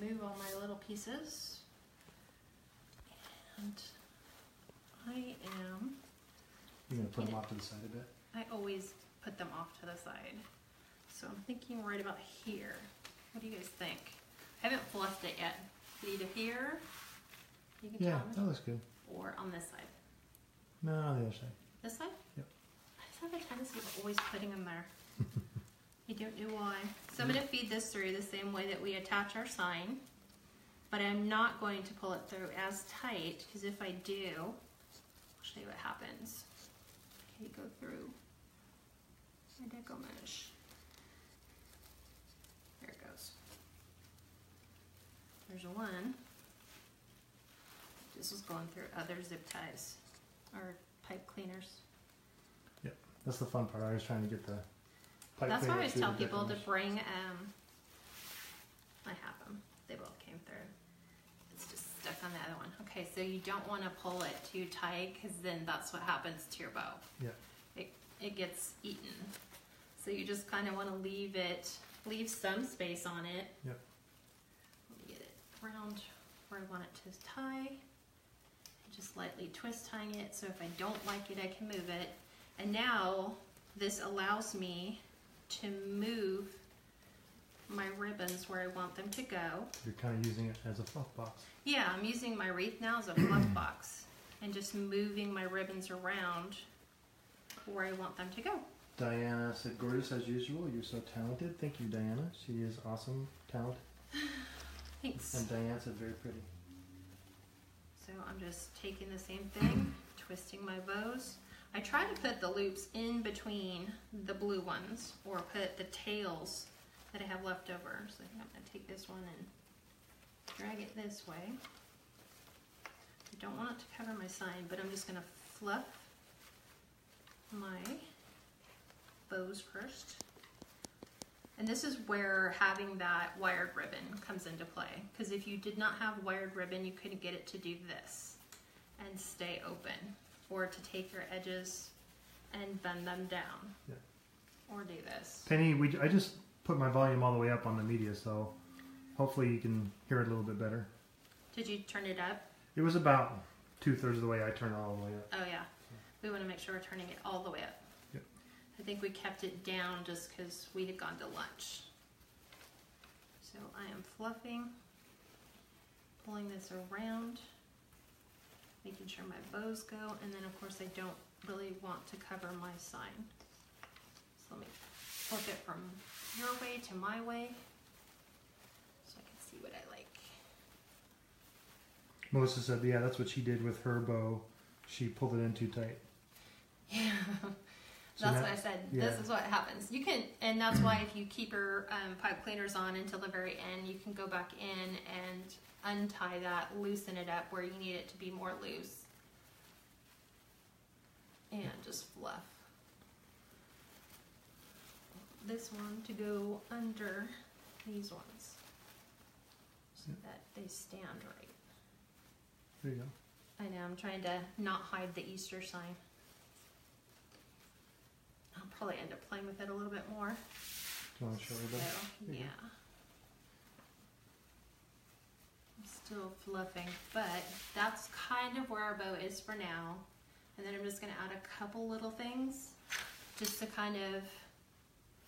[SPEAKER 1] move all my little pieces. And I am,
[SPEAKER 2] You're gonna put them off to the side a bit.
[SPEAKER 1] I always put them off to the side. So I'm thinking right about here. What do you guys think? I haven't fluffed it yet. Either here, you can
[SPEAKER 2] Yeah,
[SPEAKER 1] tell
[SPEAKER 2] that looks good.
[SPEAKER 1] or on this side.
[SPEAKER 2] No, on the other side.
[SPEAKER 1] This side?
[SPEAKER 2] Yep.
[SPEAKER 1] I just have a tendency of always putting them there. I don't know why. So I'm going to feed this through the same way that we attach our sign, but I'm not going to pull it through as tight because if I do, I'll show you what happens. Okay, go through my deco mesh. There it goes. There's a one. This was going through other zip ties or pipe cleaners.
[SPEAKER 2] That's the fun part. I was trying to get the pipe
[SPEAKER 1] That's why I always tell people to bring. Um, I have them. They both came through. It's just stuck on the other one. Okay, so you don't want to pull it too tight because then that's what happens to your bow.
[SPEAKER 2] Yeah.
[SPEAKER 1] It it gets eaten. So you just kind of want to leave it, leave some space on it.
[SPEAKER 2] Yep.
[SPEAKER 1] Let me get it around where I want it to tie. Just lightly twist tying it. So if I don't like it, I can move it. And now this allows me to move my ribbons where I want them to go.
[SPEAKER 2] You're kind of using it as a fluff box.
[SPEAKER 1] Yeah, I'm using my wreath now as a fluff box and just moving my ribbons around where I want them to go.
[SPEAKER 2] Diana said, gorgeous as usual. You're so talented. Thank you, Diana. She is awesome, talented.
[SPEAKER 1] Thanks.
[SPEAKER 2] And Diana said, very pretty.
[SPEAKER 1] I'm just taking the same thing, twisting my bows. I try to put the loops in between the blue ones or put the tails that I have left over. So I'm gonna take this one and drag it this way. I don't want it to cover my sign, but I'm just gonna fluff my bows first. And this is where having that wired ribbon comes into play. Because if you did not have wired ribbon, you couldn't get it to do this and stay open. Or to take your edges and bend them down.
[SPEAKER 2] Yeah.
[SPEAKER 1] Or do this.
[SPEAKER 2] Penny, we, I just put my volume all the way up on the media, so hopefully you can hear it a little bit better.
[SPEAKER 1] Did you turn it up?
[SPEAKER 2] It was about two thirds of the way I turned it all the way up.
[SPEAKER 1] Oh yeah. We want to make sure we're turning it all the way up. I think we kept it down just because we had gone to lunch. So I am fluffing, pulling this around, making sure my bows go, and then of course I don't really want to cover my sign. So let me flip it from your way to my way so I can see what I like.
[SPEAKER 2] Melissa said, yeah, that's what she did with her bow. She pulled it in too tight.
[SPEAKER 1] Yeah.
[SPEAKER 2] So
[SPEAKER 1] that's
[SPEAKER 2] now-
[SPEAKER 1] what I said.
[SPEAKER 2] yeah.
[SPEAKER 1] This is what happens. You can, and that's why if you keep your um, pipe cleaners on until the very end, you can go back in and untie that, loosen it up where you need it to be more loose, and just fluff this one to go under these ones so
[SPEAKER 2] Yep.
[SPEAKER 1] that they stand right.
[SPEAKER 2] There you go.
[SPEAKER 1] I know, I'm trying to not hide the Easter sign. Probably end up playing with it a little bit more.
[SPEAKER 2] Do you want to show
[SPEAKER 1] So,
[SPEAKER 2] you
[SPEAKER 1] yeah. I'm still fluffing, but that's kind of where our bow is for now. And then I'm just gonna add a couple little things just to kind of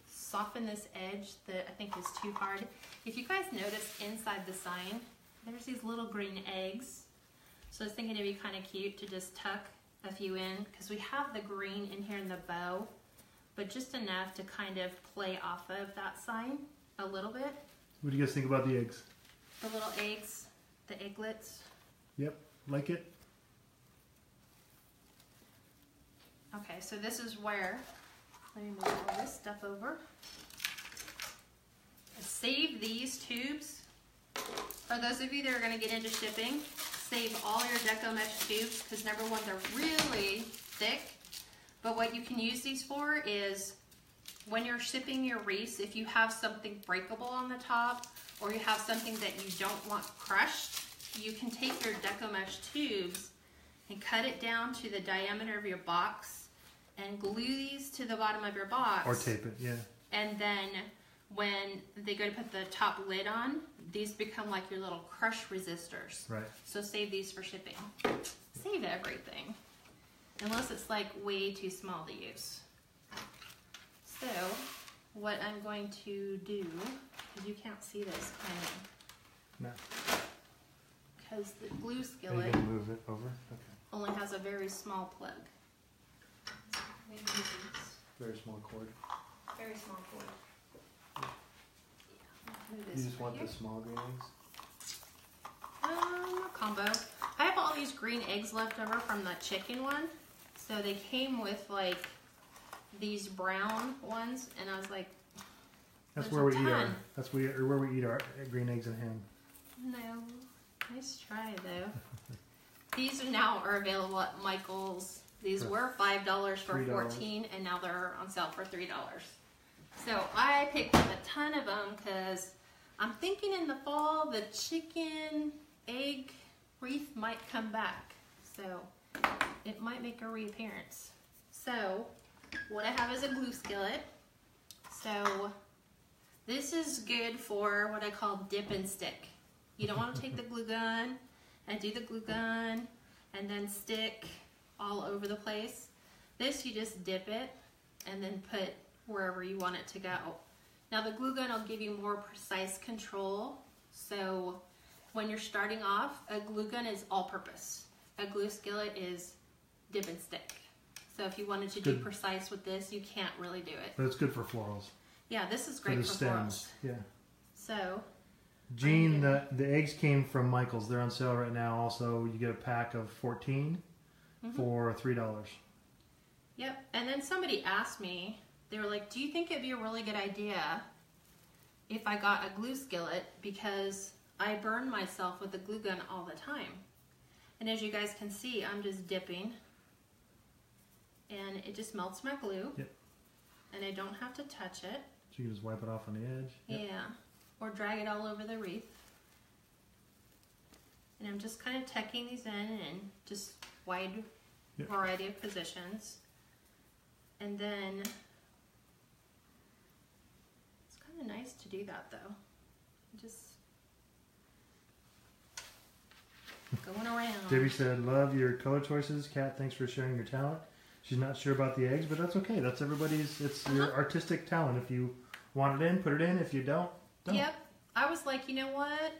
[SPEAKER 1] soften this edge that I think is too hard. If you guys notice inside the sign, there's these little green eggs. So I was thinking it'd be kind of cute to just tuck a few in because we have the green in here in the bow, but just enough to kind of play off of that sign a little bit.
[SPEAKER 2] What do you guys think about the eggs?
[SPEAKER 1] The little eggs, the egglets.
[SPEAKER 2] Yep, like it.
[SPEAKER 1] Okay, so this is where, let me move all this stuff over. Save these tubes. For those of you that are gonna get into shipping, save all your Deco Mesh tubes, because number one, they're really thick. But what you can use these for is when you're shipping your wreaths, if you have something breakable on the top, or you have something that you don't want crushed, you can take your Deco Mesh tubes and cut it down to the diameter of your box and glue these to the bottom of your box.
[SPEAKER 2] Or tape it, yeah.
[SPEAKER 1] And then when they go to put the top lid on, these become like your little crush resistors.
[SPEAKER 2] Right.
[SPEAKER 1] So save these for shipping. Save everything. Unless it's like way too small to use. So, what I'm going to do, because you can't see this kind of,
[SPEAKER 2] No.
[SPEAKER 1] because the glue
[SPEAKER 2] Are you
[SPEAKER 1] skillet
[SPEAKER 2] move it over? Okay.
[SPEAKER 1] only has a very small plug. So, maybe use these.
[SPEAKER 2] Very small cord.
[SPEAKER 1] Very small cord. Yeah,
[SPEAKER 2] You just
[SPEAKER 1] right
[SPEAKER 2] want
[SPEAKER 1] here.
[SPEAKER 2] the small green eggs?
[SPEAKER 1] Um, combo. I have all these green eggs left over from the chicken one. So they came with like these brown ones, and I was like,
[SPEAKER 2] That's where we eat our.
[SPEAKER 1] ton.
[SPEAKER 2] That's we, or where we eat our green eggs and ham.
[SPEAKER 1] no. Nice try though. these now are available at Michael's. These
[SPEAKER 2] For
[SPEAKER 1] were five dollars for
[SPEAKER 2] $3.
[SPEAKER 1] fourteen, and now they're on sale for three dollars. So I picked up a ton of them because I'm thinking in the fall the chicken egg wreath might come back. So it might make a reappearance. So what I have is a glue skillet. So this is good for what I call dip and stick. You don't want to take the glue gun and do the glue gun and then stick all over the place. This you just dip it and then put wherever you want it to go. Now the glue gun will give you more precise control. So when you're starting off, a glue gun is all purpose. A glue skillet is dip and stick. So if you wanted to do
[SPEAKER 2] Good.
[SPEAKER 1] precise with this, you can't really do it.
[SPEAKER 2] But it's good for florals.
[SPEAKER 1] Yeah, this is
[SPEAKER 2] For
[SPEAKER 1] great
[SPEAKER 2] the
[SPEAKER 1] for,
[SPEAKER 2] stems.
[SPEAKER 1] florals.
[SPEAKER 2] Yeah.
[SPEAKER 1] So
[SPEAKER 2] Gene, the the eggs came from Michael's. They're on sale right now. Also, you get a pack of 14
[SPEAKER 1] Mhm.
[SPEAKER 2] for three dollars.
[SPEAKER 1] Yep. And then somebody asked me, they were like, Do you think it'd be a really good idea if I got a glue skillet? Because I burn myself with a glue gun all the time. And as you guys can see, I'm just dipping. And it just melts my glue.
[SPEAKER 2] Yep.
[SPEAKER 1] And I don't have to touch it.
[SPEAKER 2] So you can just wipe it off on the edge. Yep.
[SPEAKER 1] Yeah. Or drag it all over the wreath. And I'm just kind of tucking these in and just wide
[SPEAKER 2] Yep.
[SPEAKER 1] variety of positions. And then it's kind of nice to do that though. Just going around.
[SPEAKER 2] Debbie said, "Love your color choices, Kat. Thanks for sharing your talent." She's not sure about the eggs, but that's okay. That's everybody's. It's your
[SPEAKER 1] Uh-huh.
[SPEAKER 2] artistic talent. If you want it in, put it in. If you don't, don't.
[SPEAKER 1] Yep. I was like, you know what?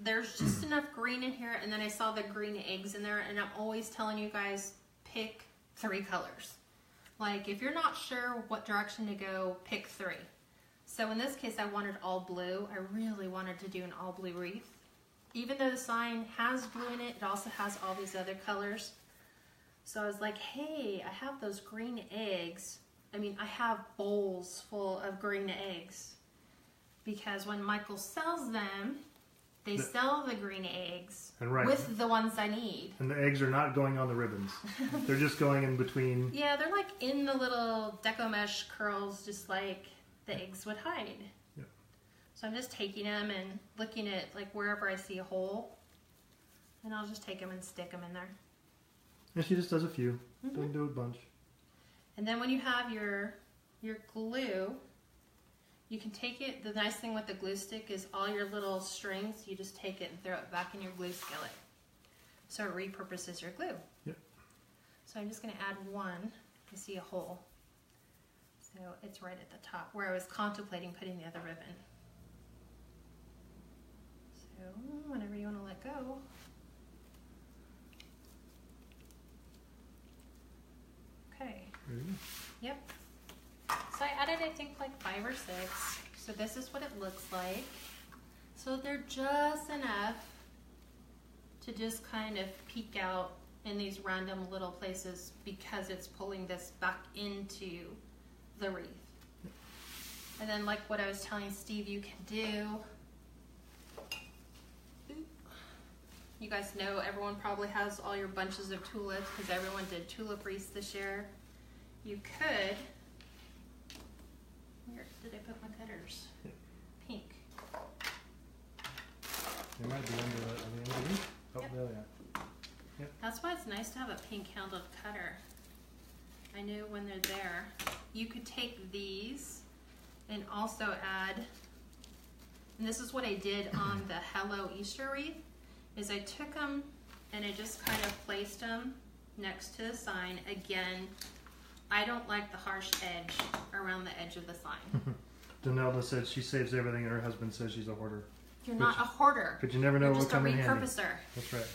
[SPEAKER 1] There's just enough green in here, and then I saw the green eggs in there, and I'm always telling you guys pick three colors. Like, if you're not sure what direction to go, pick three. So in this case, I wanted all blue. I really wanted to do an all blue wreath. Even though the sign has blue in it, it also has all these other colors. So I was like, hey, I have those green eggs. I mean, I have bowls full of green eggs because when Michael sells them, they
[SPEAKER 2] The-
[SPEAKER 1] sell the green eggs
[SPEAKER 2] And right.
[SPEAKER 1] with the ones I need.
[SPEAKER 2] And the eggs are not going on the ribbons. They're just going in between.
[SPEAKER 1] Yeah, they're like in the little deco mesh curls, just like the eggs would hide. So I'm just taking them and looking at like wherever I see a hole, and I'll just take them and stick them in there.
[SPEAKER 2] And she just does a few.
[SPEAKER 1] Mhm.
[SPEAKER 2] Doesn't do a bunch.
[SPEAKER 1] And then when you have your your glue, you can take it. The nice thing with the glue stick is all your little strings. You just take it and throw it back in your glue skillet, so it repurposes your glue.
[SPEAKER 2] Yep.
[SPEAKER 1] So I'm just going to add one. I see a hole, so it's right at the top where I was contemplating putting the other ribbon. So whenever you want to let go. Okay.
[SPEAKER 2] Go.
[SPEAKER 1] Yep. So I added, I think, like five or six. So this is what it looks like. So they're just enough to just kind of peek out in these random little places because it's pulling this back into the wreath. And then, like what I was telling Steve, you can do. You guys know everyone probably has all your bunches of tulips because everyone did tulip wreaths this year. You could. Where did I put my cutters? Pink.
[SPEAKER 2] They might be under the, on the underneath. Oh,
[SPEAKER 1] Yep.
[SPEAKER 2] there they are.
[SPEAKER 1] That's why it's nice to have a pink handled cutter. I knew when they're there. You could take these and also add, and this is what I did on the Hello Easter wreath, is I took them and I just kind of placed them next to the sign. Again, I don't like the harsh edge around the edge of the sign.
[SPEAKER 2] Donelda said she saves everything, and her husband says she's a hoarder.
[SPEAKER 1] You're
[SPEAKER 2] But
[SPEAKER 1] not a hoarder.
[SPEAKER 2] But you never know
[SPEAKER 1] You're
[SPEAKER 2] what
[SPEAKER 1] just a
[SPEAKER 2] come in handy. That's right.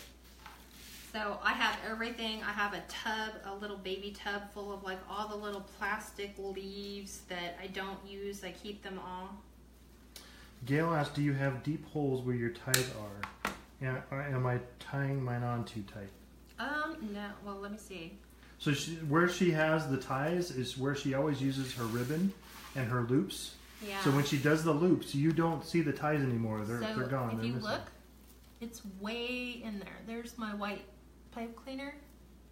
[SPEAKER 1] So I have everything. I have a tub, a little baby tub full of like all the little plastic leaves that I don't use. I keep them all.
[SPEAKER 2] Gail asked, "Do you have deep holes where your ties are? Am, am I tying mine on too tight?"
[SPEAKER 1] Um, no. Well, let me see.
[SPEAKER 2] So she, where she has the ties is where she always uses her ribbon and her loops.
[SPEAKER 1] Yeah.
[SPEAKER 2] So when she does the loops, you don't see the ties anymore. They're
[SPEAKER 1] So
[SPEAKER 2] they're gone.
[SPEAKER 1] If
[SPEAKER 2] they're
[SPEAKER 1] you
[SPEAKER 2] missing.
[SPEAKER 1] look, it's way in there. There's my white pipe cleaner,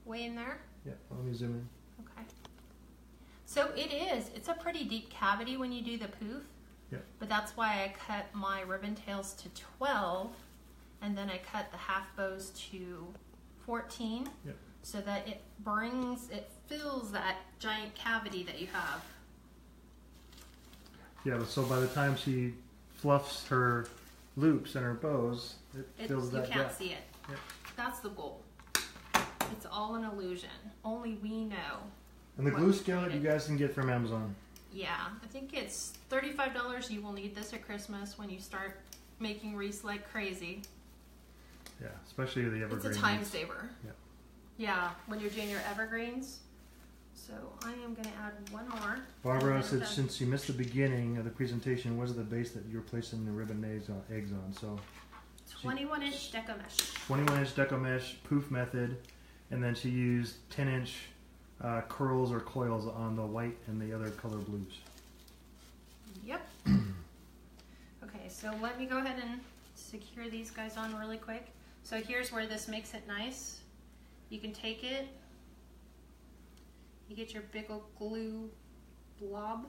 [SPEAKER 1] way in there.
[SPEAKER 2] Yeah, let me zoom in.
[SPEAKER 1] Okay. So it is. It's a pretty deep cavity when you do the poof.
[SPEAKER 2] Yeah.
[SPEAKER 1] But that's why I cut my ribbon tails to 12 and then I cut the half bows to 14
[SPEAKER 2] Yeah.
[SPEAKER 1] so that it brings, it fills that giant cavity that you have.
[SPEAKER 2] Yeah, so by the time she fluffs her loops and her bows, it
[SPEAKER 1] It,
[SPEAKER 2] fills
[SPEAKER 1] you
[SPEAKER 2] that
[SPEAKER 1] can't
[SPEAKER 2] gap.
[SPEAKER 1] see it.
[SPEAKER 2] Yep.
[SPEAKER 1] That's the goal. It's all an illusion. Only we know.
[SPEAKER 2] And the glue skillet you guys can get from Amazon.
[SPEAKER 1] Yeah, I think it's thirty-five dollars. You will need this at Christmas when you start making wreaths like crazy.
[SPEAKER 2] Yeah, especially the evergreens.
[SPEAKER 1] It's a time saver.
[SPEAKER 2] Yeah.
[SPEAKER 1] Yeah, when you're doing your evergreens. So I am gonna add one more.
[SPEAKER 2] Barbara said since you missed the beginning of the presentation, what is the base that you're placing the ribbon eggs on? Eggs on? So
[SPEAKER 1] Twenty-one inch deco mesh.
[SPEAKER 2] 21 inch deco mesh poof method, and then she used 10 inch uh, curls or coils on the white and the other color blues.
[SPEAKER 1] Yep. okay, so let me go ahead and secure these guys on really quick. So here's where this makes it nice. You can take it, you get your big old glue blob,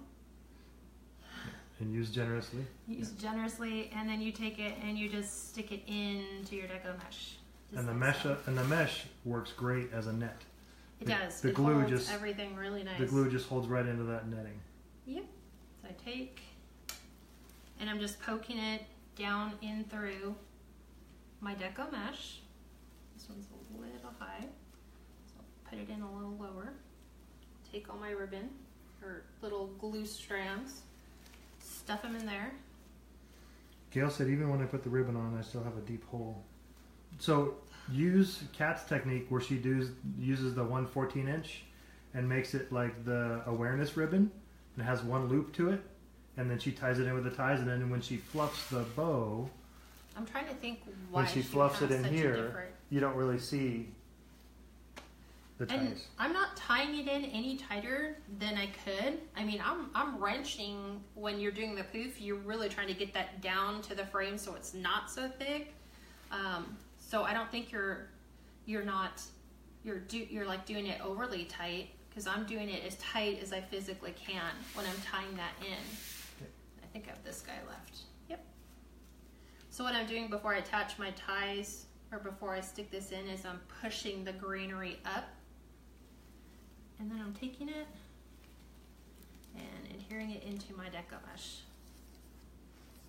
[SPEAKER 2] And use generously.
[SPEAKER 1] use generously, and then you take it and you just stick it into your deco mesh.
[SPEAKER 2] And the mesh
[SPEAKER 1] so.
[SPEAKER 2] and the mesh works great as a net.
[SPEAKER 1] It
[SPEAKER 2] the-
[SPEAKER 1] does.
[SPEAKER 2] the
[SPEAKER 1] it
[SPEAKER 2] glue
[SPEAKER 1] holds
[SPEAKER 2] just-
[SPEAKER 1] everything really nice.
[SPEAKER 2] The glue just holds right into that netting.
[SPEAKER 1] Yep. So I take and I'm just poking it down in through my deco mesh. This one's a little high, so I'll put it in a little lower. Take all my ribbon or little glue strands, stuff them in there.
[SPEAKER 2] Gail said even when I put the ribbon on, I still have a deep hole. So use Kat's technique where she does uses the 114 inch and makes it like the awareness ribbon and has one loop to it, and then she ties it in with the ties, and then when she fluffs the bow,
[SPEAKER 1] I'm trying to think why
[SPEAKER 2] when she fluffs it in here,
[SPEAKER 1] different-
[SPEAKER 2] you don't really see the
[SPEAKER 1] And
[SPEAKER 2] ties.
[SPEAKER 1] I'm not tying it in any tighter than I could. I mean, I'm I'm wrenching when you're doing the poof. You're really trying to get that down to the frame so it's not so thick. Um, so I don't think you're you're not you're do you're like doing it overly tight because I'm doing it as tight as I physically can when I'm tying that in. I think I have this guy left. So what I'm doing before I attach my ties or before I stick this in is I'm pushing the greenery up. And then I'm taking it and adhering it into my deco mesh.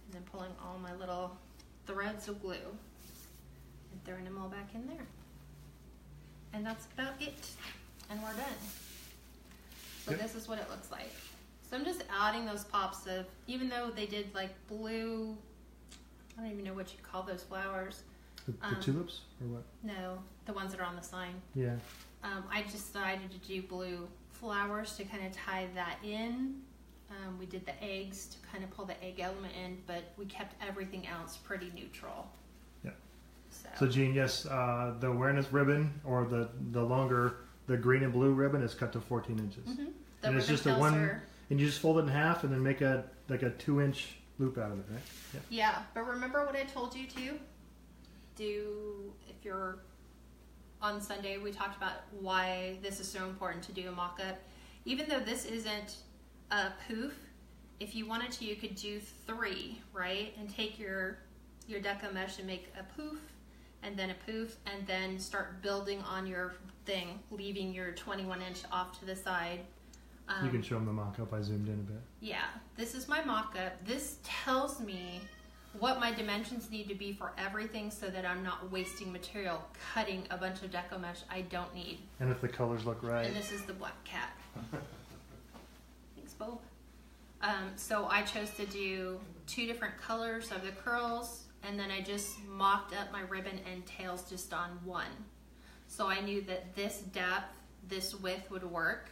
[SPEAKER 1] And then pulling all my little threads of glue and throwing them all back in there. And that's about it. And we're done. So
[SPEAKER 2] Yep.
[SPEAKER 1] this is what it looks like. So I'm just adding those pops of even though they did like blue I don't even know what you call those flowers
[SPEAKER 2] The, the
[SPEAKER 1] um,
[SPEAKER 2] tulips or what?
[SPEAKER 1] no the ones that are on the sign
[SPEAKER 2] Yeah.
[SPEAKER 1] um, I decided to do blue flowers to kind of tie that in. Um, we did the eggs to kind of pull the egg element in, but we kept everything else pretty neutral.
[SPEAKER 2] Yeah.
[SPEAKER 1] So
[SPEAKER 2] So Gene, yes, uh, the awareness ribbon or the the longer the green and blue ribbon is cut to 14 inches,
[SPEAKER 1] Mhm. The
[SPEAKER 2] And it's just a one-
[SPEAKER 1] are-
[SPEAKER 2] and you just fold it in half and then make a like a two inch loop out of it, right? Yeah.
[SPEAKER 1] Yeah, but remember what I told you to do if you're on Sunday. We talked about why this is so important to do a mock up. Even though this isn't a poof, if you wanted to, you could do three, right? And take your your deco mesh and make a poof, and then a poof, and then start building on your thing, leaving your 21 inch off to the side. Um,
[SPEAKER 2] you can show them the mock up. I zoomed in a bit.
[SPEAKER 1] yeah, this is my mock-up. This tells me what my dimensions need to be for everything so that I'm not wasting material cutting a bunch of deco mesh I don't need.
[SPEAKER 2] And if the colors look right,
[SPEAKER 1] And this is the black cat. Thanks, Bo. Um, so I chose to do two different colors of the curls, and then I just mocked up my ribbon and tails just on one. So I knew that this depth, this width would work.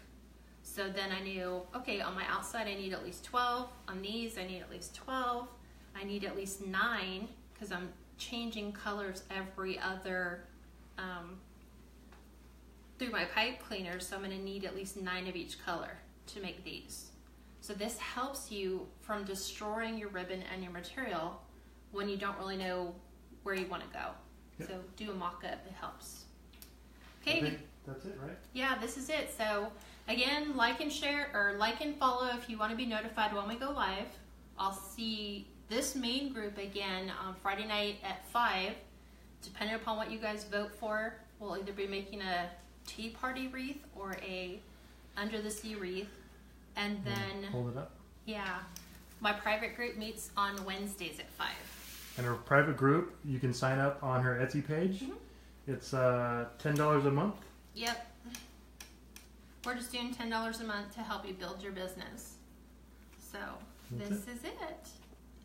[SPEAKER 1] So then I knew, okay, on my outside I need at least 12. On these I need at least 12. I need at least nine because I'm changing colors every other um, through my pipe cleaner, so I'm going to need at least nine of each color to make these. So this helps you from destroying your ribbon and your material when you don't really know where you want to go.
[SPEAKER 2] Yep.
[SPEAKER 1] So do a mock-up, it helps. Okay,
[SPEAKER 2] that's it, right?
[SPEAKER 1] yeah, this is it. So again, like and share or like and follow if you want to be notified when we go live. I'll see this main group again on Friday night at five. Depending upon what you guys vote for, we'll either be making a tea party wreath or a under the sea wreath. And then
[SPEAKER 2] hold it up.
[SPEAKER 1] yeah, my private group meets on Wednesdays at five.
[SPEAKER 2] And her private group, you can sign up on her Etsy page.
[SPEAKER 1] Mhm.
[SPEAKER 2] It's uh, ten dollars a month.
[SPEAKER 1] Yep. We're just doing ten dollars a month to help you build your business. So
[SPEAKER 2] That's
[SPEAKER 1] this is it.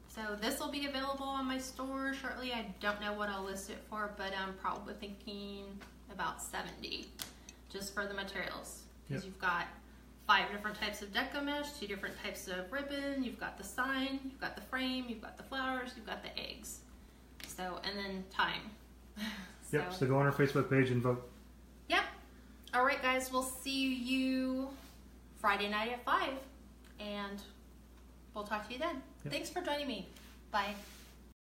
[SPEAKER 1] So this will be available on my store shortly. I don't know what I'll list it for, but I'm probably thinking about seventy, just for the materials. Because
[SPEAKER 2] Yep.
[SPEAKER 1] you've got five different types of deco mesh, two different types of ribbon. You've got the sign, you've got the frame, you've got the flowers, you've got the eggs. So and then time.
[SPEAKER 2] Yep. So go on our Facebook page and vote.
[SPEAKER 1] All right, guys. We'll see you Friday night at 5. And we'll talk to you then.
[SPEAKER 2] Yep.
[SPEAKER 1] Thanks for joining me. Bye.